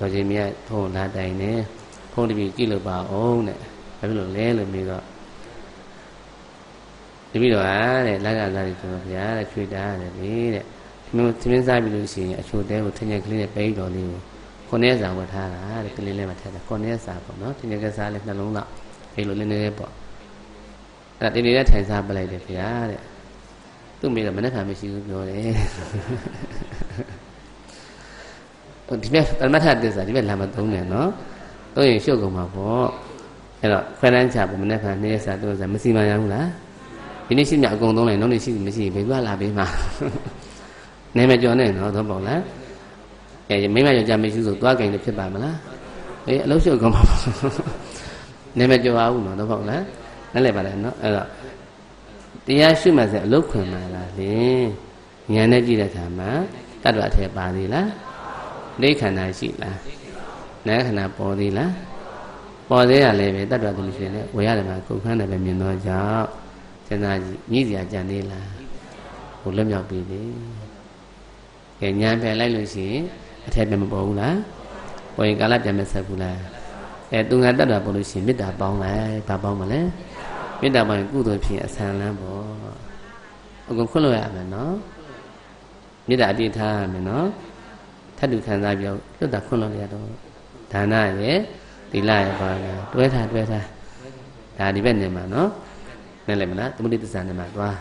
တော်ချင်းမြတ်ဖုန်းလာတိုင်နေဖုန်းတပြီကြည့်လို့ပါအောင်တဲ့ဘာဖြစ်လို့လဲလို့ပြီးတော့တပည့်တော်အားတဲ့လက်ကစားပြီးကျွန်တော်ဗျာတဲ့ချွေတာတဲ့လေတဲ့မင်းသမင်းစားပြီလို့ရှိရင်အချိုတဲကိုထင်ရကလေးနဲ့ပိတ်တော်လေးကိုခုနှစ်စာဝတ်ထားတာတဲ့ကလေးလေးမှထားတာခုနှစ်စာပေါ့နော်ထင်ရကစားလေးနှလုံးလောက်ပိတ်လို့လေးလေးပေါ့အဲ့ဒါတင်းနေတဲ့ထိုင်စားပလိုက်တယ်ဗျာတဲ့သူ့မိကမနဲ့ခံမရှိဘူးပြောတယ် ဒီမဲ့ပရမတ္ထတစ္ဆာဒီမဲ့လာမသုံးတယ်နော်သုံးရင်ရှုပ်ကုန်မှာပေါ့အဲ့တော့ခွဲတန်းချပုံမနဲ့ခံနေ့စာသုံးစာမစီမံရဘူးလားဒီနေ့ရှိမြအကုန်သုံးလိုက်နောက်နေ့ရှိမရှိဘယ်ကလာပေးမှာနေမကြော်နဲ့နော်သုံးပေါ့လားအဲမိမယောက်ျားမရှိဆိုသွားကြင်လို့ဖြစ်ပါမလားအေးအလုံးရှုပ်ကုန်ပါနေမကြော်အောင်နော်သုံးပေါ့လားနားလည်ပါလေနော်အဲ့တော့တရားရှုမှဆိုအလုတ်ခွင်မှာလားလေဉာဏ်နဲ့ကြည့်တဲ့အခါမှာတတ္တဝအထည်ပါသေးလား နေခန္ဓာရှိလားနာခန္ဓာပေါ်သေးလားပေါ်သေးရလည်းပဲတတ္တဝသူရှင်လည်းဝေရတယ်မှာကုန်ခန်းတယ်ပဲမြင်တော့ကြောင့်စဉ်းစားကြည့်မြည်စရာကြံသေးလားဟိုလွတ်မြောက်ပြီလေကဲညာပြန်လိုက်လို့ရှိရင်အထက်ပြန်မပေါ်ဘူးလားပေါ်ရင်ကာလပြန်မဆက်ဘူးလားအဲသူငါတတ္တဝပေါ်လို့ရှိရင်မေတ္တာပေါင်းလိုက်ဘာပေါင်းမလဲမေတ္တာပေါင်းရင်ကုသိုလ်ဖြစ်အဆန်လန်းပေါ့အကုန်ခွင့်လို့ရမယ်နော်မေတ္တာအပြည့်ထားရမယ်နော် ထပ်တူခံစားပြီးလွတ်တာခွင့်လို့ရတော့ဒါနရဲ့သီလရဲ့ပါလားတွဲထားတွဲထားဒါဒီဘက်နေမှာနော်နဲ့လည်းမလားသမုဒိသစ္စာနဲ့မှာသွား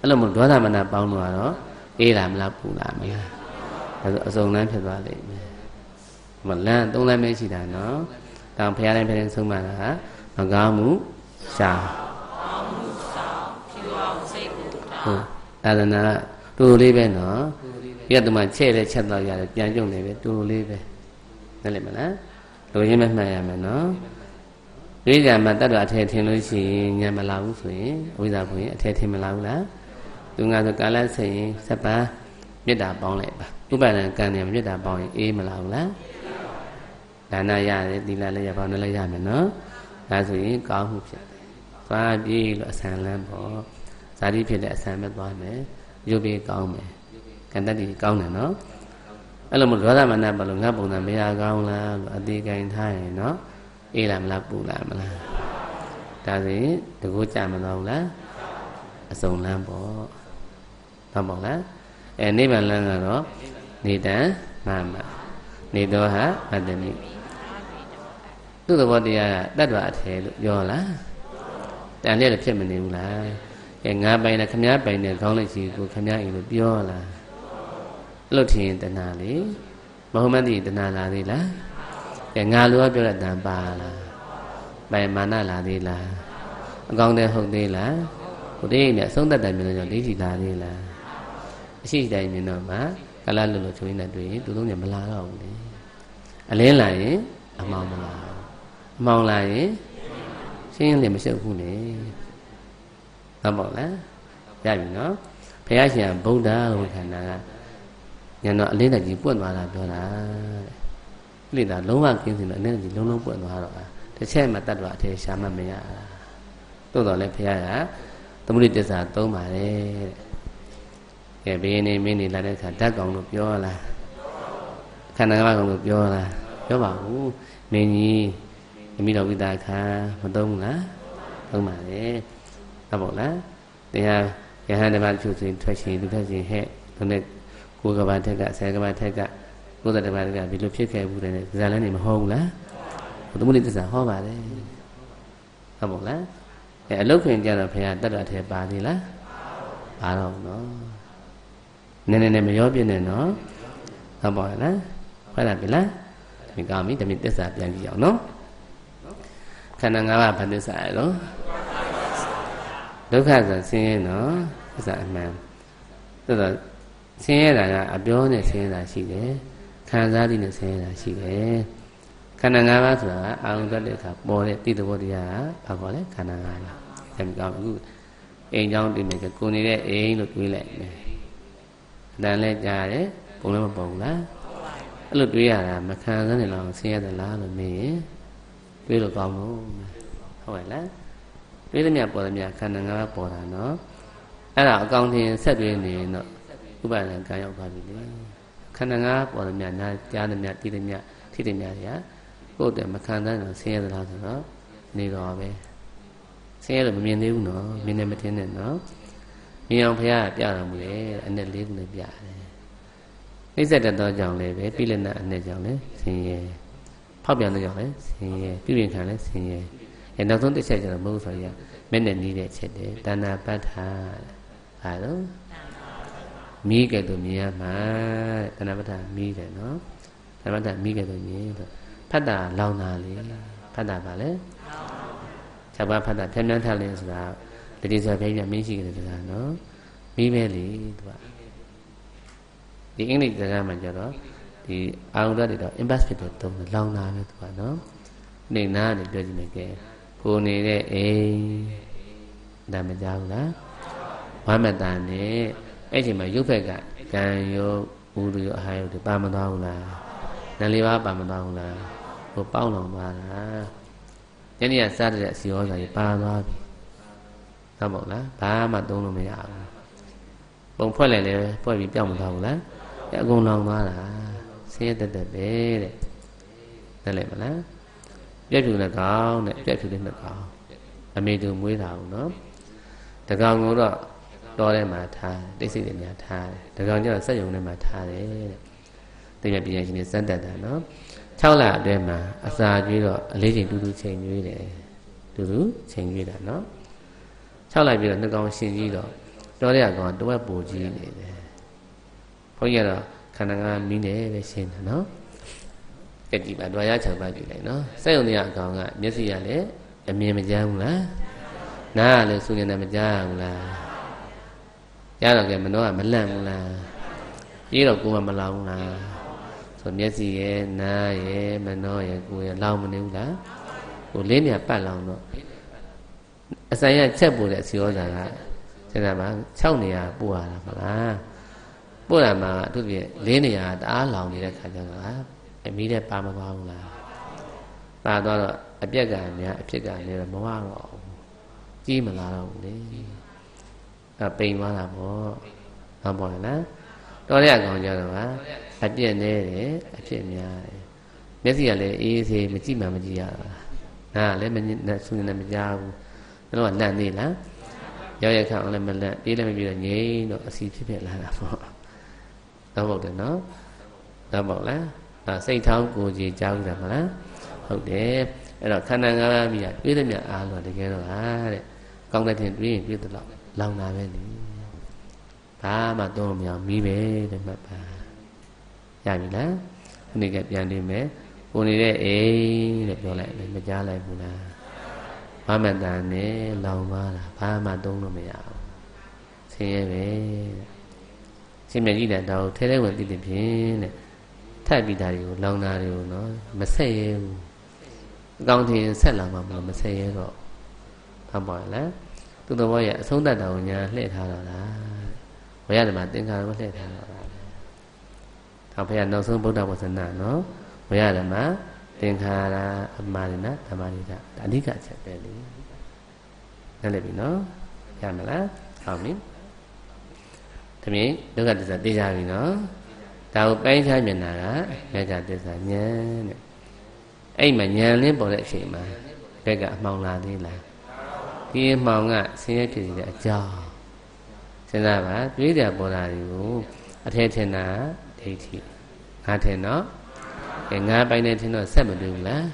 အဲ့လိုမို့ဒေါသမနာပေါင်းလို့ကတော့အေးလာမလားပူလာမလားဒါဆိုအစုံလန်းဖြစ်သွားလိမ့်မယ်မလန်းသုံးလမ်းပဲရှိတာနော်ဒါဘုရားတိုင်းဘုရားဆုံးမတာမကောင်းမှုရှာဟုတ်သာသနာတူလေးပဲနော် ပြတ်တမချဲ့တဲ့ချက်တော့ရတယ်ပြန်ကြုံနေပဲတူလေးပဲနားလည်မလားလိုရင်းမဲ့မှတ်ရမယ်နော်ဝိဇ္ဇာမှာတတ်တော်အထည်ထင်လို့ရှိရင်ညံမလာဘူးဆိုရင်ဝိဇ္ဇာဘုရင်အထည်ထင်မလာဘူးလားသူငါဆိုကာလဆက်ရင်စပ်ပါမေတ္တာပေါင်းလိုက်ပါဥပါဒံကံနဲ့မေတ္တာပေါင်းရင်အေးမလာဘူးလားဒါနရတယ်သီလလည်းရပါနဲ့လည်းရမယ်နော်ဒါဆိုရင်ကောင်းမှုဖြစ်တယ်သွားပြေးလို့အဆန်လန်းပေါ့ဇာတိဖြစ်တဲ့အဆန်ပဲသွားမယ်ရုပ်ပြေးကောင်းမယ် ကံတတ်တီကောင်းတယ်နော်အဲ့လိုမဒေါသမနဘာလို့ငါပုံစံမရကောင်းလားလို့အသေးကင်ထားရင်နော်အေးလားမလားပူလားမလားဒါဆိုရင်တကူကြမတော့ဘူးလားအစုံလန်းပေါ့ဟုတ်ပါလားအဲနိဗ္ဗာန်လန်းကတော့နေတံမမနေတော့ဟာအတ္တမိသူ့သဘောတရားကတတ္တဝအထေလို့ပြောလားတန်လည်းဖြစ်မနေဘူးလားအဲငါပိုင်တယ်ခမည်းပိုင်တယ်ခေါင်းလိုက်စီကိုခမည်းအိမ်လို့ပြောလား အဲ့လိုထင်ရင်တဏှာလေမဟုတ်မှန်းသိတဏှာလာသေးလားကဲငါလိုပြောတဲ့တန်ပါလားပိုင်မာနလာသေးလားအကောင်းတဲ့ဟုတ်သေးလားဟိုတိတ်နဲ့အဆုံးသက်တယ်မြင်လို့ကြောင့်ဒိဋ္ဌိလာသေးလားအရှိတိုင်းမြင်တော့မှကလလွတ်လို့ချုံရင်းနဲ့တွေ့ရင်သူသုံးညမလာတော့ဘူးလေအလင်းလာရင်အမောင်မလာအမောင်လာရင်ရှင်းရင်မရှုပ်ဘူးလေဟုတ်ပါလားရပြီနော်ဘုရားရှင်ကဗုဒ္ဓဝိခန္ဓာက ညတော့အလင်းတကြီးပွင့်သွားတာပြောတာတဲ့လိတာလုံးဝကင်းစင်တော့အလင်းတကြီးလုံးလုံးပွင့်သွားတော့တစ်ချက်မှတတ်တော့အထေရှာမှမရတာသို့တော်လည်းဘုရားကသမုဒိတစ္ဆာသုံးပါတယ်တဲ့ကဲဘေးနေမင်းနေလာတဲ့အခါဓာတ်ကောင်လို့ပြောလားခန္ဓာငါးကောင်လို့ပြောလားပြောပါဘူးမင်းကြီးအမိတော်ဝိတာခါမသုံးဘူးလားသုံးပါလေဟုတ်ပါလားတရားယဟန်တပါးချုပ်စဉ်ထွက်ရှင်လူထွက်ရှင်ဟဲ့သူနဲ့ ကိုယ်ကဘာထက်ကဆယ်ကဘာထက်ကကိုယ်တတပါးကဘယ်လိုဖြစ်ခဲ့ဘူးတဲ့ဇာလန်းနေမဟုတ်ဘူးလားသမုဒိတစ္ဆာဟောပါတယ်ဟုတ်ပါလားအဲအလုတ်ခင်ကြတော့ဘုရားတတ်တာထဲပါသေးလားပါတော့နော်နည်းနည်းနဲ့မရောပြည့်နဲ့နော်ဟုတ်ပါလားဟုတ်လားပြီလားဒီကောင်းပြီဓမ္မသစ္စာပြန်ကြည့်အောင်နော်ခန္ဓာ၅ပါးဘာသစ္စာလဲနော်ဒုက္ခဆိုဆင်းရဲနော်သစ္စာအမှန်ဆိုတော့ ဆင်းရဲတာကအပြောနဲ့ဆင်းရဲတာရှိတယ်ခံစားသည်နဲ့ဆင်းရဲတာရှိတယ်ခန္ဓာ၅ပါးဆိုတာအာရုံတက်တဲ့အခါပေါ်တဲ့တိတဘောတရားကဘာခေါ်လဲခန္ဓာ၅ပါးဒါမျိုးကောင်းအခုအိမ်ကြောင်းတင်မယ်ကိုနေတဲ့အိမ်လို့တွေးလိုက်မယ်အတန်လဲကြားတယ်ပုံလည်းမပုံလားအဲ့လိုတွေးရတာမခံစားနိုင်လောက်ဆင်းရဲသလားလို့မေးရင်တွေးလို့ကောင်းလို့ဟုတ်ရဲ့လားတွေးသမျှပေါ်သမျှခန္ဓာ၅ပါးပေါ်တာနော်အဲ့ဒါအကောင်းတင်ဆက်တွေးနေရင်တော့ ဥပါဒံကံရောက်ပါပြီလေခန္ဓာ၅ပါးပေါ်သမျှနားကြားသမျှသိသမျှထိသမျှတွေကကိုယ့်အတွက်မခံနိုင်တော့ဆင်းရဲသလားဆိုတော့နေတော့ပဲဆင်းရဲလို့မမြင်သေးဘူးနော်မြင်နေမတင်နဲ့နော်မြင်အောင်ဘုရားပြတော်မူတယ်အနဲ့လေးခုနဲ့ပြတယ်နှိစ္စတတ်သောကြောင့်လည်းပဲပြိလနာအနဲ့ကြောင့်လည်းဆင်းရဲဖောက်ပြန်တဲ့ကြောင့်လည်းဆင်းရဲပြုပြင်ခံလည်းဆင်းရဲအဲနောက်ဆုံးတစ်ချက်ကျတော့မဟုတ်ဆိုရမဲ့နဲ့နီးတဲ့ချက်တယ်တဏ္ဍပဋ္ဌာဟာတော့ မိကဲ့သို့မြင်ရမှာတဏ္ဍပဋ္ဌာမိတယ်နော်တဏ္ဍပဋ္ဌာမိကဲ့သို့မြင်တော့ဖတ်တာလောင်တာလေဖတ်တာပါလေ၆ပါးဖတ်တာဖြန်းဖြန်းထားလဲဆိုတာတတိဆိုဖိပြမင်းရှိကြတယ်ဆိုတာနော်မိပဲလေသူကဒီအင်္ဂလိပ်စကားမှာကျတော့ဒီအာရုံဓာတ်တွေတော့ impact ဖြစ်တဲ့သုံးလောင်တာပဲသူကနော်နေနာနေပြောကြည့်မယ်ကဲကိုနေတဲ့အိမ်ဒါမကြောက်လားဝမ်းမတန်နဲ့ အဲ့ချိန်မှာရုပ်ဖက်ကကံရောဥရရောအာယုတွေပါမသွားဘူးလားနလေးပါပါမသွားဘူးလားဟိုပေါင်းလောင်သွားတာညနေကစားတဲ့အစီရောစာကြီးပါသွားပြီဟုတ်ပါ့လားဘာမှသုံးလို့မရဘူးပုံဖွဲ့လိုက်လည်းဖွဲ့ပြီးပြောင်းမသွားဘူးလားအကုန်လောင်သွားတာဆင်းရဲတက်တက်ပဲတဲ့သိလိုက်မလားပြက်ဖြူနဲ့ကောင်းတဲ့ပြက်ဖြူလေးနဲ့ကောင်းအမေသူမွေးတာဘူးနော်တကောင်ကိုတော့ တော်ထဲမှာထားတိတ်ဆိတ်တွေများထားတယ်တကောင်ကျတော့စက်ယုံထဲမှာထားတယ်တဲ့တိရပညာရှင်တွေစမ်းတတ်တာနော်6လအတွင်းမှာအစာကျွေးတော့အလေးချိန်တူတူချိန်ကျွေးတယ်တူတူချိန်ကျွေးတာနော်6လပြီးတော့နှစ်ကောင်ရှင်ကြီးတော့တော်တဲ့ကောင်တဝက်ပူကြီးနေတယ်ဘုန်းကြီးကတော့ခန္ဓာငါးမီးနေပဲရှင်းတယ်နော်ကတိပါဒွာရ6ပါးကြည့်လိုက်နော်စက်ယုံတဲ့အကောင်ကမျက်စိကလည်းအမြင်မကြားဘူးလားနားကလည်းစူနေတယ်မကြားဘူးလား ရတော့ကဲမနှောကမလန့်ဘူးလားပြီးတော့ကိုယ်ကမလောင်ဘူးလားဆိုမျက်စိရဲ့နားရဲ့မနှောရဲ့ကိုယ်ရဲ့လောင်မနေဘူးလားကိုလင်းနေပတ်လောင်တော့အစံရချက်ပို့တဲ့အစီရောစာကစဉ်းစားပါ6နေရာပို့ရတာမလားပို့ရမှာအထူးဖြင့်လင်းနေရာတအားလောင်နေတဲ့ခါကျတော့အမီးတဲ့ပါမသွားဘူးလားပါသွားတော့အပြက်ကများအဖြစ်ကလည်းမဝတော့ဘူးကြီးမလာတော့ဘူးလေ အပိန်သွားတာပေါ့ဟုတ်ပါလားတော်ရကောင်ကြတော့ကအပြက်နေတယ်အဖြစ်များတယ်မျက်စိကလည်းအေးအေးဆေးမကြည့်မှမကြည့်ရတာနားလည်းမနဲ့ဆူနေမကြားဘူးတော့လန့်နေလားရောက်ရခအောင်လည်းမလန့်ပြေးလည်းမပြေးတော့ငြိမ်းတော့အစီဖြစ်ဖြစ်လာတာပေါ့တော့ဟုတ်တယ်နော်တော့ပေါ့လားစိတ်ထောင်းကိုကြည်ကြောက်ကြမလားဟုတ်တယ်အဲ့တော့ခန္ဓာ၅ပါးမြည်တွေးသမျှအားလို့တကယ်တော့ဟာတဲ့ကောင်းတဲ့တင်တွေးရင်တွေးသလောက် လောင်တာပဲလေဘာမှသုံးလို့မရမီးပဲတဲ့မှတ်ပါရပြီလားခုနေ့ကပြန်နေမယ်ကိုနေတဲ့အိမ်တဲ့ပြောလိုက်မကြားလိုက်ဘူးလားဘာမှတန်နဲ့လောင်သွားတာဘာမှသုံးလို့မရဘူးဆင်းရဲပဲရှင်မြတ်ကြီးတဲ့တောက်ထဲထဲဝင်တည်တည်ဖြင့်တဲ့ထပ်ပြီးသားတွေကိုလောင်တာတွေကိုနော်မဆက်ရဲဘူးအကောင်းထင်ဆက်လာမှမလို့မဆက်ရဲတော့ဘာပေါ်လဲ သူတော်ဘောရဲ့အဆုံးတတ်တာကိုညာလှည့်ထားတော့လားဝရဓမ္မသင်္ခါရကိုလှည့်ထားတော့လားဒါဘုရားနောက်ဆုံးဗုဒ္ဓဝါစနာနော်ဝရဓမ္မသင်္ခါရအမှားရဏဓမ္မရိဒဒါအဓိကအချက်ပဲလေနားလည်ပြီနော်ရမလားဟုတ်ပြီသမီးဒုက္ခသစ္စာသိကြပြီနော်ဒါကိုပိုင်းခြားမြင်တာကမေဃသစ္စာဉာဏ်တဲ့အဲ့မှာဉာဏ်လင်းပေါ်တဲ့အချိန်မှာဘက်ကအမှောင်လာသေးလား ဒီအမှောင်ကဆင်းရဲဖြစ်နေတဲ့အကြောင်းစဉ်းစားပါတွေးတယ်ပေါ်လာတွေကိုအထက်ထင်တာဒိဋ္ဌိငါထင်တော့ကဲငါပိုင်းနေထင်တော့ဆက်မတွေ့ဘူးလား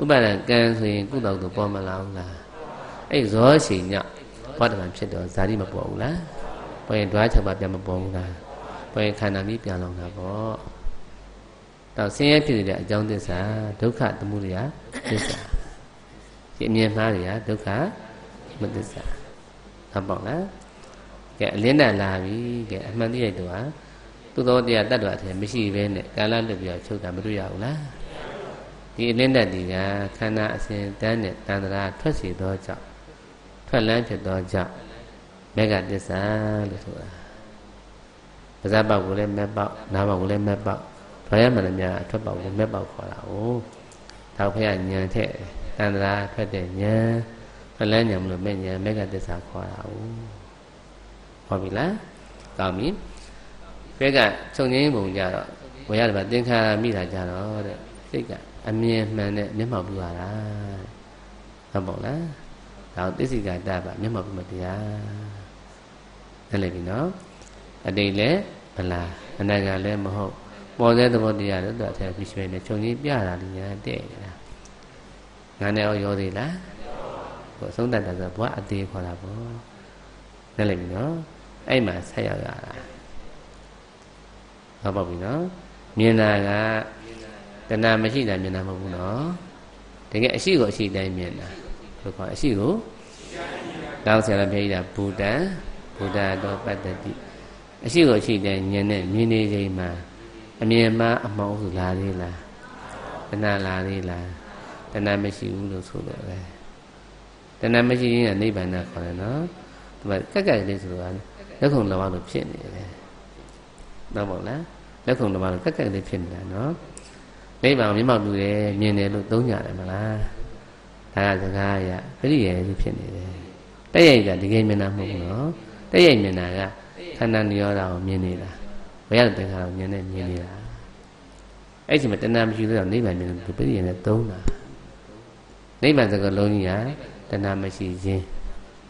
ဥပါဒံကံဆိုရင်ကုသိုလ်တို့ပေါ်မလာဘူးလားအဲ့ဇောရှိညဘောဓမံဖြစ်တော့ဇာတိမပေါ်ဘူးလားပေါ်ရင်ဓွားချက်ပါပြန်မပေါ်ဘူးလားပေါ်ရင်ခန္ဓာကြီးပြန်လောင်တာပေါ့တော့ဆင်းရဲဖြစ်နေတဲ့အကြောင်းသစ္စာဒုက္ခသမုဒယသစ္စာဒီအမြင်မှားတွေကဒုက္ခ မသစ္စာဟုတ်ပေါ့လားကဲအလင်းတန်လာပြီကဲအမှန်တရားတူဟာသူသောတရားတတ်တော်အထင်မရှိဘဲနဲ့ကာလလွတ်ပြီးချုပ်တာမတွေ့ရဘူးလားဒီအလင်းတန်ဒီကခန္ဓာအစဉ်တန်းနဲ့တန်တရာထွက်စီသောကြောင့်ထွက်လန်းဖြစ်သောကြောင့်မေဃတစ္ဆာလို့ဆိုတာပါဇာပောက်ကိုလည်းမဲ့ပေါက်နားပေါက်ကိုလည်းမဲ့ပေါက်ဘာရမလဲများအထွက်ပေါက်ကိုမဲ့ပေါက်ခေါ်တာ哦ဒါဖခင်ညံထက်တန်တရာထွက်တဲ့ညံ ထွက်လန်းညံမလို့မဲ့ညံမေဃတစ္ဆာခေါ်တာ哦ဟုတ်ပြီလားကောင်းပြီဘက်ကချုပ်ငင်းပုံကြတော့ဝေရတယ်ဗျသင်္ခါရမိတာကြတော့တဲ့စိတ်ကအမြင်မှန်နဲ့မျက်မှောက်ပြရတာဟုတ်ပေါ့လားဒါသစ္စိကတပါမျက်မှောက်ပြမတရားလည်းလည်းပြီနော်အတိတ်လည်းဗလားအနာဂတ်လည်းမဟုတ်ပေါ်တဲ့သဘောတရားတော့သူအထက်ပြီးရွှေနေချုပ်ငင်းပြတာလည်းညာတဲ့လားငါနဲ့ရောရောသေးလား ဟိုဆုံးတတ်တာဆိုဘဝအသေးခေါ်တာပေါ့လည်းလည်းပြီနော်အဲ့မှာဆက်ရောက်ရတာဟုတ်ပါပြီနော်မြင်တာကတဏှာမရှိတာမြင်တာမဟုတ်ဘူးနော်တကယ်အရှိကိုအရှိတိုင်းမြင်တာဘယ်ခေါ်အရှိကိုတောင်းဆရာလည်းပြောရတာဘူတံဘူတတော်ပတ္တိအရှိကိုအရှိတိုင်းမြင်တဲ့မြင်နေချိန်မှာအမြင်မှအမောင်းစုလာသေးလားတဏှာလာသေးလားတဏှာမရှိဘူးလို့ဆိုတော့ပဲ တဏှာမရှိရင်ကနိဗ္ဗာန်ခေါ်တယ်နော်ဒီမှာကက်ကက်လေးဆိုတော့လက်ခုံလောလို့ဖြစ်နေတယ်တော့မဟုတ်လားလက်ခုံတော်မှာကက်ကက်လေးဖြစ်နေတာနော်နိဗ္ဗာန်မျက်မှောက်တူတယ်မြင်တယ်လို့သုံးကြတယ်မလားဒါကစကားအရပရိယေလို့ဖြစ်နေတယ်တက်ရိုက်ကတကယ်မြင်တာမဟုတ်ဘူးနော်တက်ရိုက်မြင်တာကခန္ဓာနိရောဓကိုမြင်နေတာဘယ်ရတဲ့ခါကိုမြင်နေမြင်နေတာအဲ့ဒီမှာတဏှာမရှိသေးတော့နိဗ္ဗာန်မြင်လို့ပရိယေနဲ့သုံးတာနိဗ္ဗာန်စကားလုံးကြီးက တဏှာမရှိခြင်း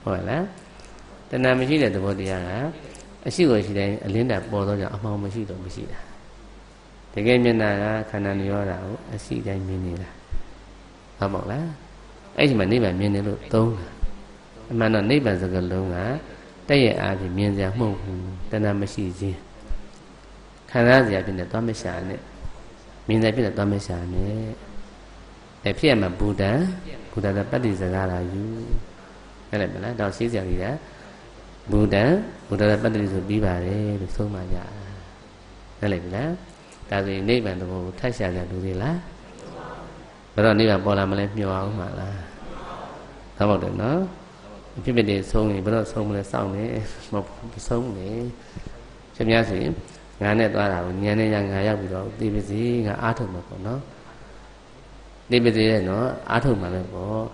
ဟုတ်လားတဏှာမရှိတဲ့သဘောတရားကအရှိကိုရှိတိုင်းအလင်းတပေါ်တော့ကြအမှောင်မရှိတော့မရှိတာတကယ်မျက်နှာကခန္ဓာညောတာကိုအရှိတိုင်းမြင်နေတာဟုတ်ပါ့လားအဲ့ဒီမှာနိဗ္ဗာန်မြင်တယ်လို့သုံးတာအမှန်တော့နိဗ္ဗာန်စကားလုံးကတည့်ရဲ့အားဖြင့်မြင်စရာမဟုတ်ဘူးတဏှာမရှိခြင်းခံစားစရာဖြစ်နေသွားမရှာနဲ့မြင်စရာဖြစ်နေသွားမရှာနဲ့အဲဖြစ်ရမှာဘူတံ ဘူတံတပတ္တိစကားလာယူအဲ့ဒါမလားတော့ရှိစရာကြီးကဘုဒ္ဓဘုဒ္ဓရဲ့ပတ္တိဆိုပြီးပါတယ်လို့ဆုံးမကြတာနားလည်ပြီလားဒါဆိုရင်နိဗ္ဗာန်သဘောကိုထပ်ရှာကြလူတွေလားဘယ်တော့နိဗ္ဗာန်ပေါ်လာမလဲမျှော်အောင်မှာလားဟုတ်တယ်နော်ဖြစ်ဖြစ်တွေဆုံးရင်ဘယ်တော့ဆုံးမလဲစောင့်နေမဆုံးနေရှင်များဆိုရင်ငါနဲ့သွားတာကိုညံနေရငါရောက်ပြီးတော့သိပါစေငါအားထုတ်မှာပေါ့နော် သိပါစေရဲ့နော်အားထုတ်မှာလည်းပေါ့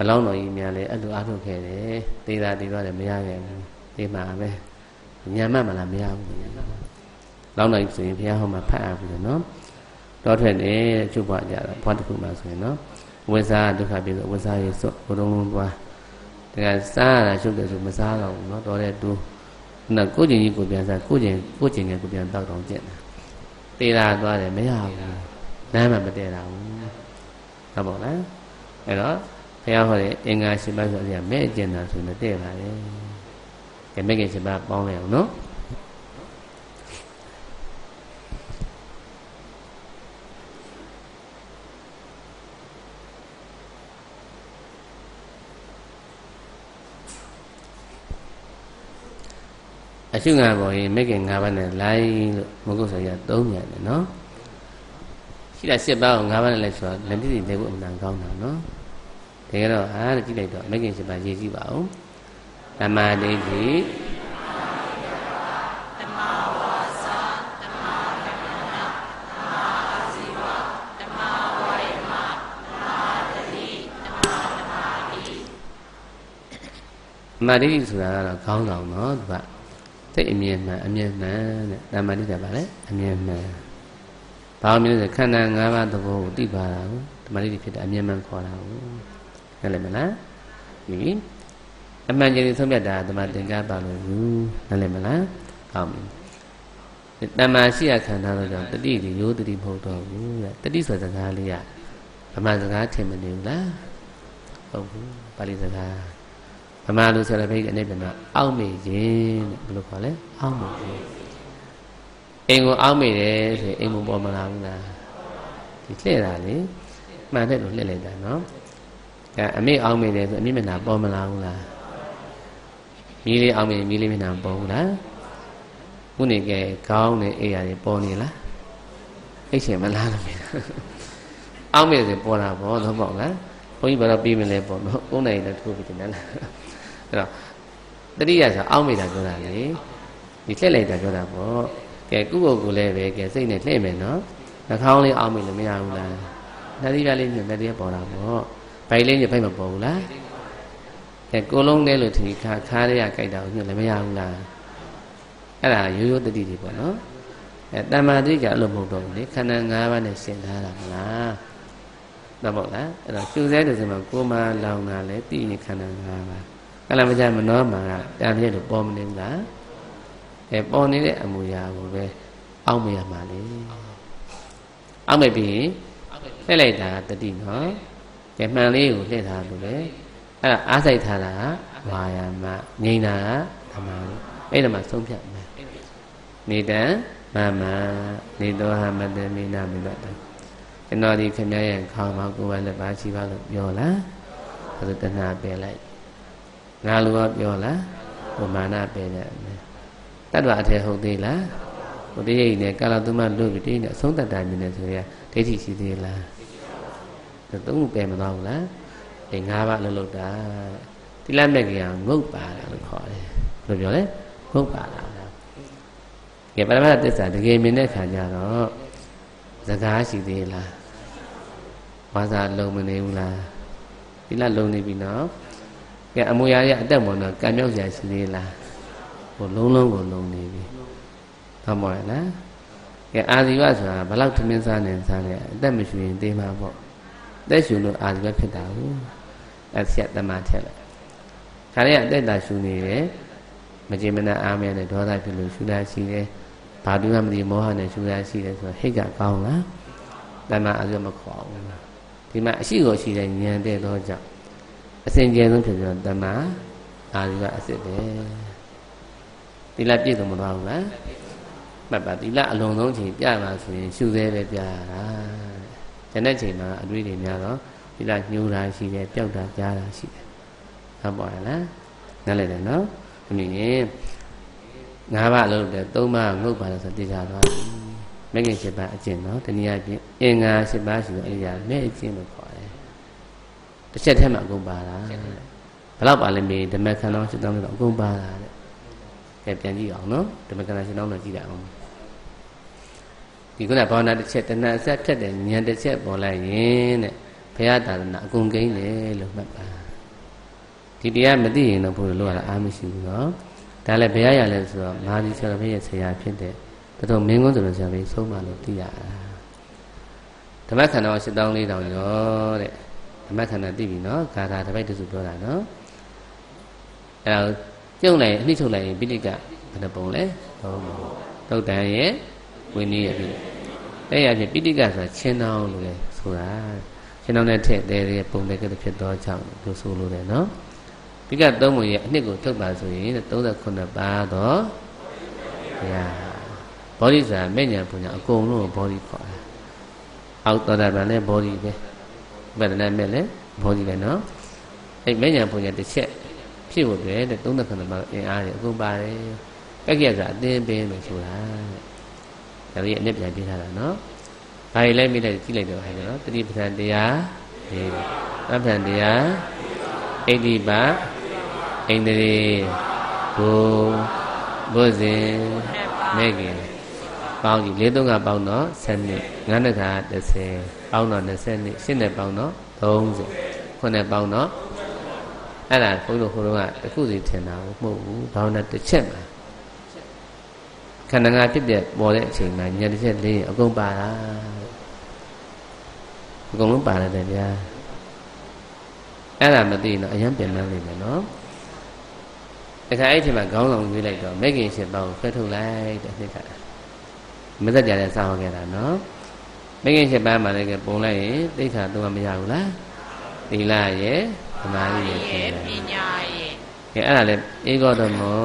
အလောင်းတော်ကြီးများလည်းအဲ့လိုအားထုတ်ခဲ့တယ်သေတာသေသွားတယ်မရခဲ့ဘူးသေမှာပဲညံမှတ်မလားမရဘူးလောင်းတော်ကြီးဆိုရင်ဘုရားဟောမှာဖတ်ရပြီနော်တော့ထွက်တယ်ချုပ်ပွားကြတာဘွားတစ်ခုမှဆိုရင်နော်ဝိဇာဒုက္ခပြေဆိုဝိဇာရေစွတ်ဘုံလုံးသွားတကယ်စားရတာချုပ်တယ်ဆိုမစားတော့ဘူးနော်တော်တဲ့တူနော်ကိုကျင်ကြီးကိုပြန်စားကိုကျင်ကိုကျင်ငယ်ကိုပြန်တောက်တောင်ကျင့်တာသေတာသွားတယ်မရဘူးလမ်းမှမတည့်တာဘူး ဟုတ်ပါလားအဲ့တော့ဘုရားဟောတဲ့အင်္ဂါ၈ပါးဆိုတဲ့မဲ့ကျင်တာဆိုရင်တည့်ပါတယ်။ဒါမဲ့ကျင်၈ပါးပေါင်းလိုက်အောင်နော်အရှုငါပေါ်ရင်မဲ့ကျင်၅ပါးနဲ့လိုင်းလို့မဟုတ်ဆိုရ၃ညတယ်နော်။ ရှိတာ၈ပါးကို၅ပါးနဲ့လိုက်ဆိုတော့လက်တိတိနေဖို့အမှန်ကောင်းတာနော်တကယ်တော့အားကြည့်လိုက်တော့မိခင်၈ပါးရေးကြည့်ပါဦးဓမ္မဒိဋ္ဌိမာတိဆိုတာကတော့ခေါင်းဆောင်နော်သူကသိအမြင်မှန်အမြင်မှန်တဲ့တမာတိကပါလေအမြင်မှန် ဘာလို့လဲခန္ဓာ၅ပါးသဘောကိုသိပါတာကိုတမာတိဖြစ်တဲ့အမြင်မှန်ခေါ်တာကိုနားလည်မလားဒီအမှန်ကြီးဆုံးဖြတ်တာတမသင်္ကပ္ပလို့ဘူးနားလည်မလားကောင်းပြီတမ္မာရှိရခန္ဓာတော့ကြောင့်တတိဒီရိုးတတိမဟုတ်တော့ဘူးတဲ့တတိဆိုတဲ့စကားလေးကဗမာစကားထင်မနေဘူးလားဟုတ်ဘူးပါဠိစကားဗမာလိုဆိုတဲ့ဘိတ်အနေနဲ့တော့အောက်မေခြင်းတဲ့ဘယ်လိုခေါ်လဲအောက်မေခြင်း အိမ်ကိုအောက်မေတယ်ဆိုရင်အိမ်မပေါ်မလာဘူးလားဒီလှည့်တာလေမှန်တဲ့လိုလှည့်လိုက်တာနော်အဲအမေအောက်မေတယ်ဆိုအမေမျက်နှာပေါ်မလာဘူးလားမီးလေးအောက်မေမီးလေးမျက်နှာပေါ်ဘူးလားခုနေကဲခေါင်းနဲ့အိယာတွေပေါ်နေလားအိတ်ရှင်မလားလို့မြင်အောက်မေဆိုပေါ်တာပေါ့တော့ပေါ့လားဘုန်းကြီးဘာလို့ပြီးမလဲပေါ့နော်9နိုင်လည်းထိုးပြီးတင်တယ်လားအဲ့တော့တတိယဆိုအောက်မေတာပြောတာလေဒီလှည့်လိုက်တာပြောတာပေါ့ ကဲကုပုတ်ကိုလည်းပဲကဲစိတ်နဲ့လှည့်မယ်နော်နှာခေါင်းလေးအောက်မေလို့မရဘူးလားနှာသီးပြလေးမြင်မဲ့တည်းပေါ်တာပေါ့ဘိုင်လေးညဖိုက်မပေါ်ဘူးလားကဲကိုလုံးလဲလို့ထင်ခါခါရရကြိုက်တာကိုညလည်းမရဘူးလားအဲ့ဒါရိုးရိုးတတိတွေပေါ့နော်အဲတမ္မာတိကအဲ့လိုမဟုတ်တော့ဘူးလေခန္ဓာ၅ပါးနဲ့ရှင်းထားတာမလားတော့ပေါ့လားအဲ့တော့ကျူစဲတယ်ဆိုမှကိုမလောင်တာလဲတိနေခန္ဓာ၅ပါးကလမကြမနောမှာကတန်ပြည့်လို့ပေါ်မနေဘူးလား အဲပေါ်နေတဲ့အမူအရာကိုပဲအောက်မရမှာလေအောက်မပြီးလှည့်လိုက်တာတတိနော်ကဲမှန်လေးကိုလှည့်ထားလို့လေအဲ့ဒါအားစိုက်ထားတာကဝါယာမငိမ့်တာကဓမ္မလို့အဲ့ဒါမှဆုံးဖြတ်မယ်နေတံမမနေတောဟမတမိနာမိဘတံကျွန်တော်ဒီခင်ဗျားရဲ့ခေါင်းမှာကိုယ်ပဲလက်ပါချီပါလို့ပြောလားအဲဒါတဏှာပယ်လိုက်ငါလိုကပြောလားဘုမာနပယ်တယ် တတ္တဝအထေဟုတ်သေးလားဘုတိယိနဲ့ကာလသုမလွတ်ပြီးတိနဲ့အဆုံးတတ္တာမြင်နေဆိုရဒိဋ္ဌိရှိသေးလားသုံးခုပယ်မသွားဘူးလားဒီ၅ပါးအလုပ်လုပ်တာတိလမဲ့ကြီးကငုတ်ပါတာလို့ခေါ်တယ်ဘယ်လိုပြောလဲငုတ်ပါတာကဲပရမတ္တသစ္စာတကယ်မြင်တဲ့ခါကျတော့စကားရှိသေးလားဝါစာလုံမနေဘူးလားဒီလားလုံနေပြီနော်ကဲအမူအရာရအသက်မွန်တော့ကံမြောက်စရာရှိသေးလား ဟိုလုံးလုံးကိုလုံနေပြီဟုတ်ပါရဲ့လားကဲအာဇီဝဆိုတာဘလောက်သမင်းစားနေစားနေအသက်မရှိရင်သေးမှာပေါ့သက်ရှူလို့အာဇီဝဖြစ်တာဟုတ်အဲ့ဆက်တမထက်လိုက်ခါရဲအသက်တာရှူနေတယ်မကြင်မနာအားမရတဲ့ဒေါသဖြစ်လို့ရှူတာရှိတယ်ဘာတူမှမသိမောဟနဲ့ရှူတာရှိတယ်ဆိုတော့ဟိတ်ကကောင်းလားတမအာဇီဝမခေါ်ဘူးဒီမှာအရှိကိုရှိတဲ့ဉာဏ်တဲ့တော့ကြောင့်အစဉ်ကျဲဆုံးဖြစ်ပြီးတော့တမအာဇီဝအစစ်တ ယ်ဒီလားပြည့်စုံမသွားဘူးလားမှတ်ပါဒီလားအလုံးစုံချိန်ပြပါဆိုရင်ရှုသေးပဲပြရတာကျန်တဲ့ချိန်မှာအတွေ့တွေများတော့ဒီလားညှိုးတာရှိတယ်ပျောက်တာကြားတာရှိတယ်ဟုတ်ပါရဲ့လားနားလည်တယ်နော်အမြင်ရင်ငါးပါးလုံးတယ်သုံးပါးငုတ်ပါလို့ဆိုသိကြသွားပြီမဂ္ဂင်7ပါးအကျင့်နော်တနည်းအားဖြင့်အင်္ဂါ7ပါးရှိတော့အဲ့ဒီကမဲ့အကျင့်လို့ခေါ်တယ်တစ်ချက်ထဲမှာအကုန်ပါတာဘယ်လောက်ပါလဲမေးဓမ္မခန္ဓာ7တောင်းတော့အကုန်ပါတာတဲ့ ကဲပြန်ကြည့်အောင်နော်ဓမ္မခန္ဓာ7တောင်းတော့ကြည့်ရအောင်ဒီခုနဘာဝနာတစ်ချက်တဏှာဆက်ဖြတ်တဲ့ဉာဏ်တစ်ချက်ပေါ်လိုက်ရင်တဲ့ဘုရားသာသနာအကုန်ကိန်းတယ်လို့မှတ်ပါဒီတရားမသိရင်တော့ဘုရားလောကအားမရှိဘူးနော်ဒါလည်းဘယ်ရရလဲဆိုတော့မာသီဆရာဘုရားဆရာဖြစ်တဲ့တတော်မင်းကုန်းဆိုတဲ့ဆရာဘုရားဆုံးမလို့သိရတာဓမ္မခန္ဓာ၈တောင်း၄တောင်းရောတဲ့ဓမ္မခန္ဓာသိပြီနော်ဂါထာတစ်ပိုက်တစုပြောတာနော်အဲဒါ ကျုံလိုက်အနှိမ့်ထုတ်လိုက်ရင်ပိဋကဘယ်နှပုံလဲဟုတ်ပါဘူးသုတ်တန်ရဲ့ဝိနည်းရဲ့ပိဋကအဲ့ရဖြစ်ပိဋကဆိုတာချင်းတောင်းလို့လေဆိုတာချင်းတောင်းတဲ့ထက်တဲ့ပုံတဲ့ကတည်းဖြစ်သောကြောင့်လို့ဆိုလို့တယ်နော်ပိကသုံးပုံရဲ့အနှစ်ကိုထုတ်ပါဆိုရင်38ပါးတော့ဘုရားဘောဓိဆိုတာမဲ့ညာပူညာအကုန်လုံးကိုဘောဓိခေါ်တာအောက်တော်တာဗန်လည်းဘောဓိပဲဗဒနာမဲ့လည်းဘောဓိပဲနော်အဲ့မဲ့ညာပူညာတစ်ချက် ဖြစ်ဖို့တည်းတဲ့38ပါးအင်အားတွေအကုန်ပါတယ်ကကက်ကက်ဆိုတာအသင်းပင်လို့ဆိုတာတဲ့ဒါလေးအနစ်ပြန်ပြထားတာနော်ဘာတွေလဲမိလိုက်ကြည့်လိုက်တော့ဟဲ့နော်တတိပဌံတရားဒီသဗ္ဗံတရားဣတိပဣန္ဒြေဘုဘုဇင်မေခင်ပေါင်းကြီး၄သုံးကပေါင်းတော့7နှစ်၅နှစ်က30ပေါင်းတော့20နှစ်8နှစ်ပေါင်းတော့30ခုနှစ်ပေါင်းတော့ အဲ့ဒါဘုန်းတော်ဟိုတော့ကတခုစီထင်တာမဟုတ်ဘူးဘာလို့လဲတစ်ချက်မှာခန္ဓာငါဖြစ်တဲ့ပေါ်တဲ့အချိန်မှာညတစ်ချက်လေးအကုန်ပါတာအကုန်လုံးပါရတယ်ဗျာအဲ့ဒါမသိရင်တော့အရင်ပြန်မှန်းနေမယ်နော်တခါအဲ့ဒီမှာခေါင်းဆောင်ရွေးလိုက်တော့မဂ္ဂင်ရှင်ပေါင်းဖဲထုတ်လိုက်တဲ့နှစ်ခါမသက်ကြတဲ့စောင်းခဲ့တာနော်မဂ္ဂင်ရှင်ပန်းမှာလည်းပုံလိုက်ရင်သိက္ခာတော့မရဘူးလားသီလရဲ့ သမာဓိရဲ့ပညာရဲ့ကဲအဲ့ဒါလည်းဧကောဓမော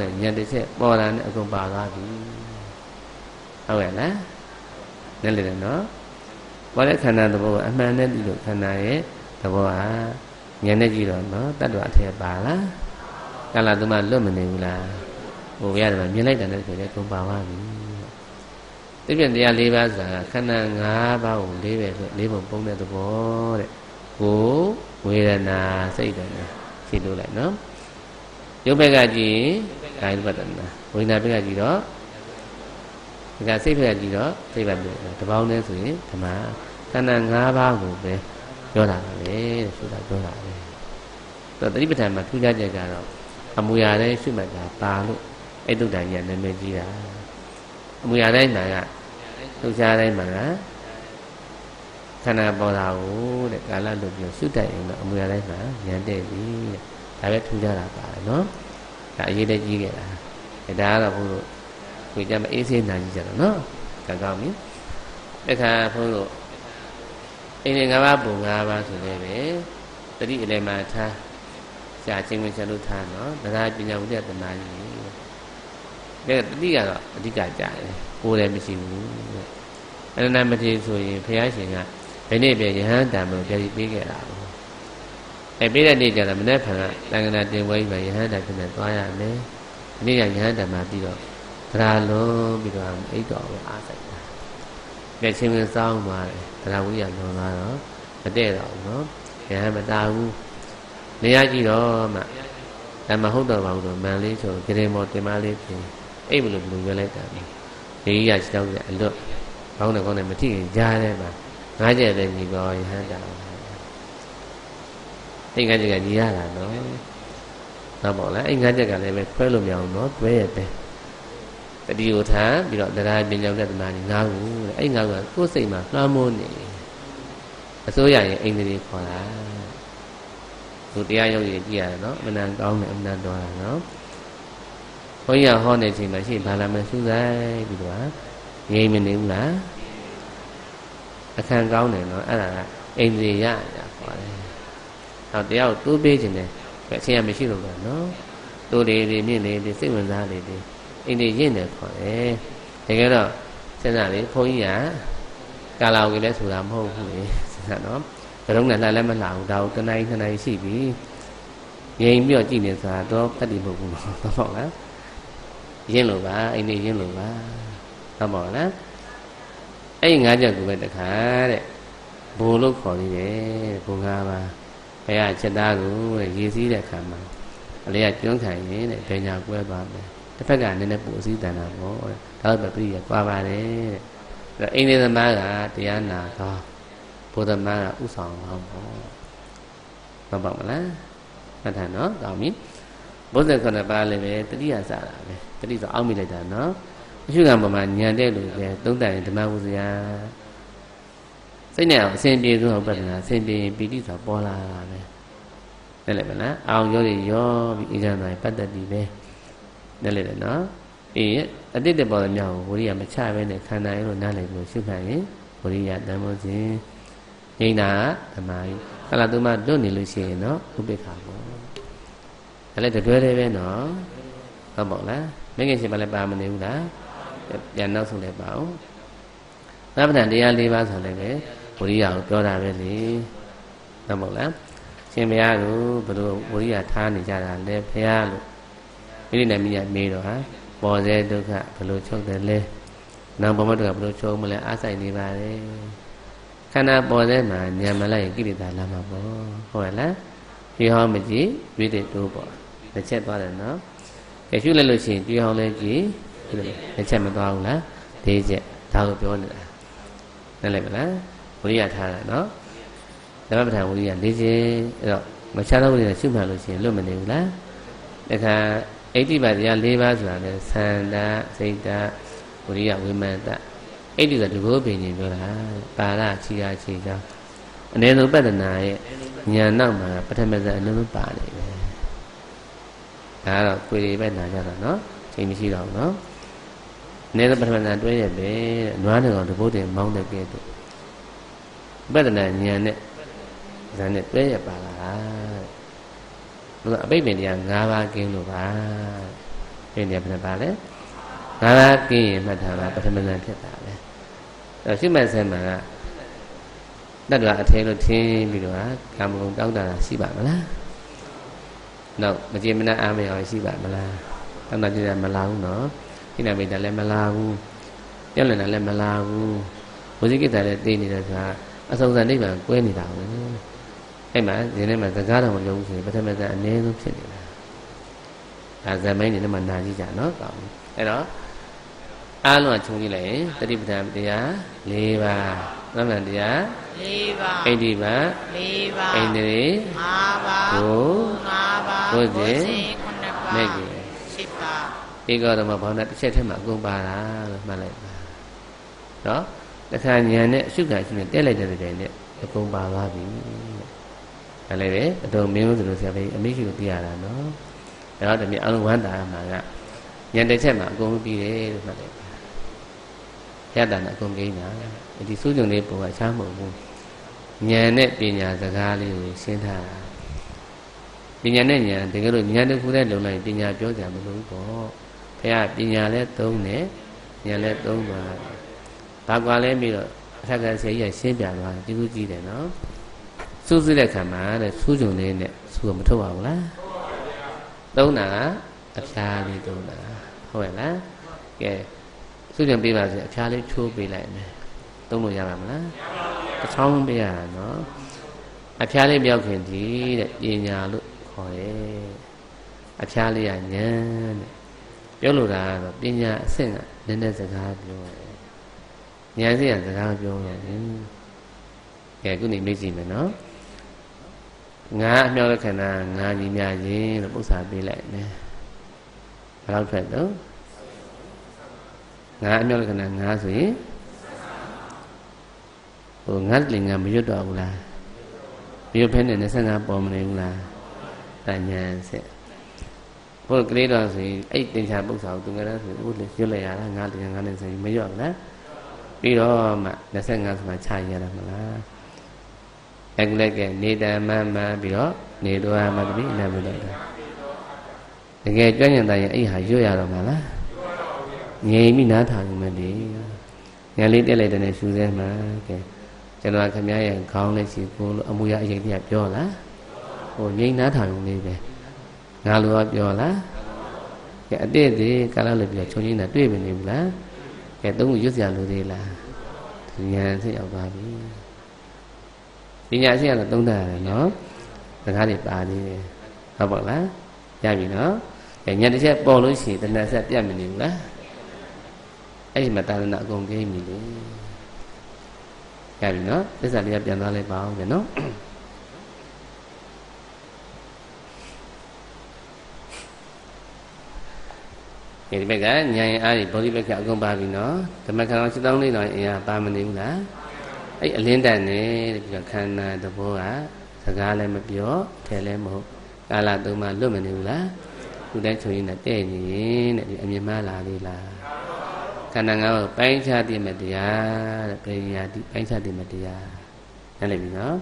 တဲ့ဉာဏ်တစ်ချက်ပေါ်လာတဲ့အကုန်ပါသွားပြီဟုတ်ရဲ့လားနဲ့လေနော်ပေါ်တဲ့ခန္ဓာသဘောအမှန်နဲ့ဒီလိုခန္ဓာရဲ့သဘောဟာဉာဏ်နဲ့ကြည့်တော့နော်တတ္တဝအထက်ပါလားကလာသူမလွတ်မနေဘူးလားဟိုရတယ်မြင်လိုက်တယ်လည်းဆိုလည်းကုန်ပါသွားပြီတိပြတရား၄ပါးဆိုတာခန္ဓာ၅ပါးကို၄ပဲဆို၄ပုံပုံတဲ့သဘောတဲ့ ကိုဝေဒနာစိတ်တဏှာရှင်းလို့လိုက်နော်ရုပ်ဘက်ကကြည့်ကာယဝတ္တနာဝေဒနာဘက်ကကြည့်တော့ဒါကစိတ်ဘက်ကကြည့်တော့စိတ်ဘက်လို့တပေါင်းတည်းဆိုရင်ဓမ္မခန္ဓာ၅ပါးကိုပဲပြောတာလေဆိုတာပြောတာလေတော့တတိပဋ္ဌာန်မှာထူးခြားချက်ကတော့အမူအရာတိုင်းရှိမှတ်တာပါလို့အဲ့တုတ်တန်ကြီးကနာမည်ကြီးတာအမူအရာတိုင်းမှာကထူးခြားတိုင်းမှာက ခန္ဓာပေါ်တာကိုတဲ့ကာလလို့ပြောရှုတတ်ရင်တော့အမူအရာတိုင်းမှာဉာဏ်တည့်ပြီတဲ့ဒါပဲထူးခြားတာပါတယ်နော်ဒါအရေးတကြီးခဲ့တာဒါကတော့ဘုလို့ကိုကြမအေးဆေးနိုင်ကြတော့နော်ကောင်းကောင်းပြီတခါဘုလို့အိမ်ငယ်၅ပါးပုံ၅ပါးဆိုလည်းပဲတတိအလယ်မှာထားရှားချင်းဝင်ချက်လို့ထားနော်တရားပညာဝိတ္တသမားကြီးဒါတတိကတော့အဓိကကြတယ်ကိုယ်လည်းမရှိဘူးအနန္တမထေဆိုရင်ဘုရားရှင်က ဘယ်နေ့ပဲယဟန်တံမလို့ပြည့်ပေးခဲ့တာပေါ့အဲပေးတဲ့နေ့ကျတော့မနေ့ဖန်ကတန်ခါတင်ပွဲကြီးမှာယဟန်တံဖြစ်နေသွားရမယ်ဒီနေ့ကယဟန်တံမှာပြီးတော့တရားလုံးပြီးတော့အိတ်တော်ကိုအားဆိုင်တာကဲချင်းဝင်စောင်းသွားတယ်တရားဝိရလွန်လာတော့မတည့်တော့ဘူးနော်ယဟန်မတာဘူးနေရာကြည့်တော့မှဒါမှဟုတ်တော့ပါဘူးတော့မန်လေးဆိုကြရင်မော်တင်မလေးပြင်အိတ်မလို့ဘယ်လိုရွေးလိုက်တာလဲဒီရချောင်းကအလွတ်ကောင်းတယ်ကောင်းတယ်မထိရင်ကြားထဲမှာ ငါးချက်လည်းညီကောရဟန်းတာအဲ့ငါးချက်ကညီရတာနော်ဟုတ်ပါလားအဲ့ငါးချက်ကလည်းပဲခွဲလို့မရအောင်နော်တွဲရပဲတတိယထားပြီးတော့တရားပညာဥဒ္ဒနာညီငါးခုတဲ့အဲ့ငါးခုကကိုယ်စိတ်မှာလွှမ်းမိုးနေအစိုးရရင်အိန္ဒြေခေါ်တာသူတရားရုပ်ရည်ကြည့်ရတယ်နော်အမှန်တန်ကောင်းတယ်အမှန်တန်တော်တာနော်ဘုန်းကြီးဟောနေချိန်မှာရှိဘာလာမစူးစိုက်ပြီးတော့ငြိမ်မနေဘူးလား အခန့်ကောင်းတယ်နော်အဲ့ဒါကအိန္ဒြေရရခေါ်တယ်ဟောတရားကိုတိုးပေးခြင်းတယ်အချင်းရမရှိလို့ပဲနော်တိုးလေးတွေမြင့်လေးတွေစိတ်ဝင်စားလေးတွေအိန္ဒြေရင့်တယ်ခေါ်တယ်တကယ်တော့စဉ်းစားလေဘုန်းကြီးကကာလာဝေလဲဆိုတာမဟုတ်ဘူးလေစဉ်းစားနော်ဘယ်တော့မှလှလည်းမလှဘူးဒါကိုတနိုင်နှစ်နိုင်ရှိပြီငြိမ်ပြီးတော့ကြည့်နေဆိုတာတော့တတ်တယ်မဟုတ်ဘူးနော်ဟုတ်လားရင်းလို့ပါအိန္ဒြေရင်းလို့ပါဟုတ်ပါလား အဲ့ဒီငါးချက်ကိုပဲတခါတဲ့ဘိုလ်လို့ခေါ်သေးတယ်ဘုံငါးပါးဘယ်ကချက်သားကိုတဲ့ရည်စည်းတဲ့ခါမှာအလေးကကျွန်းခံရင်တဲ့ဘယ်ညာကွဲသွားမယ်တစ်ဖက်ကနည်းနည်းပူအစည်းတန်တာပေါ့တဲ့ဒါပဲပြည့်ရကွာပါတယ်တဲ့အိန္ဒြေသမားကတရားနာတော့ဘုဒ္ဓမားကဥဆောင်အောင်ပေါ့မပေါ့မလားမှတ်ထားနော်ကောင်းပြီဘုဇ္ဇခဏပါလည်းပဲတတိယစတာပဲတတိဆိုအောက်မိလိုက်တာနော် အရှုခံပေါ်မှာညံတဲ့လူပဲသုံးတန်ဓမ္မဝုဇရာစိတ်နဲ့အောင်အစဉ်ပြေဆုံးပဒနာအစဉ်ပြေပီတိဆိုပေါ်လာတာပဲနဲ့လည်းမလားအောင်ရောတွေရောပြီးအေးချမ်းသွားပတ်သက်ပြီးပဲနဲ့လည်းနော်အေးအတိတ်တပေါ်တဲ့မြောက်ကိုဝိရိယမချဘဲနဲ့ခန္ဓာရဲ့လို့နားလည်ပြီးရှုခံရင်ဝိရိယတန်ဖို့စဉ်ငိမ့်တာဓမ္မကြီးအဲ့လားသူမှလွတ်နေလို့ရှိရင်နော်ဥပိ္ပခါပေါ့အဲ့လည်းတတွဲလေးပဲနော်ဟုတ်ပါလားမင်းငယ်ရှင်မလည်းပါမနေဘူးလား ပြန်နောက်ဆုံးလည်းပါအောင်သဗ္ဗံတရား၄ပါးဆိုလည်းပဲဝိရိယကိုပြောတာပဲလေဟုတ်ပါလားရှင်ဘုရားတို့ဘယ်လိုဝိရိယထားနေကြတာလဲဘုရားလို့မိရိနာမိယမေးတော့ဟာပေါ်စေဒုက္ခဘယ်လိုချုပ်တယ်လဲနာမ်ပေါ်မှာဒုက္ခဘယ်လိုချုပ်မလဲအားဆိုင်နေပါလေခန္ဓာပေါ်တဲ့မှာညံမလိုက်ကိလေသာလာမှာပေါ့ဟုတ်ရဲ့လားဒီဟောမကြည့်ဝိသေတိုးပေါ့တစ်ချက်သွားတယ်နော်ကဲရှုလိုက်လို့ရှိရင်ဒီဟောလဲကြည့် တစ်ချက်မသွားဘူးလား၄ချက်ဒါကိုပြောနေတာနားလည်မလားဝိရိယထားတာနော်ဓမ္မပဋ္ဌာန်ဝိရိယ၄ချက်အဲ့တော့မချတော့ဝိရိယရှုမှတ်လို့ရှိရင်လွတ်မနေဘူးလားတခါအဋ္ဌိပါတရား၄ပါးဆိုတာလေသန္တာစိတ်တဝိရိယဝိမန္တအဋ္ဌိကဒီဘိုးပင်ကြီးပြောတာပါရချီရာချီကြောင်းအ ਨੇ ဆုံးပတ္တနာရဲ့ညာနောက်မှာပထမဇန်အလုံးပါနေတယ်ဒါကတော့ကိုယ်တွေပဲနာကြတာနော်ချိန်မရှိတော့ဘူးနော်အ ਨੇ ဆုံးပထမဇန်တွဲရပဲနွားနေကောင်ဒီဘိုးတင်မောင်းတဲ့ကဲတော့ပတ္တနာညာနဲ့ဇန်နဲ့တွဲရပါလားဘုရားအပိပင်တရား၅ပါးကင်းလို့ပါပြင်းတယ်ဘယ်နှပါလဲ၅ပါးကင်းရင်မှတ်ထားပါပထမဇန်ဖြစ်တာပဲအဲရှိမှတ်ဆဲမှာကတတ္တဝအထဲလို့ထင်းပြီးတော့ကာမဂုဏ်တောက်တာရှိပါမလားနောက်မကြေမနအားမရရှိပါမလားတောက်တာကြည့်ရမလာဘူးနော် ခိနမိတ်တာလည်းမလာဘူးပြောင်းလဲတာလည်းမလာဘူးဝိဇိကိတ္တလည်းသိနေတယ်ဆိုတာအဆုံးစံနိဗ္ဗာန်ကွဲနေတာပဲအဲ့မှာဒီနေ့မှာသကားတော်မလုံးဆိုရင်ပထမဇန်အနည်းဆုံးဖြစ်နေတာဒါဇန်မိုင်းနေနဲ့မှနာကြည့်ကြနော်ကောင်းအဲ့တော့အားလုံးကခြုံကြည့်လိုက်ရင်တတိပဌာန်တရား၄ပါးသမ္မာတရား၄ပါးအိဋ္ဌိပါ၄ပါးအိန္ဒြေ၅ပါးဘု၅ပါးဘုဇေ9ပါးမဲ့ကြီး10ပါး ဧကောဓမ္မဘာဝနာတစ်ချက်ထဲမှာအကုန်ပါတာလို့မှတ်လိုက်ပါနော်တခါညာနဲ့အရှုခံရှိနေတက်လိုက်တဲ့တိုင်နဲ့အကုန်ပါသွားပြီဒါလည်းပဲအတော်မင်းလို့ဆိုလို့ဆရာပဲအမိရှိလို့ပြရတာနော်ဒါတော့တမီးအလုံးဝမ်းတာမှာကညံတစ်ချက်မှာအကုန်ပြီးတယ်လို့မှတ်လိုက်ရတာနဲ့အကုန်ကိန်းတာဒီစိုးကြုံလေးပုံကချားမဟုတ်ဘူးဉာဏ်နဲ့ပညာစကားလေးကိုရှင်းထားတာပညာနဲ့ဉာဏ်တကယ်လို့ဉာဏ်တစ်ခုတည်းလုံလိုက်ပညာပြောကြမလို့ပေါ့ ဘုရားပညာလည်းသုံးတယ်ဉာဏ်လည်းသုံးပါဘာကွာလဲပြီးတော့အထက်ကဆရာကြီးရှင်းပြသွားတယ်ဒီခုကြည့်တယ်နော်စူးစစ်တဲ့ခံမှာတဲ့စူးကြုံလေးနဲ့စူးမထုတ်ပါဘူးလားသုံးတာအဖျားလေးသုံးတာဟုတ်ရဲ့လားကဲစူးကြုံပေးပါစေအဖျားလေးချိုးပေးလိုက်မယ်သုံးလို့ရပါမလားတစ်ချောင်းပေးရတာနော်အဖျားလေးပြောက်ခင်ဒီတဲ့ပညာလို့ခေါ်တယ်အဖျားလေးကဉာဏ်တဲ့ ပြောလို့တာကတော့ပညာအဆင့်ကနည်းနည်းစကားပြောတယ်ဉာဏ်စိကစကားပြောရတယ်ကဲခုနေမေ့ကြည့်မယ်နော်ငါအမြောက်လက္ခဏာငါညီမြခြင်းလို့ပု္ပ္ပာပေးလိုက်မယ်ဘယ်လောက်ထွက်တော့ငါအမြောက်လက္ခဏာငါဆိုရင်ဟိုငတ်လင်ကမရွတ်တော့ဘူးလားမရွတ်ဖဲနဲ့25ပေါ်မနေဘူးလားတညာဆက် ဘုရားကလေးတော်ဆိုရင်အဲ့တင်ချာပု္ပ္ပာကိုသူငယ်တော့ဆိုဦးလေရွတ်လိုက်ရတာငါလင်ငါနဲ့ဆိုရင်မရွတ်ဘူးလားပြီးတော့မှ25ဆိုမှခြာရတာမလားအခုလည်းကဲနေတမမပြီးတော့နေတော်မှတပိအနံ့ပြလိုက်တာတကယ်ကြွညံတန်ရင်အဲ့ဟာရွတ်ရတော့မှာလားငြိမ်ပြီးနားထောင်မှလေညာလေးတက်လိုက်တဲ့ရှူစဲမှာကဲကျွန်တော်ခင်ဗျားရဲ့ခေါင်းလေးရှိကိုလို့အမူအရာအရေးကြီးပြောလားဟိုငြိမ်နားထောင်နေပဲ ငါလိုကပြောလားကဲအတိတ်ဒီကာလလေးပြောချုံချင်းတာတွေ့မနေဘူးလားကဲသုံးခုရွတ်စရာလိုသေးလားဉာဏ်စိတ်ရောက်သွားပြီပညာရှိကတော့သုံးတာရယ်နော်စကားတွေပါနေတယ်ဟုတ်ပါလားရပြီနော်ဉာဏ်တစ်ချက်ပေါ်လို့ရှိရင်တဏှာဆက်ပြတ်မနေဘူးလားအဲ့ဒီမှာတာသနာအကုန်ကိန်းပြီလေရပြီနော်သစ္စာလေးပြန်သွားလိုက်ပါအောင်ဗျနော် ဒီဘက်ကညာရင်အားဒီဘောဓိဘက်ကအကုန်ပါပြီနော်ဓမ္မခန္ဓာစစ်တောင်းလေးတော့အင်အားပါမနေဘူးလားအဲ့အလင်းတန်နဲ့ပြီးတော့ခန္ဓာသဘောကစကားလည်းမပြောထဲလည်းမဟုတ်ကာလသုံးပါလွတ်မနေဘူးလားသူတိုင်းချုံရင်နဲ့တဲ့နေရင်တဲ့ဒီအမြင်မှလာလေးလားခန္ဓာငါးပါးပိုင်းခြားသိမဲ့တရားတဲ့ပညာတိပိုင်းခြားသိမဲ့တရားနားလည်ပြီနော်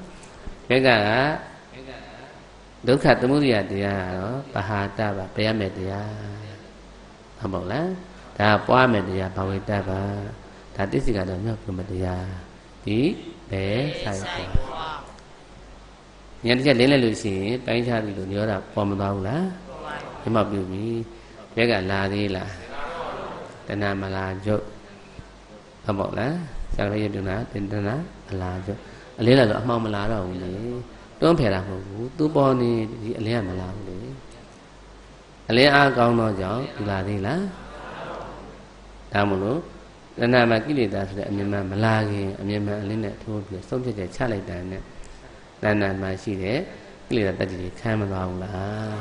ဘက်ကကဒုက္ခသမုဒယတရားကတော့ပဟာတပါပြရမဲ့တရား ဟုတ်ပါလားဒါပွားမဲ့တရားဘာဝေတ္တပါဒါတိစိကတော့မြောက်ပြုမဲ့တရားဒီဘယ်ဆိုင်ပွားညတစ်ချက်လင်းလိုက်လို့ရှိရင်ပိုင်းခြားပြီလို့ပြောတာပေါ်မသွားဘူးလားပေါ်ပါဘူးဒီမှာပြုပြီဘက်ကလာသေးလားတဏမလာကျုပ်ဟုတ်ပေါ့လားဆရာတော်ရဲ့ပြောတာတဏမလာကျုပ်အလင်းလာတော့အမှောင်မလာတော့ဘူးလေတွန်းဖယ်တာမဟုတ်ဘူးသူပေါ်နေဒီအလင်းကမလာဘူးလေ အလင်းအားကောင်းတော့ကြောင့်ဒီလာသေးလားဒါမလို့တဏမှာကိလေသာဆိုတဲ့အမြင်မှမလာခင်အမြင်မှအလင်းနဲ့ထိုးပြီးဆုံးဖြတ်ချက်ချလိုက်တာနဲ့တဏမှာရှိတဲ့ကိလေသာတတ္တိတွေခံမသွားဘူးလား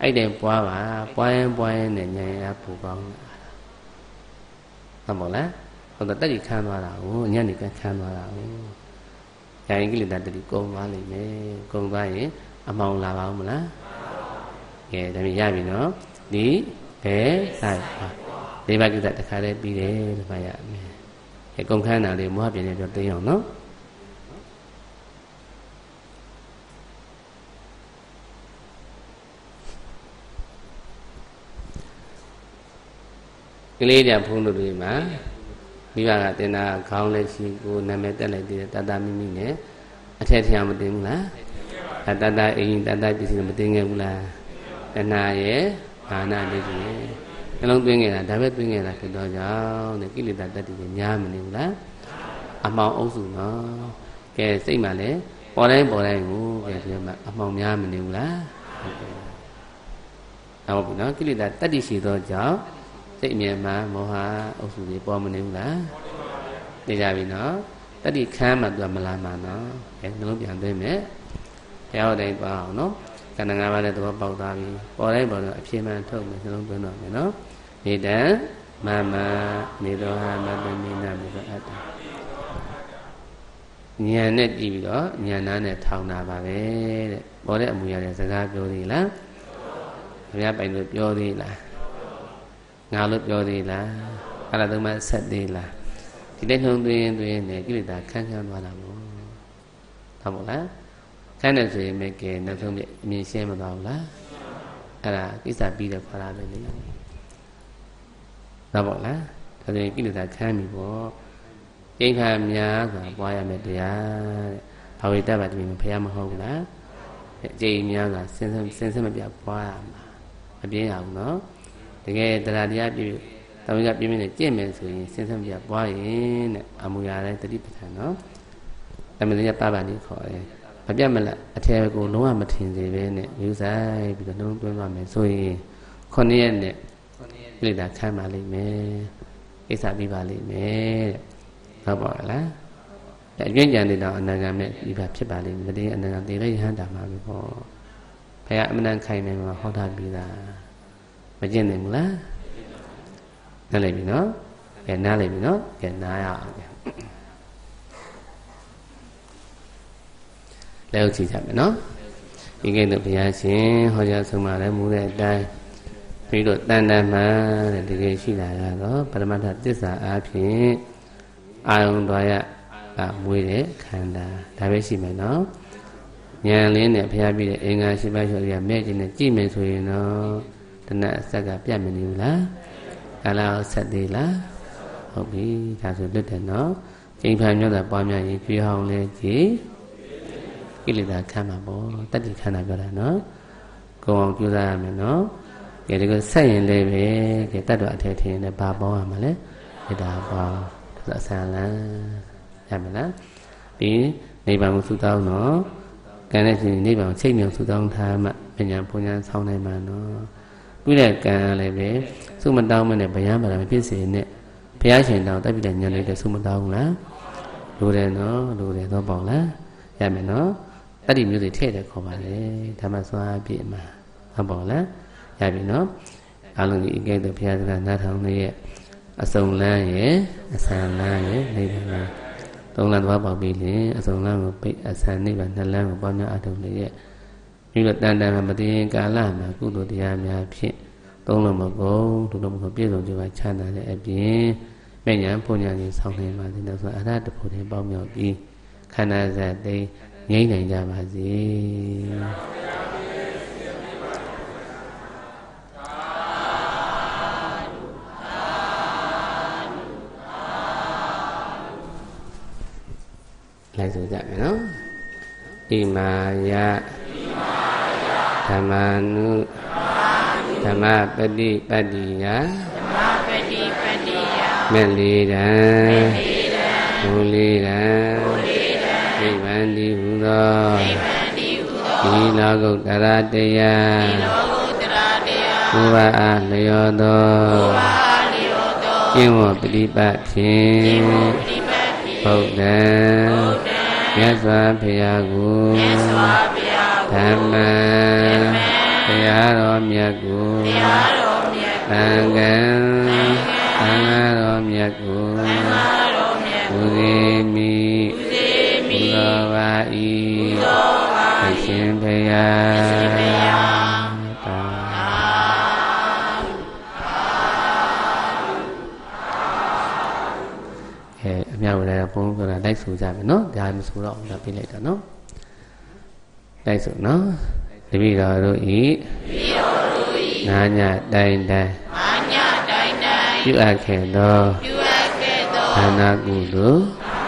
အဲ့တိုင်ပွားပါပွားရင်ပွားရင်နဲ့ဉာဏ်ရပူကောင်းလာဟုတ်မို့လားဟုတ်တော့တတ္တိခံသွားတာကိုညနေကခံသွားတာကိုဉာဏ်ကိလေသာတတ္တိကုံသွားလိမ့်မယ်ကုံသွားရင်အမောင်လာပါဦးမလား ကဲဒါမြင်ရပြီနော်ဒီဘယ်ဆိုင်ပါဒီဘကိစ္စတခါတည်းပြီးတယ်လို့မှတ်ရမယ်အဲကုံခန်းတာလေးမွားပြင်းနေပြောသိအောင်နော်ကလေးကြဘုန်းတို့တွေမှာမိဘကတင်တာခေါင်းလည်းရှိကိုနာမည်တက်လိုက်သေးတယ်တတမိမိနဲ့အထက်ထရမတင်ဘူးလားအတတအိမ်တတပစ္စည်းမတင်ခဲ့ဘူးလား တဏရဲ့ဘာနာလေးကြီးရဲ့နှလုံးသွင်းခဲ့တာဒါပဲသွင်းခဲ့တာဖြစ်တော့ကြောင့်တဲ့ကိလေသာတတ္တိတွေများမနေဘူးလားအမှောင်အုပ်စုနော်ကဲစိတ်မှလည်းပေါ်တိုင်းပေါ်တိုင်းကိုကဲဒီမှာအမှောင်များမနေဘူးလားဟုတ်ကဲ့ဟုတ်ပြီနော်ကိလေသာတတ္တိရှိသောကြောင့်စိတ်အမြဲမှမောဟအုပ်စုတွေပေါ်မနေဘူးလားသိကြပြီနော်တတိခမ်းမှသူကမလာမှာနော်အဲနှလုံးပြန်သွင်းမယ်ဘုရားတော်တိုင်ပါအောင်နော် ခန္ဓာ၅ပါးနဲ့သဘောပေါက်သွားပြီပေါ်တိုင်းပေါ်တော့အဖြစ်မှန်ထုတ်မယ်နှလုံးသွင်းတော့မယ်နော်နေတံမမနေတော်ဟာမတမိနာမေသောအတ္တဉာဏ်နဲ့ကြည့်ပြီးတော့ဉာဏ်သားနဲ့ထောင်တာပါပဲတဲ့ပေါ်တဲ့အမူအရာတွေစကားပြောသေးလားဘုရားပိုင်လို့ပြောသေးလားငါလို့ပြောသေးလားအဲ့ဒါသုံးမှဆက်သေးလားဒီလက်နှုံသွင်းသွင်းနဲ့ကိလေသာခန်းခန်းသွားတာမို့ဟုတ်မို့လား ခန်းတယ်ဆိုရင်မဲ့ကဲနောက်ဆုံးပြအမြင်ရှင်းမသွားဘူးလားအဲ့ဒါကိစ္စပြီးတဲ့ခေါ်တာပဲလေဟုတ်ပေါ့လားဒါဆိုရင်ကိလေသာခန်းပြီပေါ့ကျိန်ခါများဆိုတာပွားရမယ်တရားတဲ့ဘာဝိတ္တပါတမီဘုရားမဟုတ်ဘူးလားအကျိန်များကစင်စင်စင်စင်မပြပွားရမှာမပြင်းရဘူးနော်တကယ်တရားတရားပြည့်တောင်းကြပြင်းပြင်းနဲ့ကြင့်မယ်ဆိုရင်စဉ်းစားပြပွားရင်တဲ့အမူအရာတိုင်းတတိပဋ္ဌာန်နော်အမှန်တရားပပန်ကြီးခေါ်တယ် မပြတ်မလတ်အထယ်ကိုလုံးဝမထင်စေပဲနဲ့ယူဆိုင်ပြီးတော့နှလုံးသွင်းသွားမယ်ဆိုရင်ခုနှစ်ရက်နဲ့ပြိတ္တာခံပါလိမ့်မယ်အိသပြီးပါလိမ့်မယ်တဲ့ဟုတ်ပါလားအကျဉ်းကြံတဲ့တော့အနာဂတ်မဲ့ဒီပါဖြစ်ပါလိမ့်မယ်တည်းအနာဂတ်တည်လိုက်ဟန်တာမှာပဲပေါ့ဘုရားအမှန်တန်ခိုင်နေမှာဟောတာပြီးသားမကျင့်နိုင်ဘူးလားနားလည်ပြီနော်ကဲနားလည်ပြီနော်ကဲနားရအောင် လက်ဥချကြမယ်နော်ဒီကိစ္စဘုရားရှင်ဟောကြားဆုံးမလည်းမူတဲ့အတိုင်းပြီးတော့တန်တန်မှတဲ့တကယ်ရှိတာကတော့ပရမတ္ထသစ္စာအားဖြင့်အာယုံတော်ရအမွေးတဲ့ခန္ဓာဒါပဲရှိမယ်နော်ဉာဏ်လင်းနဲ့ဘုရားပြည့်တဲ့အင်္ဂါရှိပါးကျော်ရမဲ့ခြင်းနဲ့ကြည့်မယ်ဆိုရင်တော့တဏှအဆက်ကပြတ်မနေဘူးလားကာလဆက်သေးလားဟုတ်ပြီဒါဆိုလွတ်တယ်နော်ကျိန်ဖန်မျိုးသာပွားများရင်ကြွေးဟောင်းလဲကြည် ကိလေသာခံမှာပေါ့တတ္တိခန္ဓာပြောတာနော်ကိုယ်အောင်ကြိုးစားရမယ်နော်ကဲဒီကဆက်ရင်လည်းပဲကဲတတ်တော်အထက်ထင်းနဲ့ဘာပေါင်းရမှာလဲမေတ္တာပေါင်းဒါဆိုအဆန်လန်းရမလားပြီးနိဗ္ဗာန်ကိုသုတောင်းတော့ကံတဲ့ရှင်နိဗ္ဗာန်ကိုချိန်မြောင်သုတောင်းထားမှပညာပူညာဆောင်းနိုင်မှာနော်ပြီးတဲ့ကံလည်းပဲစုမတောင်းမနဲ့ဗျာမာမဖြစ်စေနဲ့ဘုရားရှင်တောင်းတက်ပြီးတဲ့ညံလေးတဲ့စုမတောင်းဘူးလားလိုတယ်နော်လိုတယ်တော့ပေါ့လားရမယ်နော် အဲ့ဒီမျိုးတွေထည့်တယ်ခေါ်ပါလေဓမ္မစွာပြည့်မှာဟုတ်ပေါ့လားရပြီနော်အလုံးကြီးအကဲတော့ဘုရားစကားနားထောင်နေရဲ့အစုံလန်းရဲ့အဆန်လန်းရဲ့နေပါလားသုံးလမ်းသွားပေါက်ပြီးရင်အစုံလန်းကိုပိတ်အဆန်နေပါနှစ်လမ်းကိုပေါင်းများအထုံးနေရဲ့ပြီးတော့တန်တန်မတည်ကာလမှာကုသိုလ်တရားများဖြင့်သုံးလုံးမကုန်ဒုလုံးမကုန်ပြည့်စုံကြပါချမ်းသာတဲ့အပြင်မြညာပုံညာကြီးဆောင်းနေပါသေးတယ်ဆိုအရဟတဖို့တွေပေါင်းမြောက်ပြီးခန္ဓာဇတ်သိ ငြိမ့်နိုင်ကြပါစေလိုက်ဆိုကြမယ်နော်ဣမာယဓမ္မာနုဓမ္မပฏิပတ္တိယဓမ္မပတိပတ္တိယမဲ့လေးတံလေတံဘုံလေးတံလေတံနိဗ္ဗာန်ဒီဟူ သောနိဗ္ဗာန်တိဟုသောဒီလောကုတ္တရတရားလောကုတ္တရာတရားဘုရားအားလျော်သောဘာလျောသောကျင့်ဝတ်ပฏิပတ်ဖြင့်ဒီပတ်တိဘုဒ္ဓံမြတ်စွာဘုရားကိုမြတ်စွာဘုရားဓမ္မံတရားတော်မြတ်ကိုတရားတော်မြတ်သံဃံသံဃာတော်မြတ်ကိုတရားတော်မြတ်ဘုရေ ရှင်ဘုရားအဲအမြောက်လည်းဘုန်းဆိုတာလိုက်ဆိုကြမယ်နော်ဒါမဆိုတော့ဘူးလားပြလိုက်တာနော်လိုက်ဆိုနော်တပည့်တော်တို့ဤနာညတိုင်းတိုင်းအာညတိုင်းတိုင်းပြုအပ်ခဲ့သောပြုအပ်ခဲ့သောဒါနာကုသိုလ်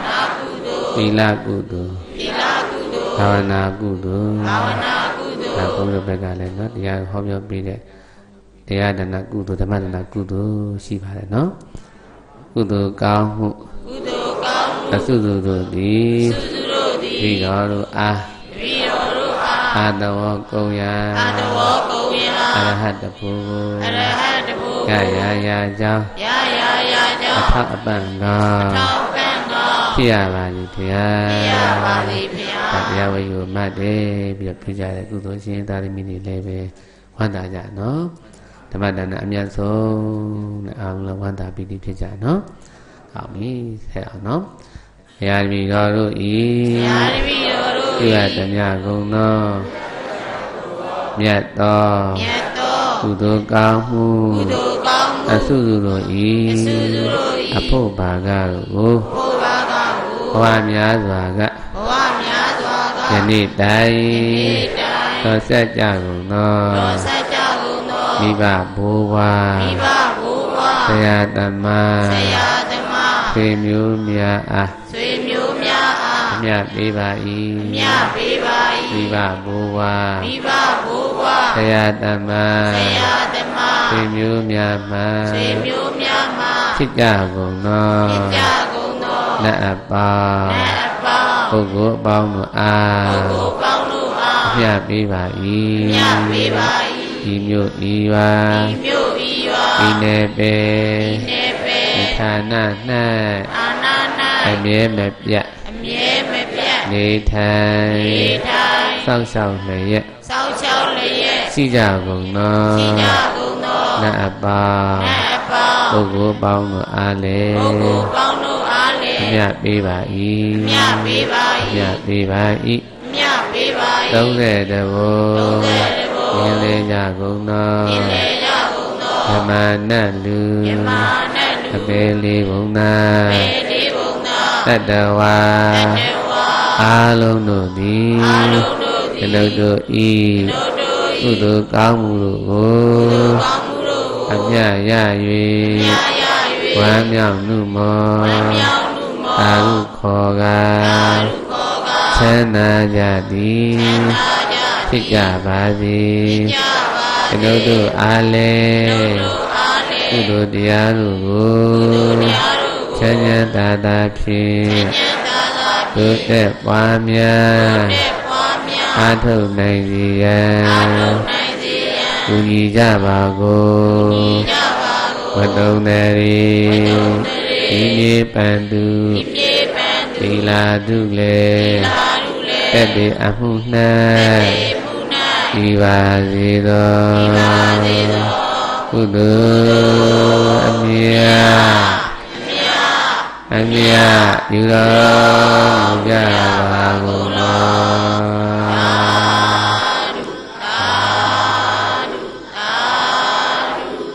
နာကုသိုလ်သီလကုသိုလ်သီလကုသိုလ် ဘာဝနာကုသိုလ်ဘာဝနာကုသိုလ်ဒါဘုန်းတော်ဘက်ကလည်းနော်တရားဟောပြောပေးတဲ့တရားဒနာကုသိုလ်ဓမ္မဒနာကုသိုလ်ရှိပါတယ်နော်ကုသိုလ်ကောင်းမှုကုသိုလ်ကောင်းမှုအစုစုတို့သည်သူတို့သည်ဒီတော်တို့အားပြီးတော်တို့အားအာတဝကုံယအတဝကုံယအရဟတပုအရဟတဘုကရာယာကြောင့်ရာရာရာကြောအင့်ထအပံကောထောက်ပံ့သောဖြစ်ရပါသည်တရားရပါသည်ဖျားဒါတ ရားဝေယုမှတ်တယ်ပြီးတော့ပြုကြတဲ့ကုသိုလ်ရှင်သာသမီတွေလည်းပဲဝမ်းသာကြနော်ဓမ္မဒါနအမြတ်ဆုံးနဲ့အားလုံးဝမ်းသာပြီးပြီဖြစ်ကြနော်ဟောပြီဆက်အောင်နော်ဘုရားတပည့်တော်တို့ဤရာတပည့်တော်တို့ပြုရသမျှကုန်သောမြတ်သောမြတ်သောကုသိုလ်ကောင်းမှုကုသိုလ်ကောင်းမှုအဆုစုတို့ဤအဆုစုတို့၏အဖို့ဘာကကိုဘုရားကဘဝများစွာကဘဝများစွာက ယနေ့တိုင်ဒီတိုင်းသောဆက်ကြကုန်သောတော်ဆက်ကြကုန်သောမိဘဘိုးဘွားမိဘဘုရားဆရာသမားဆရာသမားဆွေမျိုးများအားဆွေမျိုးများအားအမြတ်ပေးပါ၏မြတ်ပေးပါမိဘ၏ဘိုးဘွားမိဘဘုရားဆရာသမားဆရာသမားဆွေမျိုးများမှဆွေမျိုးများမှာဖြစ်ကြကုန်သောဖြစ်ကြကုန်သောလက်အပေါင်းနတ်အပေါင်း ပုဂ္ဂိုလ်အပေါင်းတို့အားကိုယ်ပေါင်းတို့အားအမြတ်ပေးပါမြတ်ပေးပါ၏ဤမျိုးဤဝါ၏ဤမြို့ဤရွာဤနေပေဤနေပေဤဌာန၌အာနာနာအမြဲမပြတ်အမြဲမပြတ်နေထိုင်နေတိုင်းစောင့်ရှောက်လျက်စောင့်ရှောက်လျက်ရှိကြကုန်သောရှိကြကုန်သောနတ်အပေါင်းနတ်အပေါင်းပုဂ္ဂိုလ်ပေါင်းတို့အားလေပုဂ္ဂိုလ်ပေါင်းတို့အားလည်းအ မြတ်ပေးပါ၏မြတ်ပေးပါအမြတ်ပေးပါ၏၏မြတ်ပေးပါသုံးတဲ့တဘောသုံးတဲ့တဘောမြင်လေကြကုန်သော၏လေကြကုန်သောဓမ္မနတ်လူမြမနဲ့အလူပေလေးဘုံသာပေဒီဘုံသာတတ္တဝါတတဝါအာလုံးတို့သည်အာလုံးတို့သည်အလုတ်တို့ဤတို့တို့ကုသိုလ်ကောင်းမှုတို့ကိုကောင်းမှုတို့အမြတ်ရမြ၍ာရဝမ်းမြောက်မှုမော၍မြောက်မှုမောသာရုခေါ်ကာ သာရုခောကချမ်းသာကြသည်သာကြဖြစ်ကြပါစေကြပါအလုတ်တို့အားလည်းတို့အားလည်းကုသိုလ်တရားတို့ကိုတရားတို့ချမ်းချမ်းသာသာဖြင့်ဉာဏ်သာသာတို့တဲ့ပွားများနဲ့ပွားများအာထုတ်နိုင်စေရန်အားထုတ်နိုင်စေရန်ကူညီကြပါကိုကြပါကိုဝတ္တုံတရီ ဒီမြေပန်သူဒီပြေပန်းသူသီလာတုလေသာလူလေတက်တေအမှု၌တေမှုနာဒီပါစေသောပါစေသောကုသိုလ်အမြတ်မြတ်အမြတ်ယူတော်မူကြပါကုန်သော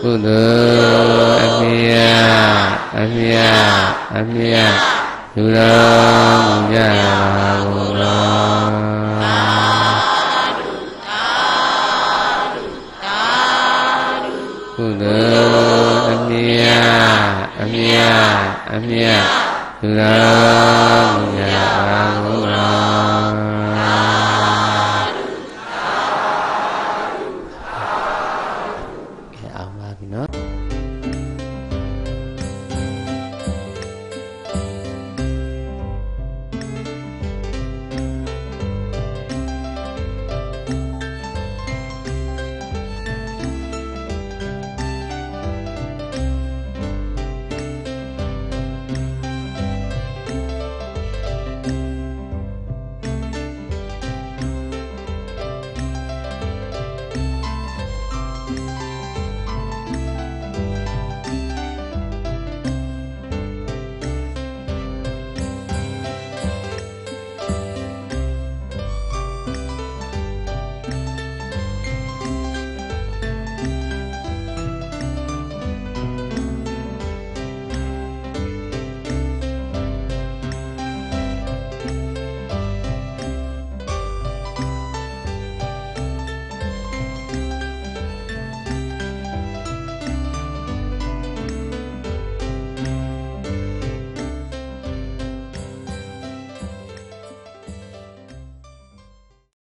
ကုသိုလ်အမြတ် အမြတ်အမြတ်ယူတော်မူကြပါကုန်သောကုသိုလ်အမြတ်အမြတ်အမြတ်ယူတော်မူကြ